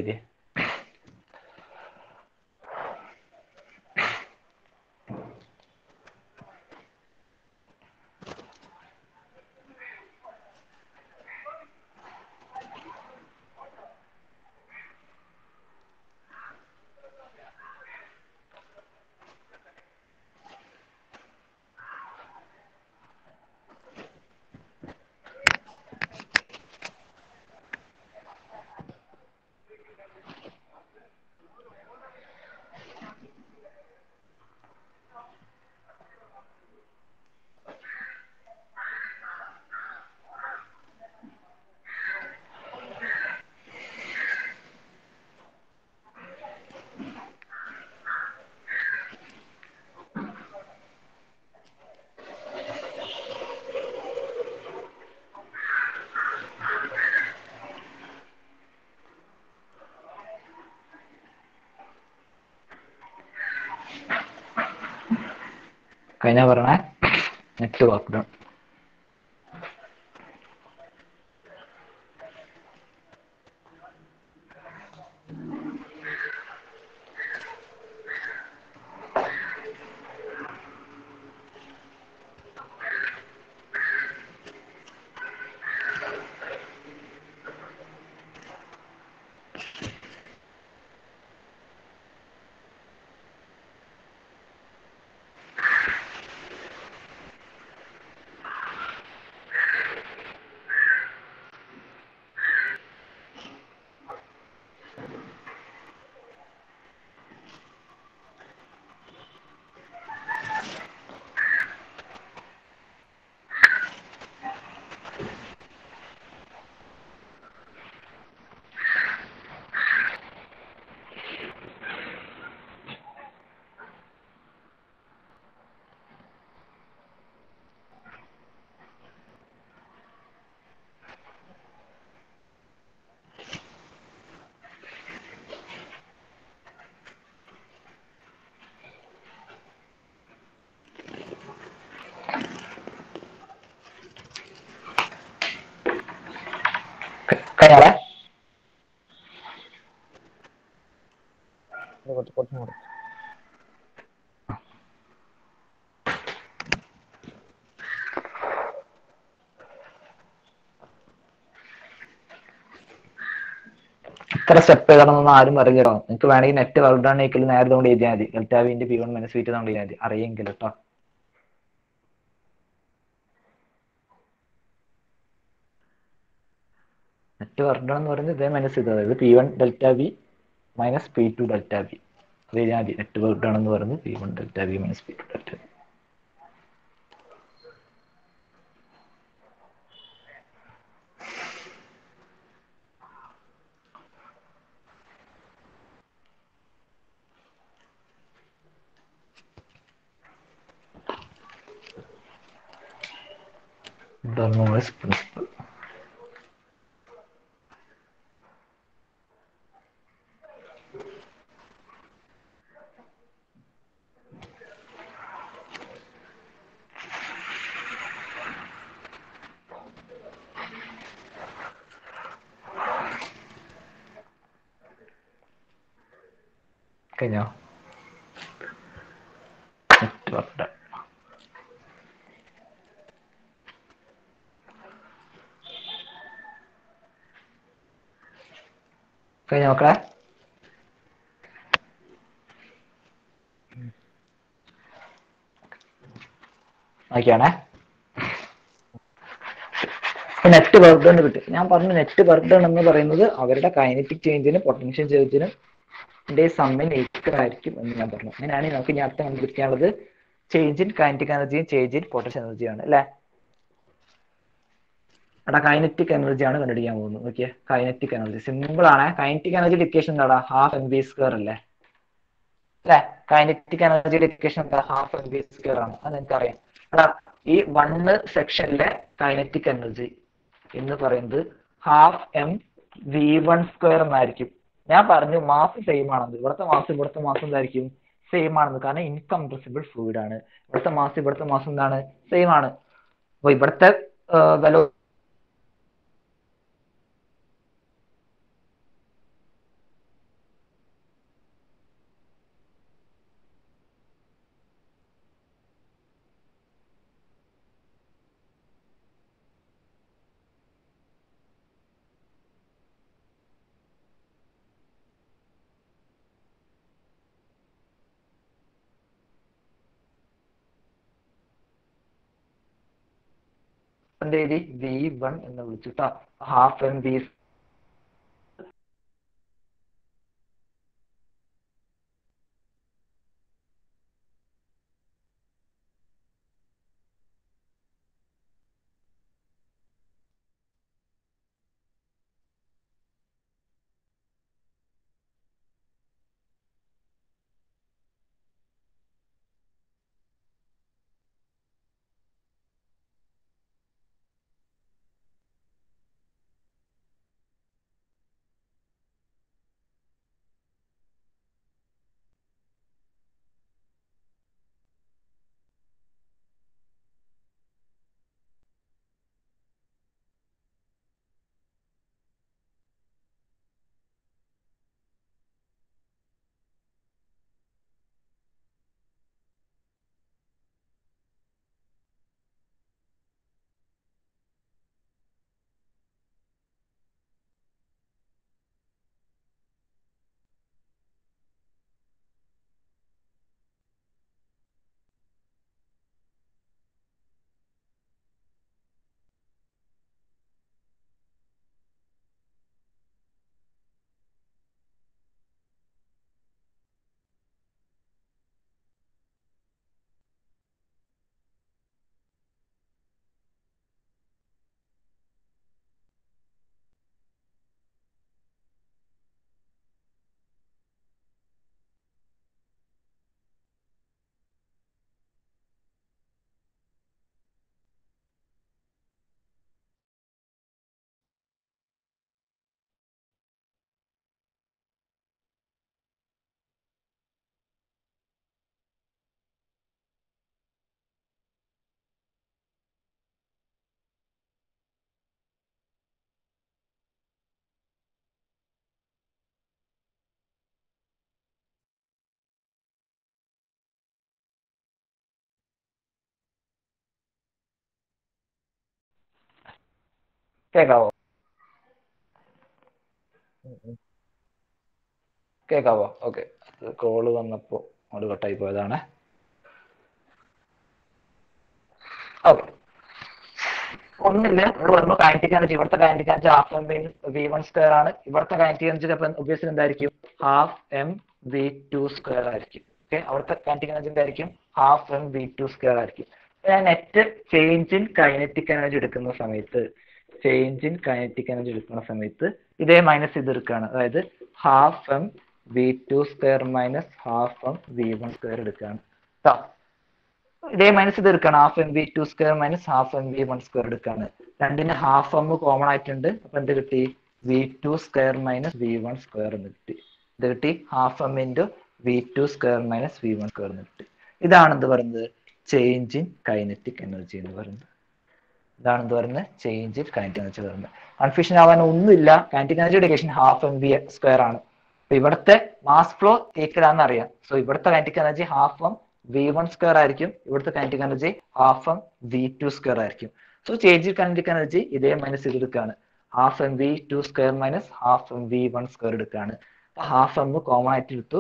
കഴിഞ്ഞ പറഞ്ഞ നെറ്റ് വർക്ക് ഡൺ കൂടെ ഇത്ര സ്റ്റെപ്പ് എഴുതണമെന്ന് ആരും അറിഞ്ഞിടണം നിങ്ങൾക്ക് വേണമെങ്കിൽ നെറ്റ് വർക്ക് ഈക്വൽ നേരത്തെ കൊണ്ട് എഴുതിയാൽ മതി. ഡെൽറ്റ പി വൺ മൈനസ് വീറ്റ് എഴുതിയാൽ മതി. അറിയെങ്കിൽ കേട്ടോ നെറ്റ് വർക്ക് ഡൺ എന്ന് പറയുന്നത് ഇതേ മൈനസ് ഇത് അതായത് P one delta V minus P two delta V അത് കഴിഞ്ഞാൽ മതി. നെറ്റ് വർക്ക് ഡൺ എന്ന് പറയുന്നത് P one delta V minus P two delta V Bernoulli's principle. കഴിഞ്ഞോ നെറ്റ്വർക്ക് കഴിഞ്ഞോ മക്കളെ നോക്കിയാണേ നെറ്റ് വർക്ക് ഡൺ കിട്ടി. ഞാൻ പറഞ്ഞു നെറ്റ് വർക്ക് ഡൺ എന്ന് പറയുന്നത് അവരുടെ കൈനറ്റിക് ചേഞ്ചിനും പൊട്ടൻഷ്യൽ ചേഞ്ചിനും ഈക്വൽ ആയിരിക്കും എന്ന് ഞാൻ പറഞ്ഞു. അങ്ങനെയാണെങ്കിൽ നമുക്ക് ഞാൻ അർത്ഥം കണ്ടുപിടിക്കാനുള്ളത്. ചേഞ്ച് ഇൻ കൈനറ്റിക് എനർജിയും ചേഞ്ച് ഇൻ പൊട്ടൻഷ്യൽ എനർജിയാണ് അല്ലേ? അവിടെ കൈനറ്റിക് എനർജിയാണ് കണ്ടുപിടിക്കാൻ പോകുന്നത്. ഓക്കെ കൈനറ്റിക് എനർജി സിമ്പിൾ ആണ്. കൈനറ്റിക് എനർജി ഡിക്കേഷൻ എന്താടാ? ഹാഫ് എം ബി സ്ക്വയർ അല്ലേ? അല്ലെ? കൈനറ്റിക് എനർജി ഡിക്കേഷൻ എന്താ? ഹാഫ് എം ബി സ്ക്വയർ ആണ്. അത് എനിക്കറിയാം ഈ വണ്ണ് സെക്ഷനിലെ കൈനറ്റിക് എനർജി എന്ന് പറയുന്നത് half M V one square എന്നായിരിക്കും. ഞാൻ പറഞ്ഞു മാസ് സെയിം ആണെന്ന്. ഇവിടുത്തെ മാസ് ഇവിടുത്തെ മാസം എന്തായിരിക്കും? സെയിം ആണെന്ന്. കാരണം ഇൻകംപ്രസിബിൾ ഫ്ലൂയിഡ് ആണ്. ഇവിടുത്തെ മാസ് ഇവിടുത്തെ മാസം എന്താണ്? സെയിം ആണ്. അപ്പൊ ഇവിടുത്തെ വെലോ എഴുതി? വി വൺ എന്ന് വിളിച്ചിട്ടാ. ഹാഫ് എം ബി ഉം. കേക്കാവോ? ഓക്കെ. കോൾ വന്നപ്പോ അത് കട്ടായി പോയതാണ്. ഓക്കെ. ഒന്നില്ല ഇവിടെ പറഞ്ഞു കൈനറ്റിക് എനർജി ഇവിടുത്തെ kinetic energy half M V one square ആണ്. ഇവിടുത്തെ കൈനറ്റിക് എനർജി അപ്പം ഉദ്ദേശിച്ചത് എന്തായിരിക്കും? Half M V two square ആയിരിക്കും. ഓക്കെ. അവിടുത്തെ കൈനറ്റിക് എനർജി എന്തായിരിക്കും? Half M V two square ആയിരിക്കും. ഞാൻ net change in kinetic energy എടുക്കുന്ന സമയത്ത് ചേഞ്ച് ഇൻ കൈനറ്റിക് എനർജി എടുക്കുന്ന സമയത്ത് ഇതേ മൈനസ് ഇത് എടുക്കുകയാണ് അതായത് half M V two square minus half M V one square എടുക്കുകയാണ്. ഇതേ മൈനസ് ഇത് എടുക്കണം. Half M V two square minus half M V one square എടുക്കുകയാണ് രണ്ടിന് ഹാഫ് എം കോമൺ ആയിട്ടുണ്ട്. അപ്പൊ എന്ത് കിട്ടി? V two square minus V one square എന്ന് കിട്ടി. ഇത് കിട്ടി? Half M into V two square minus V one square എന്ന് കിട്ടി. ഇതാണ് എന്ത് പറയുന്നത്? ചേഞ്ച് ഇൻ കൈനറ്റിക് എനർജി എന്ന് പറയുന്നത്. ഇതാണ് എന്ത് പറയുന്നത് ചേഞ്ച് കൈനറ്റിക് എനർജി പറയുന്നത് കൺഫ്യൂഷൻ ആവാൻ ഒന്നുമില്ല. Kinetic energy equation half M B square ആണ്. അപ്പൊ ഇവിടുത്തെ മാസ് ഫ്ലോ തേക്കിടാന്ന് അറിയാം. സോ ഇവിടുത്തെ kinetic energy half M V one square ആയിരിക്കും. ഇവിടുത്തെ kinetic energy half M V two square ആയിരിക്കും. So change in kinetic energy ഇതേ മൈനസ് ഇത് എടുക്കുകയാണ്. Half M V two square minus half M V one square എടുക്കുകയാണ്. അപ്പൊ ഹാഫ് എം കോമൺ ആയിട്ട് എടുത്തു.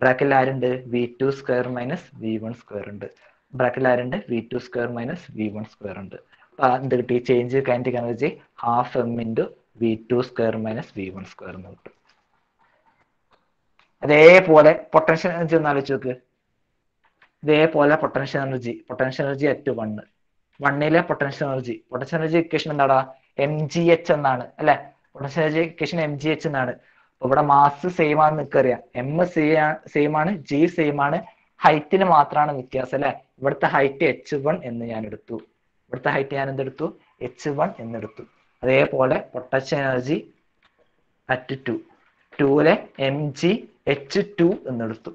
ബ്രാക്കറ്റിൽ ആരുണ്ട്? V two square minus V one square ഉണ്ട്. ബ്രാക്കറ്റിൽ ആരുണ്ട്? V two square minus V one square ഉണ്ട്. എന്ത് കിട്ടി? Change kinetic energy half M into V two square minus V one square എന്ന് കിട്ടും. അതേപോലെ പൊട്ടൻഷ്യൽ എനർജി ഒന്ന് ആലോചിച്ച് നോക്ക്. ഇതേപോലെ potential energy potential energy at one വണ്ണിലെ potential energy potential energy equation എന്താടാ? എം ജി എച്ച് എന്നാണ് അല്ലെ? Potential energy equation M G H എന്നാണ്. ഇവിടെ മാസ് സെയിം ആണെന്ന് നിൽക്കറിയാം എം സെയിം ആണ് ജി സെയിം ആണ് ഹൈറ്റിന് മാത്രമാണ് വ്യത്യാസം അല്ലെ? ഇവിടുത്തെ ഹൈറ്റ് എച്ച് വൺ എന്ന് ഞാൻ എടുത്തു. ഇവിടുത്തെ ഹൈറ്റ് ഞാൻ എന്തെടുത്തു എച്ച് വൺ എന്നെടുത്തു. അതേപോലെ പൊട്ടൻഷ്യൽ എനർജി അറ്റ് ടു ടൂലെ എം ജി എച്ച് ടു എന്നെടുത്തു.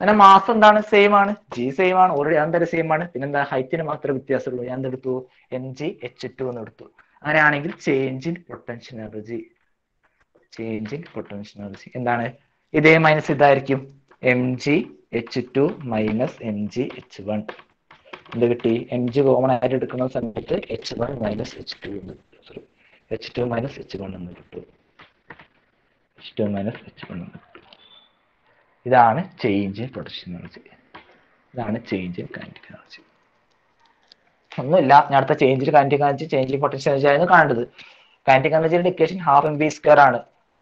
അങ്ങനെ മാസ് എന്താണ്? സെയിം ആണ്. ജി സെയിം ആണ്. ഓൾറെഡി അതെന്തായാലും സെയിം ആണ്. പിന്നെന്താ? ഹൈറ്റിന് മാത്രമേ വ്യത്യാസമുള്ളൂ. ഞാൻ എന്തെടുത്തു എം ജി എച്ച് ടു എന്നെടുത്തു. അങ്ങനെയാണെങ്കിൽ change in potential energy change in potential energy എന്താണ്? ഇതേ മൈനസ് ഇതായിരിക്കും. M G H two minus M G H one എന്ത് കിട്ടി. എം ജി കോമൺ ആയിട്ട് എടുക്കുന്ന സമയത്ത് H one minus H two എന്ന് sorry H two minus H one എന്ന് കിട്ടും. H two minus H one എന്ന് കിട്ടും. ഇതാണ് ചേഞ്ച് ഇൻ പൊട്ടൻഷ്യൽ എനർജി ഇതാണ് ചേഞ്ച് ഇൻ കൈനറ്റിക് എനർജി ഒന്നുമില്ല. ഞാൻ അടുത്ത change kinetic energy change in potential energy ആയിരുന്നു കാണേണ്ടത്. കൈനറ്റിക് എനർജിയുടെ equation half M B square ആണ്.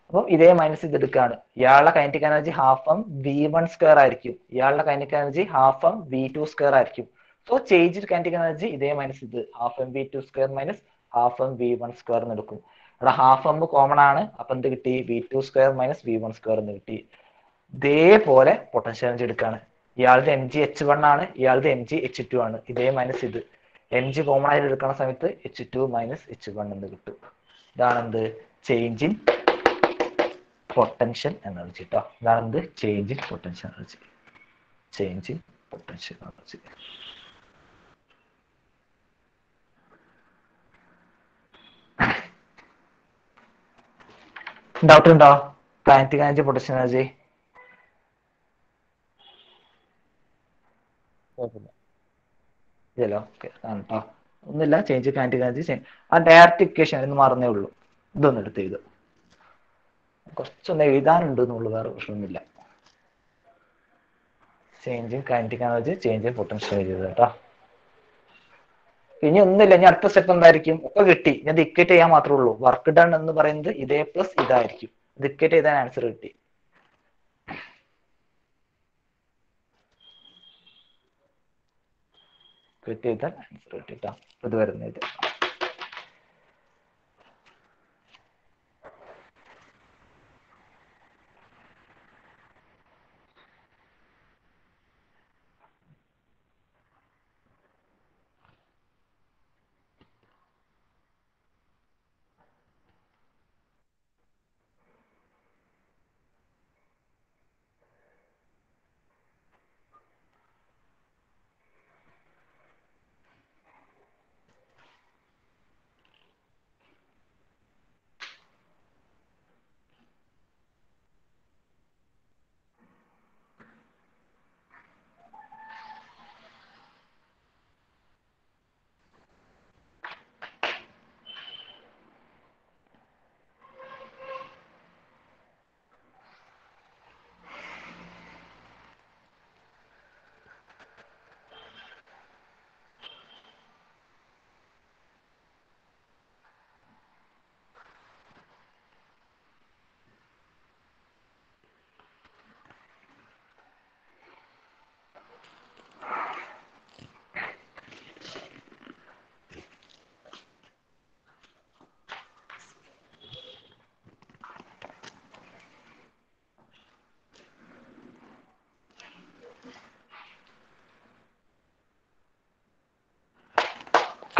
അപ്പം ഇതേ മൈനസ് ഇത് എടുക്കുകയാണ്. ഇയാളുടെ kinetic energy half M V one square ആയിരിക്കും. ഇയാളുടെ kinetic energy half M V two square ആയിരിക്കും. സോ ചേഞ്ച് കൈനറ്റിക് എനർജി ഇതേ മൈനസ് ഇത്. Half M V two square minus half M V one square എന്ന് എടുക്കും. ഇവിടെ ഹാഫ് എം കോമൺ ആണ്. അപ്പൊ എന്ത് കിട്ടി? V two square minus V one square എന്ന് കിട്ടി. ഇതേപോലെ പൊട്ടൻഷ്യൽ എനർജി എടുക്കുകയാണ് ഇയാളുടെ എം ജി എച്ച് വൺ ആണ്. ഇയാളുടെ എം ജി എച്ച് ടു ആണ്. ഇതേ മൈനസ് ഇത്. എം ജി കോമൺ ആയിട്ട് എടുക്കുന്ന സമയത്ത് H two minus H one എന്ന് കിട്ടും. ഇതാണ് എന്ത്? ചേഞ്ച് ഇൻ പൊട്ടൻഷ്യൽ എനർജി കേട്ടോ ഇതാണ് എന്ത്? Change in potential energy change in potential energy doubt ഉണ്ടോ? പ്ലാനറ്റിക് എനർജി പൊട്ടൻഷ്യൽ എനർജി ആണ് കേട്ടോ ഒന്നുമില്ല ചേഞ്ച് പ്ലാനറ്റിക് എനർജി ആ ഡയറക്റ്റ് ഇക്വേഷൻ എന്ന് മറന്നേ ഉള്ളൂ. ഇതൊന്നും എടുത്ത് എഴുതും കുറച്ചൊന്ന് എഴുതാനുണ്ട് എന്നുള്ളൂ വേറെ പ്രശ്നമൊന്നുമില്ല. Change kinetic energy change potential energy കേട്ടോ. ഇനി ഒന്നുമില്ല ഇനി അടുത്ത സ്റ്റെപ്പ് എന്തായിരിക്കും? ഒക്കെ കിട്ടി. ഞാൻ ഇക്വേറ്റ് ചെയ്യാൻ മാത്രമേ ഉള്ളൂ. വർക്ക് ഡൺ എന്ന് പറയുന്നത് ഇതേ പ്ലസ് ഇതായിരിക്കും. ഇത് ഇക്വേറ്റ് ചെയ്താൽ ആൻസർ കിട്ടി. ഇക്വേറ്റ് ചെയ്താൽ ആൻസർ കിട്ടിട്ടാ ഇത് വരുന്നത്.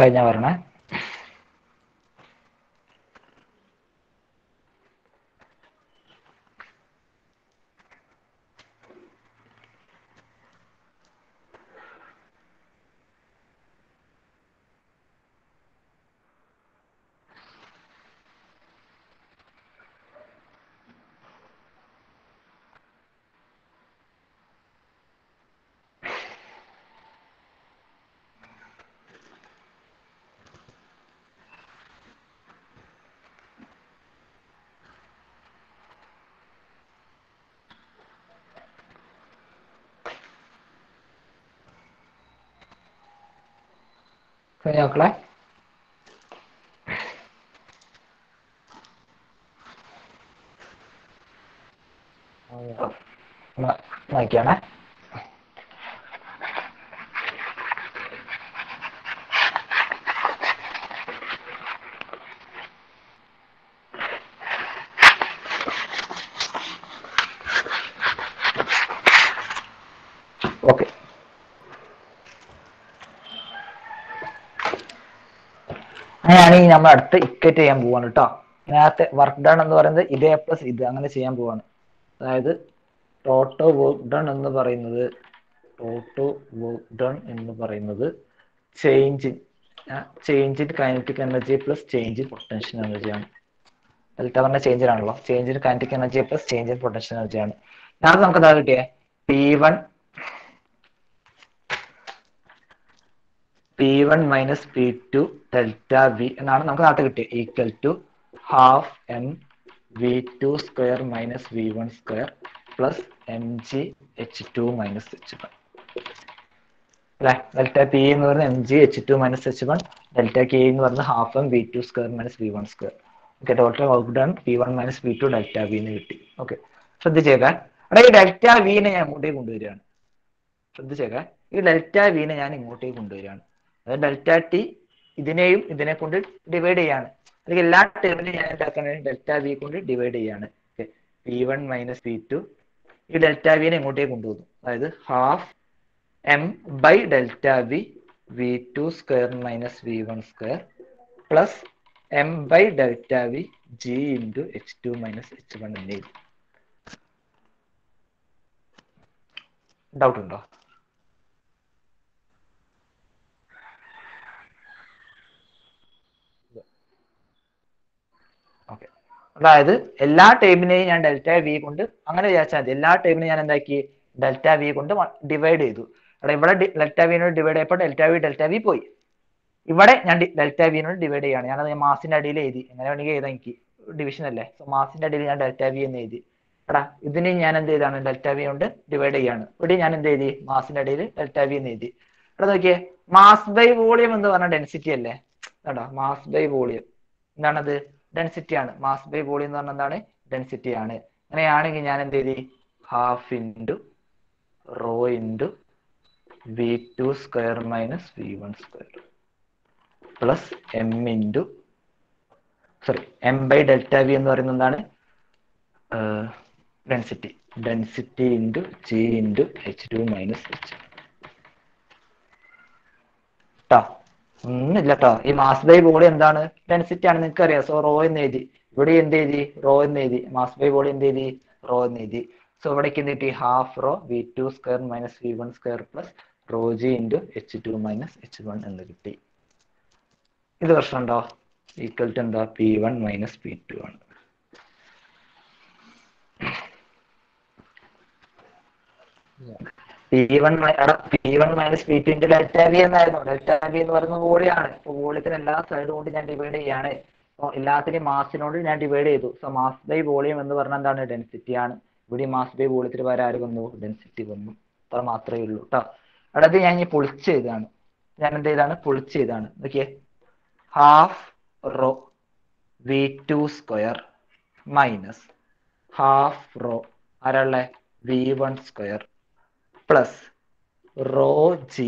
കഴിഞ്ഞ പറഞ്ഞേ കഴിഞ്ഞ മക്കളെ നോക്കിയാണേ ഓക്കെ അങ്ങനെയാണെങ്കിൽ നമ്മൾ അടുത്ത ഇക്വേറ്റ് ചെയ്യാൻ പോവാണ് കേട്ടോ നേരത്തെ വർക്ക് ഡൺ എന്ന് പറയുന്നത് ഇതേ പ്ലസ് ഇത് അങ്ങനെ ചെയ്യാൻ പോവാണ്. അതായത് ടോട്ടോ വർക്ക് ഡൺ എന്ന് പറയുന്നത് ടോട്ടോ വർക്ക് ഡൺ എന്ന് പറയുന്നത് change change in kinetic energy plus change in potential എനർജിയാണ് ഡെൽറ്റ പറഞ്ഞ ചേഞ്ചിനാണല്ലോ change in kinetic energy plus change in potential എനർജിയാണ് നേരത്തെ നമുക്ക് എന്താ കിട്ടിയേ? P one P one minus P two delta V എന്നാണ് നമുക്ക് നാട്ടിൽ കിട്ടിയത് equal to half M V two square minus V one square plus M G H two minus H one അല്ലെ? ഡെൽറ്റ പി എന്ന് പറയുന്നത് M G H two minus H one delta K എന്ന് പറയുന്നത് half M V two square minus V one square okay total output ആണ് P one minus P two delta V എന്ന് കിട്ടി. ഓക്കെ ശ്രദ്ധിച്ചേക്കാൻ അവിടെ ഈ ഡെൽറ്റ വിനെ ഞാൻ ഇങ്ങോട്ടേക്ക് കൊണ്ടുവരികയാണ്. ശ്രദ്ധിച്ചേക്കാൻ ഈ ഡെൽറ്റ വിനെ ഞാൻ ഇങ്ങോട്ടേക്ക് കൊണ്ടുവരികയാണ്. ഡെൽറ്റ ടി ഇതിനെയും ഇതിനെ കൊണ്ട് ഡിവൈഡ് ചെയ്യാണ്. അല്ലെങ്കിൽ എല്ലാ ടേമിനെയും ഞാൻ എന്താക്കാണ് ഡെൽറ്റ വി കൊണ്ട് ഡിവൈഡ് ചെയ്യാണ്. P one minus P two ഈ ഡെൽറ്റ വിനെ ഇങ്ങോട്ടേക്ക് കൊണ്ടുപോകുന്നു. അതായത് half M by delta V V two square minus V one square plus M by delta V G into H two minus H one എന്ന് ഡൗട്ട് ഉണ്ടോ ഓക്കെ അതായത് എല്ലാ ടേമിനെയും ഞാൻ ഡെൽറ്റ വി കൊണ്ട് അങ്ങനെ വിചാരിച്ചാൽ മതി. എല്ലാ ടേമിനെയും ഞാൻ എന്താക്കി? ഡെൽറ്റ വി കൊണ്ട് ഡിവൈഡ് ചെയ്തു. അവിടെ ഇവിടെ ഡെൽറ്റ വിനോട് ഡിവൈഡ് ചെയ്യപ്പോൾ ഡെൽറ്റ വി ഡെൽറ്റ വി പോയി. ഇവിടെ ഞാൻ ഡെൽറ്റ വിനോട് ഡിവൈഡ് ചെയ്യാണ്. ഞാനത് മാസിന്റെ അടിയിൽ എഴുതി. എങ്ങനെ വേണമെങ്കിൽ എഴുതാം എനിക്ക്. ഡിവിഷൻ അല്ലേ? സോ മാസിന്റെ അടിയിൽ ഞാൻ ഡെൽറ്റ വി എന്ന് എഴുതി. എടാ ഇതിന് ഞാൻ എന്ത് ചെയ്താണ്? ഡെൽറ്റ വി കൊണ്ട് ഡിവൈഡ് ചെയ്യാണ്. ഇവിടെ ഞാൻ എന്ത് എഴുതി? മാസിന്റെ അടിയിൽ ഡെൽറ്റ വി എന്ന് എഴുതി. എടാ നോക്കിയേ. മാസ് ബൈ വോളിയം എന്ന് പറഞ്ഞ ഡെൻസിറ്റി അല്ലേ? കേട്ടോ മാസ് ബൈ വോളിയം എന്താണത്? ഡെൻസിറ്റി ആണ്. മാസ് ബൈ വോളിയം എന്ന് പറഞ്ഞാൽ എന്താണ്? ഡെൻസിറ്റി ആണ്. അങ്ങനെയാണെങ്കിൽ ഞാൻ എന്ത് ചെയ്തി? Half into rho into V two square minus V one square plus M into sorry M by delta V എന്ന് പറയുന്നത് എന്താണ്? Density density into G into H two minus H ട്ടോ. കേട്ടോ ഈ മാസ് ബൈ ബോളി എന്താണ്? ഡെൻസിറ്റി ആണ് നിങ്ങൾക്ക് അറിയാം സോ റോ എന്ന് എഴുതി. ഇവിടെ എന്ത് എഴുതി? റോ എന്ന് എഴുതി. മാസ് ബൈ ബോൾ എന്ത് എഴുതി? റോ എന്ന് എഴുതി. സോ ഇവിടേക്ക് എന്ത് കിട്ടി? Half rho V two square minus V one square plus rho G into H two minus H one എന്ന് കിട്ടി. ഇത് പ്രശ്നമുണ്ടോ ഈക്വൽ ടു എന്താ? P one minus P two ആണ്. P one P one minus P two into delta V എന്നായിരുന്നു. ഡെൽറ്റ വി എന്ന് പറയുന്നത് വോളിയാണ് വോളിയത്തിന് എല്ലാ സൈഡും കൊണ്ട് ഞാൻ ഡിവൈഡ് ചെയ്യാണ്. അപ്പൊ എല്ലാത്തിനെയും മാസിനോട് ഞാൻ ഡിവൈഡ് ചെയ്തു. സോ മാസ് ബൈ വോളിയം എന്ന് പറഞ്ഞാൽ എന്താണ്? ഡെൻസിറ്റി ആണ്. ഇവിടെ മാസ് ബൈ വോളിയത്തിന് ആര് വന്നു? ഡെൻസിറ്റി വന്നു. അത്ര മാത്രമേ ഉള്ളൂ കേട്ടോ അടുത്ത് ഞാൻ ഈ പൊളിച്ച് ചെയ്താണ്. ഞാൻ എന്ത് ചെയ്താണ്? പൊളിച്ച് ചെയ്താണ്. നോക്കിയേ. Half rho V two square minus half rho ആരാളെ V one square plus rho G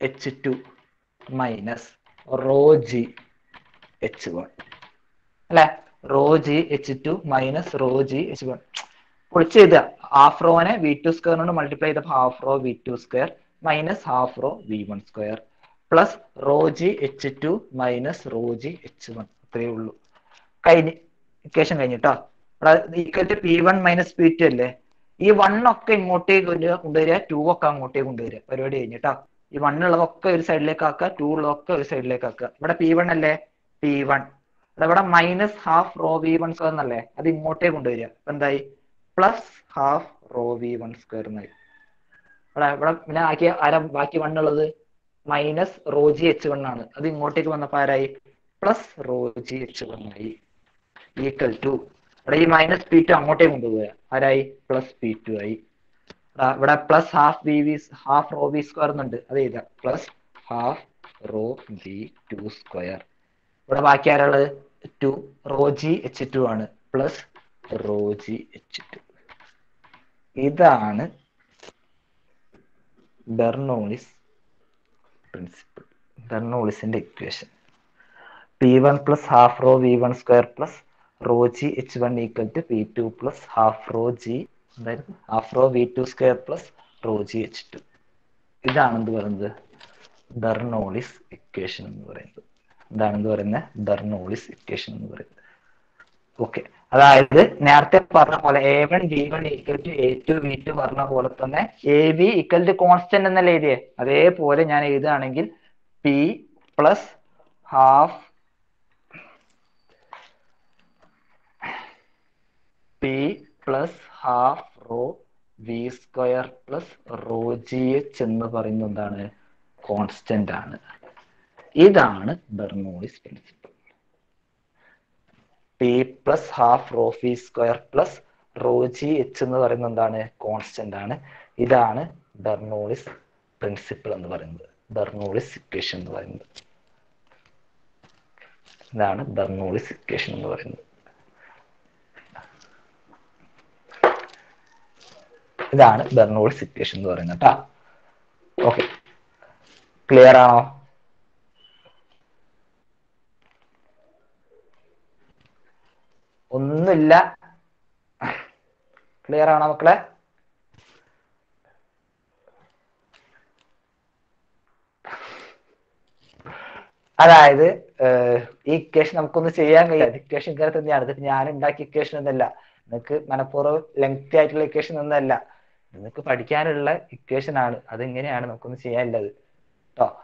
H two minus rho G H one അല്ലെ? Rho G H two minus rho G H one പൊളിച്ച് ചെയ്ത ഹാഫ് റോനെ വി ടു സ്ക്വയർ കൊണ്ട് മൾട്ടിപ്ലൈ ചെയ്തപ്പോൾ half rho V two square minus half rho V one square plus rho G H two minus rho G H one അത്രയേ ഉള്ളൂ. കഴിഞ്ഞ് ഇക്വേഷൻ കഴിഞ്ഞിട്ടോ equal to P one minus P two അല്ലേ? ഈ വൺ ഒക്കെ ഇങ്ങോട്ടേക്ക് കൊണ്ടുവരിക ടൂ ഒക്കെ അങ്ങോട്ടേക്ക് കൊണ്ടുവരിക. പരിപാടി കഴിഞ്ഞിട്ടാ ഈ വൺ ഉള്ളതൊക്കെ ഒരു സൈഡിലേക്ക് ആക്കുക ടു ഉള്ളതൊക്കെ ഒരു സൈഡിലേക്ക് ആക്കുക. ഇവിടെ പി വൺ അല്ലേ? പി വൺ ഇവിടെ minus half rho V one square എന്നല്ലേ? അത് ഇങ്ങോട്ടേക്ക് കൊണ്ടുവരിക. എന്തായി? Plus half rho V one square എന്നായി. ഇവിടെ ഇവിടെ പിന്നെ ആക്കിയ ആരാ ബാക്കി വൺ ഉള്ളത്? Minus rho G H one ആണ്. അത് ഇങ്ങോട്ടേക്ക് വന്നപ്പോ ആരായി? Plus rho G H one ആയി. ഈക്വൽ ടു ഇവിടെ ഈ മൈനസ് പി ടു അങ്ങോട്ടേ കൊണ്ടുപോവുക. ആരായി? പ്ലസ് പി ടു ആയി. ഇവിടെ plus half B V half rho B square എന്നുണ്ട്. അത് ചെയ്ത plus half rho B two square ഇവിടെ ബാക്കി ആരുള്ളത്? Two rho G H two ആണ്. Plus rho G H two ഇതാണ് Bernoulli's principle ബെർണോളിസിന്റെ equation P one plus half rho V one square plus rho G H one equal to V two plus half rho G എന്തായിരുന്നു? Half rho V two square plus rho G H two ഇതാണ് എന്ത് പറയുന്നത്? ബെർണോളിസ് ഇക്വേഷൻ എന്ന് പറയുന്നത്. ഇതാണ് എന്ത് പറയുന്നത് ബെർണോളിസ് ഇക്വേഷൻ എന്ന് പറയുന്നത്. ഓക്കെ അതായത് നേരത്തെ പറഞ്ഞ പോലെ A one B one equal to A two V two പറഞ്ഞ പോലെ തന്നെ A B equal to constant എന്നല്ലേ എഴുതിയേ? അതേപോലെ ഞാൻ എഴുതുകയാണെങ്കിൽ P plus half P plus half rho V square plus rho G H എന്ന് പറയുന്നത് എന്താണ്? കോൺസ്റ്റന്റ് ആണ്. ഇതാണ് Bernoulli's principle P plus half rho V square plus rho G H എന്ന് പറയുന്നത് എന്താണ്? കോൺസ്റ്റന്റ് ആണ്. ഇതാണ് ബെർണോളിസ് പ്രിൻസിപ്പിൾ എന്ന് പറയുന്നത്. ബെർണോളിസ് ഇക്വേഷൻ എന്ന് പറയുന്നത്. ഇതാണ് ബെർണോളിസ് ഇക്വേഷൻ എന്ന് പറയുന്നത്. ഇതാണ് ബെർണോളിസ് സിറ്റുവേഷൻ എന്ന് പറയുന്നത് ഓക്കെ ക്ലിയർ ആണോ? ഒന്നുമില്ല. ക്ലിയർ ആണോ മക്കളെ? അതായത് ഈ ഇക്വേഷൻ നമുക്കൊന്ന് ചെയ്യാൻ കഴിയും. ഇക്വേഷൻ ഇങ്ങനെ തന്നെയാണ്. ഞാൻ ഉണ്ടാക്കിയ ഇക്വേഷൻ ഒന്നല്ല. നിങ്ങൾക്ക് മനഃപൂർവം ലെങ്തി ആയിട്ടുള്ള ഇക്വേഷൻ ഒന്നല്ല. നിങ്ങൾക്ക് പഠിക്കാനുള്ള ഇക്വേഷൻ ആണ്. അതിങ്ങനെയാണ് നമുക്കൊന്ന് ചെയ്യാനുള്ളത്? കേട്ടോ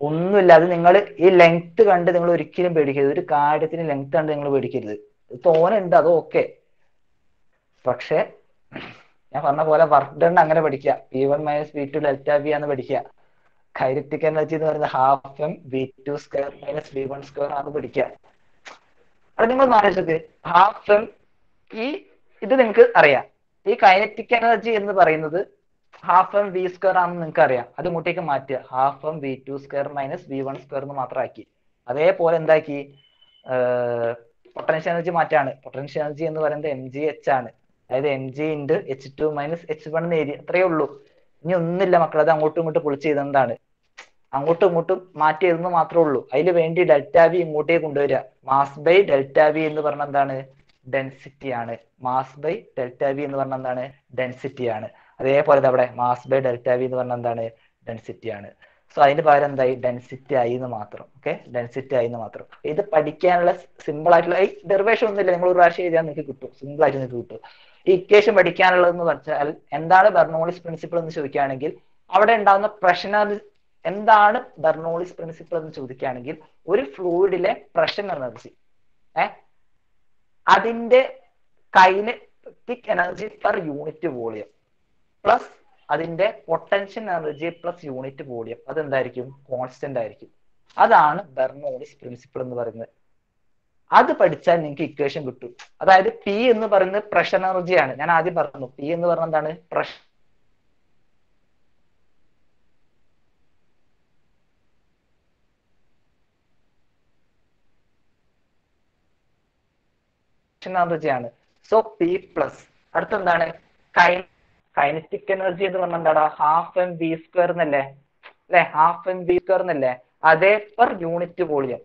ഒന്നുമില്ല. അത് നിങ്ങൾ ഈ ലെങ്ത് കണ്ട് നിങ്ങൾ ഒരിക്കലും പേടിക്കരുത്. ഒരു കാര്യത്തിന് ലെങ്ത് കണ്ട് നിങ്ങൾ പേടിക്കരുത്. തോനുണ്ട് അത് ഓക്കെ പക്ഷെ ഞാൻ പറഞ്ഞ പോലെ വർക്ക് ഡൺ അങ്ങനെ പഠിക്കുക. P one minus B two delta B ആണ് പഠിക്കുക. കൈനറ്റിക് എനർജി എന്ന് പറയുന്നത് half M B two square minus B one square ആണ് പഠിക്കുക. അത് നിങ്ങൾ ആലോചിച്ചത് ഹാഫ് എം ഈ ഇത് നിങ്ങൾക്ക് അറിയാം. ഈ കൈനറ്റിക് എനർജി എന്ന് പറയുന്നത് ഹാഫ് എം വി സ്ക്വയർ ആണെന്ന് നിങ്ങൾക്ക് അറിയാം. അത് ഇങ്ങോട്ടേക്ക് മാറ്റുക. Half M V two square minus V one square എന്ന് മാത്രമാക്കി അതേപോലെ എന്താക്കി? പൊട്ടൻഷ്യൽ എനർജി മാറ്റാണ്. പൊട്ടൻഷ്യൽ എനർജി എന്ന് പറയുന്നത് എം ജി എച്ച് ആണ്. അതായത് M G into H two minus H one എന്ന് അത്രയേ ഉള്ളൂ. ഇനി ഒന്നുമില്ല മക്കൾ അത് അങ്ങോട്ടും ഇങ്ങോട്ടും പൊളിച്ച് ചെയ്തെന്താണ് അങ്ങോട്ടും ഇങ്ങോട്ടും മാറ്റി എഴുതുന്ന മാത്രമേ ഉള്ളൂ. അതിന് വേണ്ടി ഡെൽറ്റ വി ഇങ്ങോട്ടേക്ക് കൊണ്ടുവരിക. മാസ് ബൈ ഡെൽറ്റ വി എന്ന് പറഞ്ഞ എന്താണ്? ഡെൻസിറ്റി ആണ്. മാസ് ബൈ ഡെൽറ്റ വി എന്ന് പറഞ്ഞ എന്താണ്? ഡെൻസിറ്റി ആണ്. അതേപോലെ അവിടെ മാസ് ബൈ ഡെൽറ്റ വി എന്ന് പറഞ്ഞ എന്താണ്? ഡെൻസിറ്റി ആണ്. സോ അതിന് പകരം എന്തായി? ഡെൻസിറ്റി ആയി എന്ന് മാത്രം. ഓക്കെ ഡെൻസിറ്റി ആയി എന്ന് മാത്രം. ഇത് പഠിക്കാനുള്ള സിമ്പിൾ ആയിട്ടുള്ള ഈ ഡെറിവേഷൻ ഒന്നുമില്ല. നിങ്ങൾ ഒരു പ്രാവശ്യം എഴുതിയാൽ നിങ്ങൾക്ക് കിട്ടും. സിമ്പിൾ ആയിട്ട് നിങ്ങൾക്ക് കിട്ടും. ഈ ഇക്വേഷൻ പഠിക്കാനുള്ളതെന്ന് പറഞ്ഞാൽ എന്താണ് ബെർണോളിസ് പ്രിൻസിപ്പിൾ എന്ന് ചോദിക്കുകയാണെങ്കിൽ അവിടെ ഉണ്ടാകുന്ന പ്രഷർ എന്താണ് ബെർണോളിസ് പ്രിൻസിപ്പിൾ എന്ന് ചോദിക്കുകയാണെങ്കിൽ ഒരു ഫ്ലൂയിഡിലെ പ്രഷർ എനർജി ഏ? അതിന്റെ kinetic energy per unit volume plus അതിന്റെ potential energy plus unit volume അതെന്തായിരിക്കും? Constant ആയിരിക്കും. അതാണ് ബെർണോളിസ് പ്രിൻസിപ്പിൾ എന്ന് പറയുന്നത്. അത് പഠിച്ചാൽ നിങ്ങൾക്ക് ഇക്വേഷൻ കിട്ടും. അതായത് പി എന്ന് പറയുന്നത് പ്രഷർ എനർജിയാണ് ഞാൻ ആദ്യം പറഞ്ഞു. പി എന്ന് പറഞ്ഞ എന്താണ്? പ്രഷർ എനർജിയാണ് സോ പി പ്ലസ് അടുത്തെന്താണ്? കൈനറ്റിക് എനർജി എന്ന് പറഞ്ഞാൽ എന്താടാ? ഹാഫ് എം വി സ്ക്വയർ എന്നല്ലേ? അല്ലെ? ഹാഫ് എം വി സ്ക്വയർ എന്നല്ലേ? അതേ പെർ യൂണിറ്റ് വോളിയം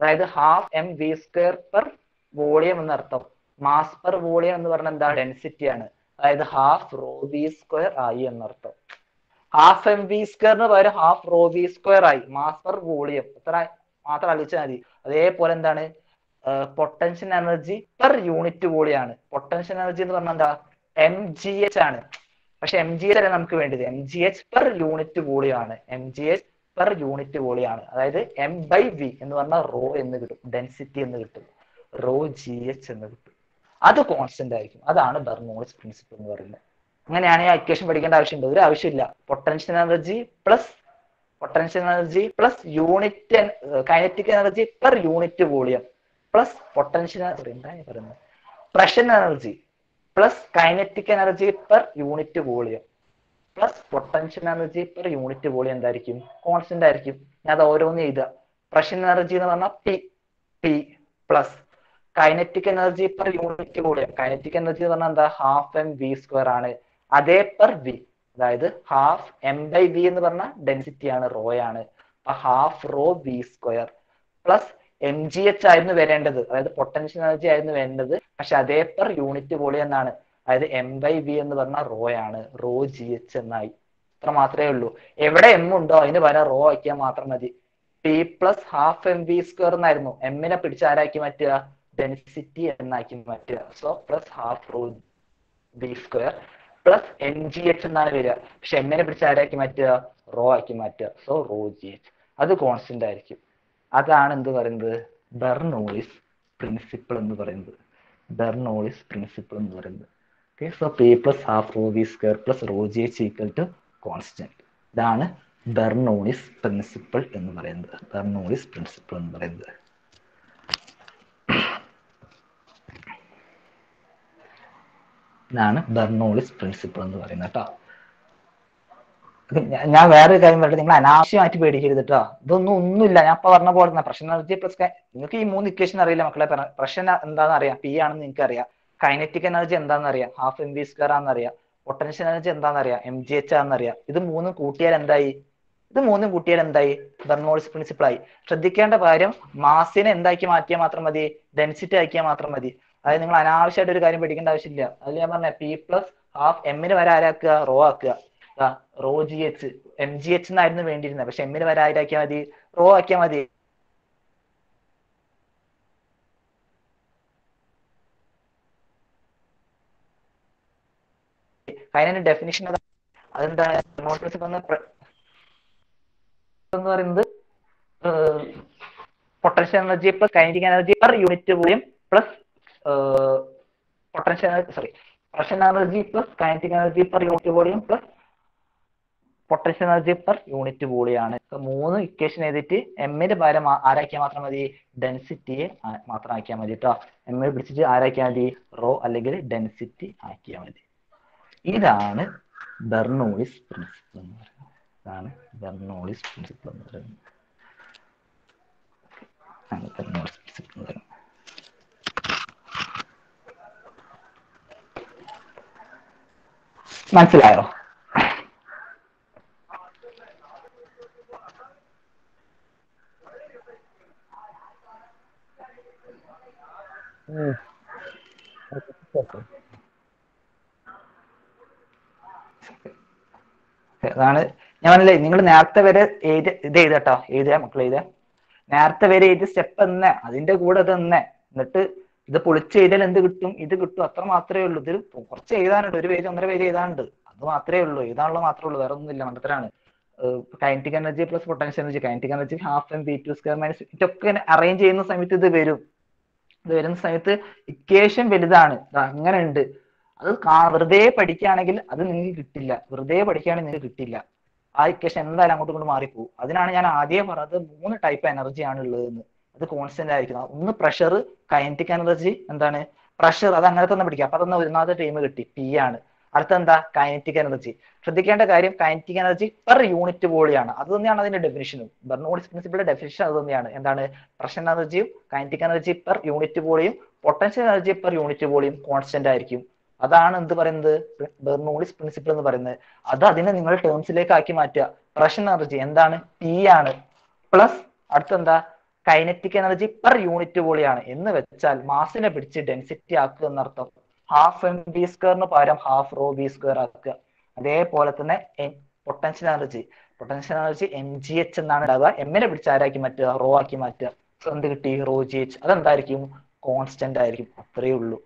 അതായത് half M V square per volume എന്നർത്ഥം. മാസ് പെർ വോളിയം എന്ന് പറഞ്ഞാൽ എന്താ? ഡെൻസിറ്റി ആണ്. അതായത് ഹാഫ് റോ വി സ്ക്വയർ ആയി എന്നർത്ഥം. ഹാഫ് എം സ്ക്വയർ സ്ക്വയറിന് പകരം ഹാഫ് റോ വി സ്ക്വയർ ആയി. മാസ് പെർ വോളിയം എത്ര മാത്രം ആലോചിച്ചാൽ മതി. അതേപോലെ എന്താണ്? പൊട്ടൻഷ്യൽ എനർജി പെർ യൂണിറ്റ് കൂടിയാണ് പൊട്ടൻഷ്യൽ എനർജി എന്ന് പറഞ്ഞാൽ എന്താ? എം ജി എച്ച് ആണ്. പക്ഷെ എം ജി എച്ച് അല്ല നമുക്ക് വേണ്ടത്. M G H per unit കൂടിയാണ് M G H per unit വോളിയാണ് അതായത് എം ബൈ വി എന്ന് പറഞ്ഞാൽ റോ എന്ന് കിട്ടും. ഡെൻസിറ്റി എന്ന് കിട്ടും. റോ ജി എച്ച് എന്ന് കിട്ടും. അത് കോൺസ്റ്റന്റ് ആയിരിക്കും. അതാണ് ബെർണോളിസ് പ്രിൻസിപ്പിൾ എന്ന് പറയുന്നത്. അങ്ങനെയാണ് ഈ ഇക്വേഷൻ പഠിക്കേണ്ട ആവശ്യമുണ്ട്. ഒരു ആവശ്യമില്ല. Potential energy plus potential energy plus unit kinetic energy per unit volume plus potential പറയുന്നത്? Pressure energy plus kinetic energy per unit volume plus potential energy per unit volume എന്തായിരിക്കും? കോൺസ്റ്റന്റ് ആയിരിക്കും. ഞാൻ അത് ഓരോന്ന് എഴുതുക. പ്രഷർ എനർജി എന്ന് പറഞ്ഞാൽ P P plus kinetic energy per unit volume kinetic energy എന്ന് പറഞ്ഞാൽ എന്താ? ഹാഫ് എം വി സ്ക്വയർ ആണ്. അതേ പെർ വി അതായത് ഹാഫ് എം ബൈ വി എന്ന് പറഞ്ഞാൽ ഡെൻസിറ്റി ആണ് റോ ആണ് half rho V square plus M G H ആയിരുന്നു വരേണ്ടത്. അതായത് പൊട്ടൻഷ്യൽ എനർജി ആയിരുന്നു വേണ്ടത്. പക്ഷെ അതേ പെർ യൂണിറ്റ് വോളിയം എന്നാണ്. അതായത് എം ബൈ വി എന്ന് പറഞ്ഞാൽ റോ ആണ്. റോ ജി എച്ച് എന്നായി. ഇത്ര മാത്രമേ ഉള്ളൂ. എവിടെ എം ഉണ്ടോ അതിന് പകരം റോ ആക്കിയാൽ മാത്രം മതി. P plus half M V square എന്നായിരുന്നു. എമ്മിനെ പിടിച്ച് ആരാക്കി മാറ്റുക? ഡെൻസിറ്റി എന്നാക്കി മാറ്റുക. So plus half rho B square plus N G H എന്നാണ് വരിക. പക്ഷെ എമ്മിനെ പിടിച്ച് ആരാക്കി മാറ്റുക? റോ ആക്കി മാറ്റുക. സോ റോ ജി എച്ച് അത് കോൺസ്റ്റന്റ് ആയിരിക്കും. അതാണ് എന്ത് പറയുന്നത്? ബെർണോളിസ് പ്രിൻസിപ്പിൾ എന്ന് പറയുന്നത്. ബെർണോളിസ് പ്രിൻസിപ്പിൾ എന്ന് പറയുന്നത്. Okay so P plus half rho V square plus rho G two constant ഇതാണ് ബെർണോളിസ് പ്രിൻസിപ്പിൾ എന്ന് പറയുന്നത്. ബെർണോളിസ് പ്രിൻസിപ്പിൾ എന്ന് പറയുന്നത്. ഇതാണ് ബെർണോളിസ് പ്രിൻസിപ്പിൾ എന്ന് പറയുന്നത് കേട്ടോ. ഞാൻ വേറൊരു കാര്യം പറയട്ടെ നിങ്ങൾ അനാവശ്യമായിട്ട് പേടിക്കരുത് കേട്ടോ ഇതൊന്നും ഒന്നുമില്ല. ഞാൻ ഇപ്പൊ പറഞ്ഞ പോലെ തന്നെ പ്രഷർ എനർജി പ്ലസ് നിങ്ങൾക്ക് ഈ മൂന്ന് ഇക്വേഷൻ അറിയില്ല മക്കളെ? പ്രഷർ എന്താണെന്ന് അറിയാം? പി ആണെന്ന് നിങ്ങൾക്ക് അറിയാം. കൈനറ്റിക് എനർജി എന്താണെന്ന് അറിയാം? ഹാഫ് എം വി സ്ക്വയർ ആണെന്ന് അറിയാം. പൊട്ടൻഷ്യൽ എനർജി എന്താണെന്ന് അറിയാം? എം ജി എച്ച് ആണെന്ന് അറിയാം. ഇത് മൂന്നും കൂട്ടിയാൽ എന്തായി? ഇത് മൂന്നും കൂട്ടിയാൽ എന്തായി? ബെർണോൾസ് പ്രിൻസിപ്പിൾ ആയി. ശ്രദ്ധിക്കേണ്ട കാര്യം മാസിനെ എന്താക്കി മാറ്റിയാൽ മാത്രം മതി? ഡെൻസിറ്റി ആക്കിയാൽ മാത്രം മതി. അതായത് നിങ്ങൾ അനാവശ്യമായിട്ട് ഒരു കാര്യം പഠിക്കേണ്ട ആവശ്യമില്ല. അതിൽ ഞാൻ പറഞ്ഞ പി പ്ലസ് ഹാഫ് എമ്മിന് വരെ ആരാക്കുക? റോ ആക്കുക. Rho G H M G H എന്നായിരുന്നു വേണ്ടിയിരുന്നത് പക്ഷെ എമ്മിന് വരെ ആരാക്കിയാൽ മതി? റോ ആക്കിയാൽ മതി. അതിനൊരു ഡെഫിനിഷൻ അതെന്താ വന്ന എന്ന് പറയുന്നത് potential energy plus kinetic energy per unit volume plus potential sorry potential energy plus kinetic energy per unit volume plus potential energy per unit വോളിയാണ് മൂന്ന് ഇക്വേഷൻ എഴുതിയിട്ട് എമ്മിന്റെ പകരം ആരാക്കിയാൽ മാത്രം മതി? ഡെൻസിറ്റിയെ മാത്രം ആക്കിയാൽ മതി കേട്ടോ എമ്മെ പിടിച്ചിട്ട് ആരാക്കിയാൽ മതി? റോ അല്ലെങ്കിൽ ഡെൻസിറ്റി ആക്കിയാൽ മതി. ഇതാണ് ബെർണോളിസ് പ്രിൻസിപ്പിൾ എന്ന് പറയുന്നത്. ഇതാണ് ബെർണോളിസ് പ്രിൻസിപ്പിൾ ബെർണോളിസ് പ്രിൻസിപ്പിൾ എന്ന് പറയുന്നത്. മനസ്സിലായോ? അതാണ് ഞാൻ പറഞ്ഞില്ലേ നിങ്ങൾ നേരത്തെ വരെ എഴുതി ഇത് എഴുതട്ടോ എഴുതുക മക്കൾ എഴുതുക നേരത്തെ വരെ എഴുതിയ സ്റ്റെപ്പ് തന്നെ അതിന്റെ കൂടെ അത് തന്നെ. എന്നിട്ട് ഇത് പൊളിച്ച് എഴുതാൻ എന്ത് കിട്ടും? ഇത് കിട്ടും. അത്ര മാത്രമേ ഉള്ളൂ. ഇതിൽ കുറച്ച് എഴുതാനുണ്ട്. ഒരു പേജ് ഒന്നര പേജ് എഴുതാനുണ്ട്. അത് മാത്രമേ ഉള്ളൂ. എഴുതാനുള്ള മാത്രമേ ഉള്ളൂ. വേറെ ഒന്നുമില്ല. മണ്ടത്തരാണ്. Kinetic energy plus potential energy kinetic energy half M B two square minus ഇതൊക്കെ അറേഞ്ച് ചെയ്യുന്ന സമയത്ത് ഇത് വരും. ഇത് വരുന്ന സമയത്ത് ഇക്വേഷൻ വലുതാണ്. അങ്ങനെ ഉണ്ട് അത് വെറുതെ പഠിക്കുകയാണെങ്കിൽ അത് നിങ്ങൾക്ക് കിട്ടില്ല. വെറുതെ പഠിക്കുകയാണെങ്കിൽ നിങ്ങൾക്ക് കിട്ടില്ല. ആ ഇക്വേഷൻ എന്തായാലും അങ്ങോട്ടും ഇങ്ങോട്ട് മാറിപ്പോകും അതിനാണ് ഞാൻ ആദ്യം പറഞ്ഞത് മൂന്ന് ടൈപ്പ് എനർജി ആണ് ഉള്ളതെന്ന്. അത് കോൺസ്റ്റന്റ് ആയിരിക്കും ഒന്ന് പ്രഷർ കൈനറ്റിക് എനർജി എന്താണ്? പ്രഷർ അത് അങ്ങനെ തന്നെ പിടിക്കുക അപ്പൊ തന്നെ ഒന്നാമത്തെ ടൈം കിട്ടി. പി ആണ്. അടുത്ത എന്താ കൈനറ്റിക് എനർജി ശ്രദ്ധിക്കേണ്ട കാര്യം കൈനറ്റിക് എനർജി പെർ യൂണിറ്റ് വോളിയാണ് അത് തന്നെയാണ് അതിന്റെ ഡെഫിനിഷനും ബെർണോളിസ് പ്രിൻസിപ്പിളിന്റെ ഡെഫിനിഷൻ അത് തന്നെയാണ്. എന്താണ്? പ്രഷൻ എനർജിയും കൈനറ്റിക് എനർജി പെർ യൂണിറ്റ് വോളിയും പൊട്ടൻഷ്യൽ എനർജി പെർ യൂണിറ്റ് വോളിയും കോൺസ്റ്റന്റ് ആയിരിക്കും. അതാണ് എന്ത് പറയുന്നത്? ബെർണോളിസ് പ്രിൻസിപ്പിൾ എന്ന് പറയുന്നത്. അത് അതിനെ നിങ്ങൾ ടേംസിലേക്ക് ആക്കി മാറ്റുക. പ്രഷർ എനർജി എന്താണ്? പി ആണ്. പ്ലസ് അടുത്തെന്താ? കൈനറ്റിക് എനർജി പെർ യൂണിറ്റ് വോളിയാണ് എന്ന് വെച്ചാൽ മാസിനെ പിടിച്ച് ഡെൻസിറ്റി ആക്കുക എന്നർത്ഥം ഹാഫ് എം ബി സ്ക്വയറിന് പകരം ഹാഫ് റോ ബി സ്ക്വയർ ആക്കുക. അതേപോലെ തന്നെ potential energy potential energy M G H എന്നാണ് ഉണ്ടാവുക. എമ്മിനെ പിടിച്ച് ആരാക്കി മാറ്റുക? റോ ആക്കി മാറ്റുക. എന്ത് കിട്ടി? റോ ജി എച്ച് അതെന്തായിരിക്കും? കോൺസ്റ്റന്റ് ആയിരിക്കും. അത്രയേ ഉള്ളൂ.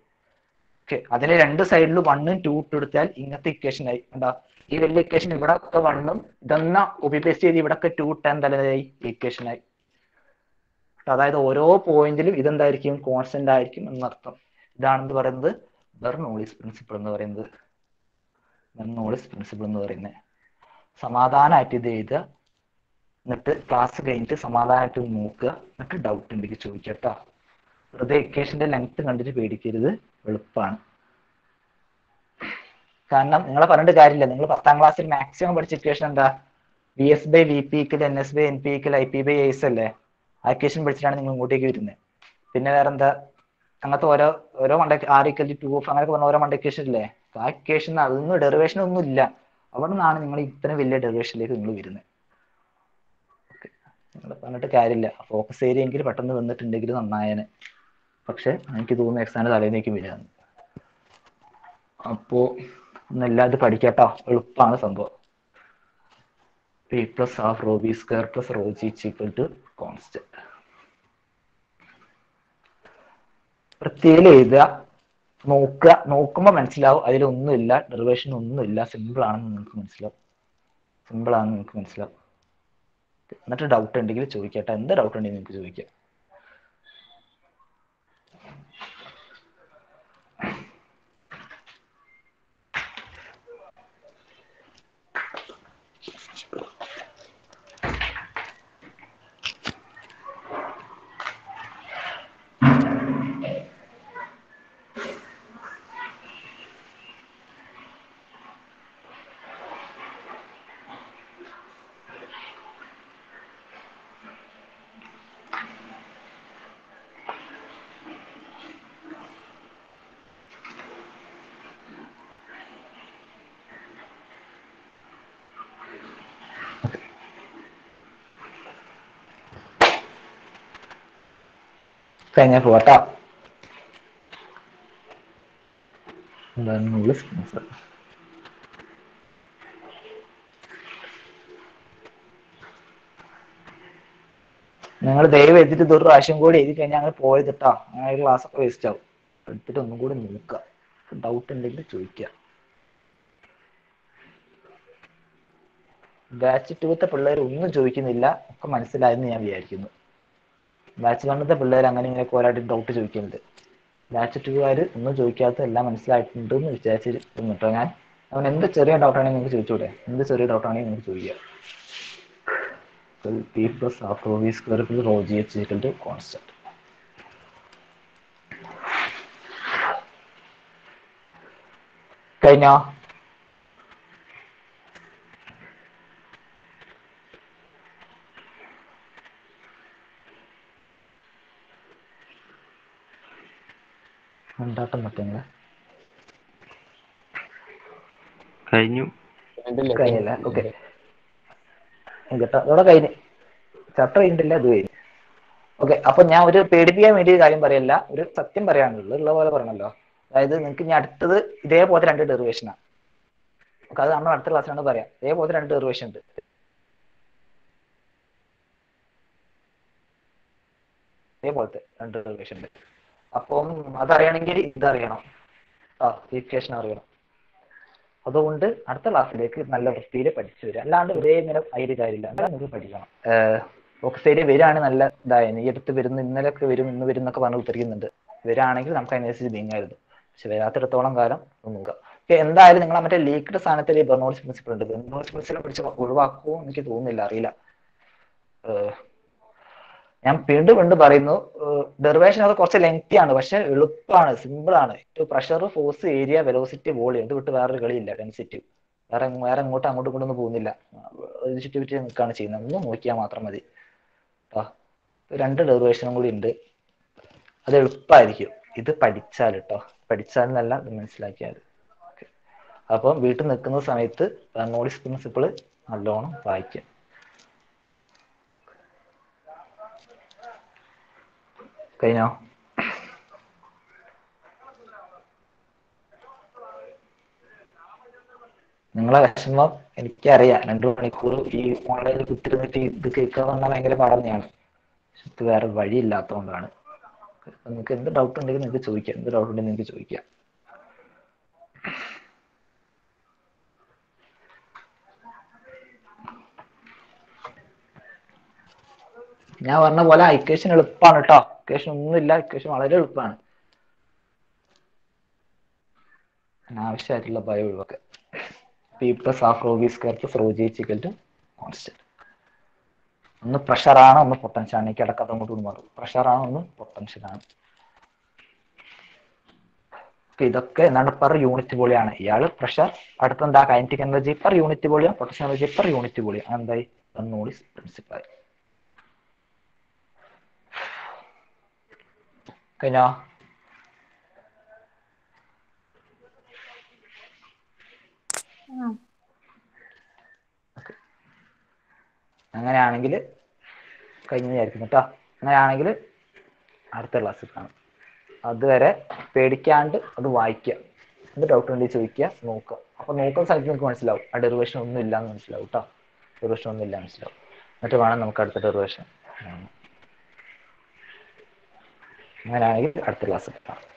ഓക്കെ അതിന് രണ്ട് സൈഡിലും വണ്ണും ടു ഇട്ട് കൊടുത്താൽ ഇങ്ങനത്തെ ഇക്വേഷൻ ആയി. എന്താ ഈ വലിയ ഇക്വേഷൻ ഇവിടെ ഒക്കെ വണ്ണും ഇതെന്ന പേസ്റ്റ് ചെയ്ത് ഇവിടെ ഒക്കെ ടു ടെൻ തലതായി ഇക്വേഷൻ ആയി. അതായത് ഓരോ പോയിന്റിലും ഇതെന്തായിരിക്കും? കോൺസ്റ്റന്റ് ആയിരിക്കും എന്നർത്ഥം. ഇതാണെന്ന് പറയുന്നത് ബെർണോളിസ് പ്രിൻസിപ്പിൾ എന്ന് പറയുന്നത്. ബെർണോളിസ് പ്രിൻസിപ്പിൾ എന്ന് പറയുന്നത് സമാധാനമായിട്ട് ഇത് എഴുതുക. എന്നിട്ട് ക്ലാസ് കഴിഞ്ഞിട്ട് സമാധാനമായിട്ട് നോക്കുക. എന്നിട്ട് ഡൗട്ട് ഉണ്ടെങ്കിൽ ചോദിക്കുക കേട്ടോ വെറുതെ ഇക്വേഷന്റെ ലെങ്ത് കണ്ടിട്ട് പേടിക്കരുത്. എളുപ്പമാണ് കാരണം നിങ്ങളെ പറഞ്ഞിട്ട് കാര്യമില്ല. നിങ്ങൾ പത്താം ക്ലാസ്സിൽ മാക്സിമം പഠിച്ച ഇക്വേഷൻ എന്താ? V S by V P equal N S by N P equal I P by S അല്ലേ? ആ ഇക്വേഷൻ പഠിച്ചിട്ടാണ് നിങ്ങൾ ഇങ്ങോട്ടേക്ക് വരുന്നത് പിന്നെ വേറെന്താ? അങ്ങനത്തെ ഓരോ ഓരോ മണ്ട ആർ ഇക്കൽ ടു ഓഫ് അങ്ങനെ പറഞ്ഞ ഓരോ മണ്ട ഇക്വേഷൻ ഇല്ലേ? ആ ഇക്വേഷൻ അതൊന്നും ഡെറിവേഷൻ ഒന്നും ഇല്ല. അവിടെ നിന്നാണ് നിങ്ങൾ ഇത്രയും വലിയ ഡെറിവേഷനിലേക്ക് നിങ്ങൾ വരുന്നത്. നിങ്ങൾ പറഞ്ഞിട്ട് കാര്യമില്ല. ഫോക്കസ് ഏരിയ എങ്കിൽ പെട്ടെന്ന് വന്നിട്ടുണ്ടെങ്കിൽ നന്നായേനെ. പക്ഷെ എനിക്ക് തോന്നുന്നു എക്സാമിന് തലേന്നേക്ക് വരാന്ന് അപ്പോ ഒന്നെല്ലാത് പഠിക്കട്ടോ. എളുപ്പമാണ് സംഭവം. P plus half rho B square plus rho G equal to constant വൃത്തിയിൽ എഴുതുക. നോക്കുക. നോക്കുമ്പോൾ മനസ്സിലാവും. അതിലൊന്നുമില്ല. ഡെറിവേഷൻ ഒന്നുമില്ല സിമ്പിൾ ആണെന്ന് നിങ്ങൾക്ക് മനസ്സിലാവും. സിമ്പിൾ ആണെന്ന് നിങ്ങൾക്ക് മനസ്സിലാവും. എന്നിട്ട് ഡൗട്ട് ഉണ്ടെങ്കിൽ ചോദിക്കട്ടെ എന്ത് ഡൗട്ട് ഉണ്ടെങ്കിൽ നിങ്ങൾക്ക് ചോദിക്കാം. കഴിഞ്ഞ ഫോട്ടോ നിങ്ങൾ ദയവ് എത്തിട്ട് ഇതൊരു പ്രാവശ്യം കൂടി എഴുതി കഴിഞ്ഞാൽ ഞങ്ങൾ പോയത് കേട്ടോ ഞങ്ങൾ ക്ലാസ് ഒക്കെ വേസ്റ്റ് ആവും. എടുത്തിട്ട് ഒന്നും കൂടി നോക്കുക ഡൗട്ട് ഉണ്ടെങ്കിൽ ചോദിക്കുക ബാച്ച് ടൂത്തെ പിള്ളേർ ഒന്നും ചോദിക്കുന്നില്ല. ഒക്കെ മനസ്സിലായെന്ന് ഞാൻ വിചാരിക്കുന്നു. ബാച്ച് വണ്ണത്തെ പിള്ളേർ അങ്ങനെ ഇങ്ങനെ പോരാട്ടി ഡൗട്ട് ചോദിക്കുന്നുണ്ട്. ബാച്ച് ടൂകാർ ഒന്നും ചോദിക്കാത്ത എല്ലാം മനസ്സിലായിട്ടുണ്ട് എന്ന് വിചാരിച്ചിട്ട് കേട്ടോ ഞാൻ. അവൻ എന്ത് ചെറിയ ഡൗട്ടാണെങ്കിൽ നിങ്ങൾക്ക് ചോദിച്ചൂടെ? എന്ത് ചെറിയ ഡൗട്ടാണെങ്കിൽ നിങ്ങൾക്ക് ചോദിക്കാം. കഴിഞ്ഞോ? ഉണ്ടാട്ടം മറ്റങ്ങളെ കഴിഞ്ഞു. കഴിഞ്ഞില്ല. ഓക്കെ. കേട്ടോ. അതോടെ കഴിഞ്ഞ്. ചാപ്റ്റർ കഴിഞ്ഞിട്ടില്ല അത് കഴിഞ്ഞു. ഓക്കെ അപ്പൊ ഞാൻ ഒരു പേടിപ്പിക്കാൻ വേണ്ടി ഒരു കാര്യം പറയല്ല. ഒരു സത്യം പറയാനുള്ളത്. ഉള്ള പോലെ പറയണല്ലോ. അതായത് നിങ്ങൾക്ക് ഞാൻ അടുത്തത് ഇതേപോലത്തെ രണ്ട് ഡെറിവേഷനാണ് ഓക്കെ അത് നമ്മൾ അടുത്ത ക്ലാസ്സിലാണ് പറയാം. ഇതേപോലത്തെ രണ്ട് ഡെറിവേഷൻ ഉണ്ട്. ഇതേപോലത്തെ രണ്ട് ഡെറിവേഷൻ ഉണ്ട്. അപ്പം അതറിയണമെങ്കിൽ ഇതറിയണം. ആ ഇക്വേഷൻ അറിയണം. അതുകൊണ്ട് അടുത്ത ക്ലാസ്സിലേക്ക് നല്ല വൃത്തിയിൽ പഠിച്ചു വരിക. അല്ലാണ്ട് ഒരേ ഇങ്ങനെ അതിൽ കാര്യമില്ല. നമുക്ക് പഠിക്കണം. ഓക്സൈഡ് വരികയാണ് നല്ല ഇതായത് ഈ അടുത്ത് വരുന്ന ഇന്നലെയൊക്കെ വരും ഇന്ന് വരും എന്നൊക്കെ പറഞ്ഞ് ഉത്തരിക്കുന്നുണ്ട് വരാണെങ്കിൽ നമുക്ക് അതിനനുസരിച്ച് നീങ്ങായിരുന്നു പക്ഷെ വരാത്തിടത്തോളം കാലം ഓക്കെ എന്തായാലും നിങ്ങൾ മറ്റേ ലീക്ക്ഡ് സ്ഥാനത്തിൽ ഈ ബെർണോളിസ് പ്രിൻസിപ്പിൾ ഉണ്ട്. ബെർണോളിസ് പ്രിൻസിപ്പിൾ പിടിച്ച് ഒഴിവാക്കുമോ എനിക്ക് തോന്നുന്നില്ല. അറിയില്ല. ഞാൻ വീണ്ടും വീണ്ടും പറയുന്നു ഡെറിവേഷൻ അത് കുറച്ച് ലെങ്തി ആണ് പക്ഷെ എളുപ്പമാണ് സിമ്പിൾ ആണ്. Pressure force area velocity volume ഇത് വിട്ട് വേറൊരു കളിയില്ല ഡെൻസിറ്റി വേറെ വേറെ ഇങ്ങോട്ട് അങ്ങോട്ടും ഇങ്ങോട്ടൊന്നും പോകുന്നില്ല. ഇത് ചുറ്റി ചുറ്റി നിൽക്കുകയാണ് ചെയ്യുന്നത്. ഒന്ന് നോക്കിയാൽ മാത്രം മതി. രണ്ട് ഡെറിവേഷനും കൂടി ഉണ്ട്. അത് എളുപ്പമായിരിക്കും ഇത് പഠിച്ചാൽ കേട്ടോ പഠിച്ചാൽ എന്നല്ല മനസ്സിലാക്കിയാൽ അപ്പം വീട്ടിൽ നിൽക്കുന്ന സമയത്ത് നോളിസ് പ്രിൻസിപ്പിൾ നല്ലോണം വായിക്കാം കഴിഞ്ഞോ നിങ്ങളെ വിഷമം എനിക്കറിയാം. രണ്ടു മണിക്കൂർ ഈ ഓൺലൈനിൽ കുത്തിരുന്നിട്ട് ഇത് കേൾക്കുക പറഞ്ഞാൽ ഭയങ്കര പാട് തന്നെയാണ് ഇത് വേറെ വഴിയില്ലാത്തതുകൊണ്ടാണ് നിങ്ങൾക്ക് എന്ത് ഡൗട്ട് ഉണ്ടെങ്കിൽ നിങ്ങൾക്ക് ചോദിക്കാം. എന്ത് ഡൗട്ട് ഉണ്ടെങ്കിൽ നിങ്ങൾക്ക് ചോദിക്കാം. ഞാൻ പറഞ്ഞ പോലെ ഐക്വേഷൻ എളുപ്പമാണ് കേട്ടോ ഐക്വേഷൻ ഒന്നുമില്ല ഐക്വേഷൻ വളരെ എളുപ്പമാണ് അനാവശ്യമായിട്ടുള്ള ഭയം ഒഴിവാക്കുക പി പ്ലസ് സ്ക്വയർ കോൺസ്റ്റന്റ് ഒന്ന് പ്രഷറാണ് ഒന്ന് പൊട്ടൻഷ്യൽ ആണ്. ഈ കിടക്കത്ത് അങ്ങോട്ട് മാറും. പ്രഷറാണ് ഒന്ന് പൊട്ടൻഷ്യൽ ആണ്. ഇതൊക്കെ എന്താണ് പെർ യൂണിറ്റ് വോളിയാണ് ഇയാൾ pressure അടുത്തെന്താ kinetic energy per unit volume potential energy per unit volume എന്തായി ബർണോളിസ് പ്രിൻസിപ്പൽ കഴിഞ്ഞോ? അങ്ങനെയാണെങ്കിൽ കഴിഞ്ഞു വിചാരിക്കുന്നു കേട്ടോ. അങ്ങനെയാണെങ്കിൽ അടുത്ത ക്ലാസ്സിൽ കാണാം. അതുവരെ പേടിക്കാണ്ട് അത് വായിക്കുക. എന്ത് ഡൗട്ട് ഉണ്ടെങ്കിൽ ചോദിക്കുക നോക്കുക. അപ്പൊ നോക്കുന്ന സ്ഥലത്ത് നിങ്ങൾക്ക് മനസ്സിലാവും. ആ ഡെറിവേഷൻ ഒന്നും ഇല്ല എന്ന് മനസ്സിലാവും കേട്ടോ. ഡെറിവേഷൻ ഒന്നും ഇല്ല മനസ്സിലാവും. എന്നിട്ട് വേണം നമുക്ക് അടുത്ത ഡെറിവേഷൻ അങ്ങനെയാണെങ്കിൽ അടുത്ത ക്ലാസ്സിൽ കാണാം